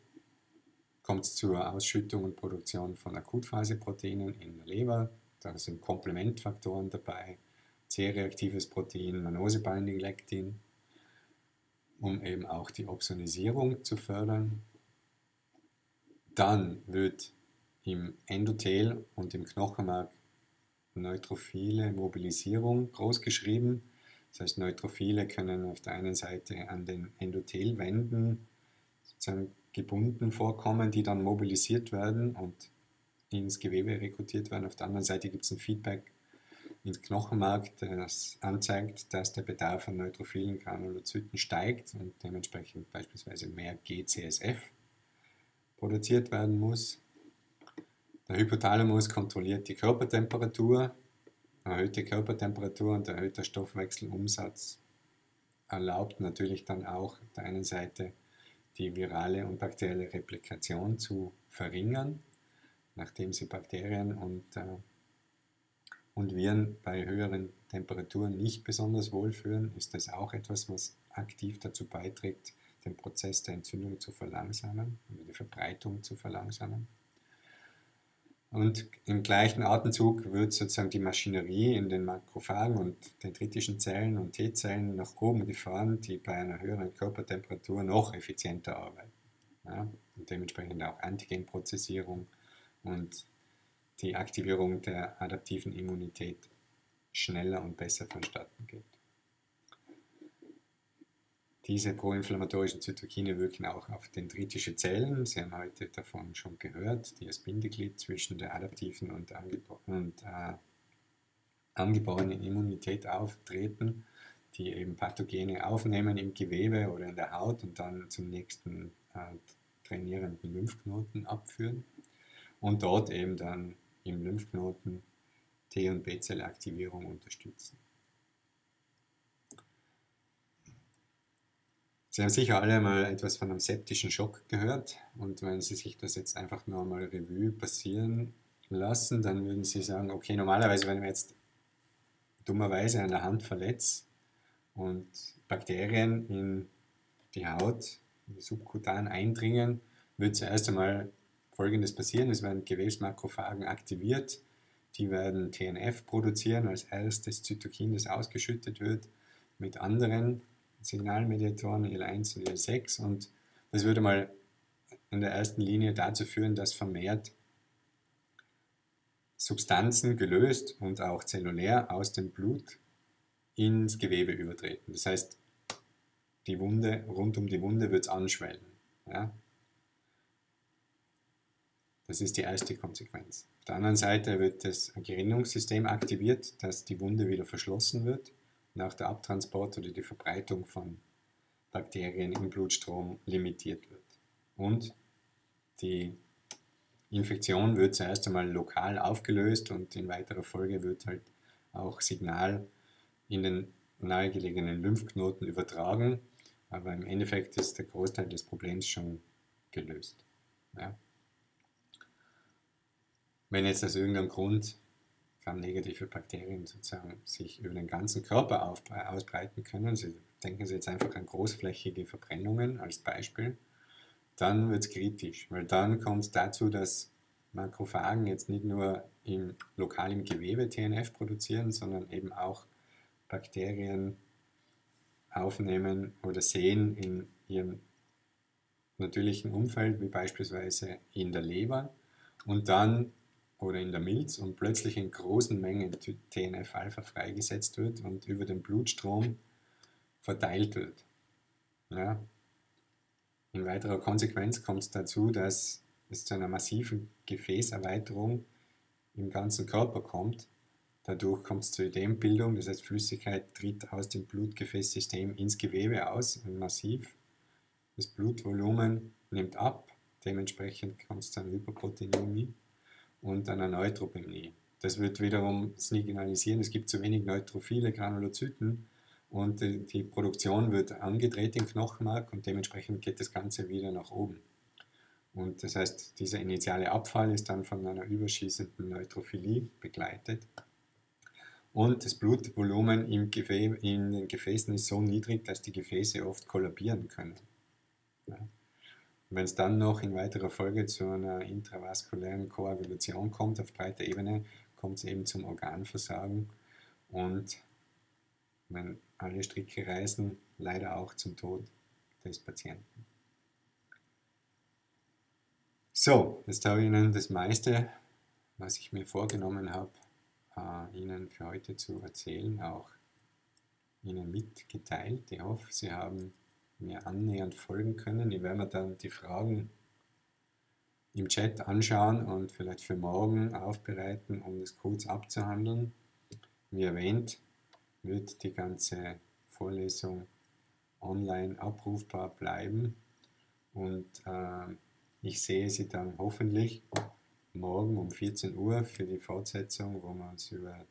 kommt es zur Ausschüttung und Produktion von Akutphaseproteinen in der Leber. Da sind Komplementfaktoren dabei, C-reaktives Protein, Manose-Binding-Lectin, um eben auch die Opsonisierung zu fördern. Dann wird im Endothel und im Knochenmark neutrophile Mobilisierung großgeschrieben. Das heißt, Neutrophile können auf der einen Seite an den Endothelwänden sozusagen gebunden vorkommen, die dann mobilisiert werden und ins Gewebe rekrutiert werden. Auf der anderen Seite gibt es ein Feedback ins Knochenmark, das anzeigt, dass der Bedarf an neutrophilen Granulozyten steigt und dementsprechend beispielsweise mehr GCSF produziert werden muss. Der Hypothalamus kontrolliert die Körpertemperatur. Erhöhte Körpertemperatur und erhöhter Stoffwechselumsatz erlaubt natürlich dann auch auf der einen Seite die virale und bakterielle Replikation zu verringern, nachdem sie Bakterien und, äh, und Viren bei höheren Temperaturen nicht besonders wohlführen, ist das auch etwas, was aktiv dazu beiträgt, den Prozess der Entzündung zu verlangsamen oder die Verbreitung zu verlangsamen. Und im gleichen Atemzug wird sozusagen die Maschinerie in den Makrophagen und dendritischen Zellen und T-Zellen nach oben gefahren, die bei einer höheren Körpertemperatur noch effizienter arbeiten. Ja? Und dementsprechend auch Antigenprozessierung und die Aktivierung der adaptiven Immunität schneller und besser vonstatten geht. Diese proinflammatorischen Zytokine wirken auch auf dendritische Zellen. Sie haben heute davon schon gehört, die als Bindeglied zwischen der adaptiven und, angebo und äh, angeborenen Immunität auftreten, die eben Pathogene aufnehmen im Gewebe oder in der Haut und dann zum nächsten äh, trainierenden Lymphknoten abführen und dort eben dann im Lymphknoten T- und B-Zellaktivierung unterstützen. Sie haben sicher alle mal etwas von einem septischen Schock gehört und wenn Sie sich das jetzt einfach nur mal Revue passieren lassen, dann würden Sie sagen, okay, normalerweise, wenn ich jetzt dummerweise an der Hand verletzt und Bakterien in die Haut, in die subkutan eindringen, wird zuerst einmal Folgendes passieren, es werden Gewebsmakrophagen aktiviert, die werden TNF produzieren als erstes Zytokin, das ausgeschüttet wird, mit anderen Signalmediatoren IL1 und IL6 und das würde mal in der ersten Linie dazu führen, dass vermehrt Substanzen gelöst und auch zellulär aus dem Blut ins Gewebe übertreten. Das heißt, die Wunde, rund um die Wunde wird es anschwellen. Ja? Das ist die erste Konsequenz. Auf der anderen Seite wird das Gerinnungssystem aktiviert, dass die Wunde wieder verschlossen wird nach der Abtransport oder die Verbreitung von Bakterien im Blutstrom limitiert wird. Und die Infektion wird zuerst einmal lokal aufgelöst und in weiterer Folge wird halt auch Signal in den nahegelegenen Lymphknoten übertragen, aber im Endeffekt ist der Großteil des Problems schon gelöst. Ja. Wenn jetzt aus irgendeinem Grund negative Bakterien sozusagen sich über den ganzen Körper ausbreiten können. Sie denken Sie jetzt einfach an großflächige Verbrennungen als Beispiel. Dann wird es kritisch, weil dann kommt es dazu, dass Makrophagen jetzt nicht nur im, lokal im Gewebe TNF produzieren, sondern eben auch Bakterien aufnehmen oder sehen in ihrem natürlichen Umfeld, wie beispielsweise in der Leber, und dann oder in der Milz und plötzlich in großen Mengen TNF-Alpha freigesetzt wird und über den Blutstrom verteilt wird. Ja. In weiterer Konsequenz kommt es dazu, dass es zu einer massiven Gefäßerweiterung im ganzen Körper kommt Dadurch kommt es zur Ödembildung, das heißt Flüssigkeit tritt aus dem Blutgefäßsystem ins Gewebe aus, massiv. Das Blutvolumen nimmt ab, dementsprechend kommt es zu einer Hyperproteinämie und einer Neutropenie. Das wird wiederum signalisieren, es gibt zu wenig neutrophile Granulozyten und die Produktion wird angedreht im Knochenmark und dementsprechend geht das Ganze wieder nach oben. Und das heißt, dieser initiale Abfall ist dann von einer überschießenden Neutrophilie begleitet. Und das Blutvolumen im Gewebe, in den Gefäßen ist so niedrig, dass die Gefäße oft kollabieren können. Ja. Wenn es dann noch in weiterer Folge zu einer intravaskulären Koagulation kommt auf breiter Ebene, kommt es eben zum Organversagen und wenn alle Stricke reißen, leider auch zum Tod des Patienten. So, jetzt habe ich Ihnen das meiste, was ich mir vorgenommen habe, äh, Ihnen für heute zu erzählen, auch Ihnen mitgeteilt. Ich hoffe, Sie haben mir annähernd folgen können. Ich werde mir dann die Fragen im Chat anschauen und vielleicht für morgen aufbereiten, um das kurz abzuhandeln. Wie erwähnt, wird die ganze Vorlesung online abrufbar bleiben und äh, ich sehe Sie dann hoffentlich morgen um 14 Uhr für die Fortsetzung, wo wir uns über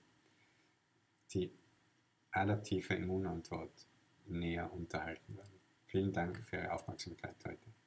die adaptive Immunantwort näher unterhalten werden. Vielen Dank für Ihre Aufmerksamkeit heute.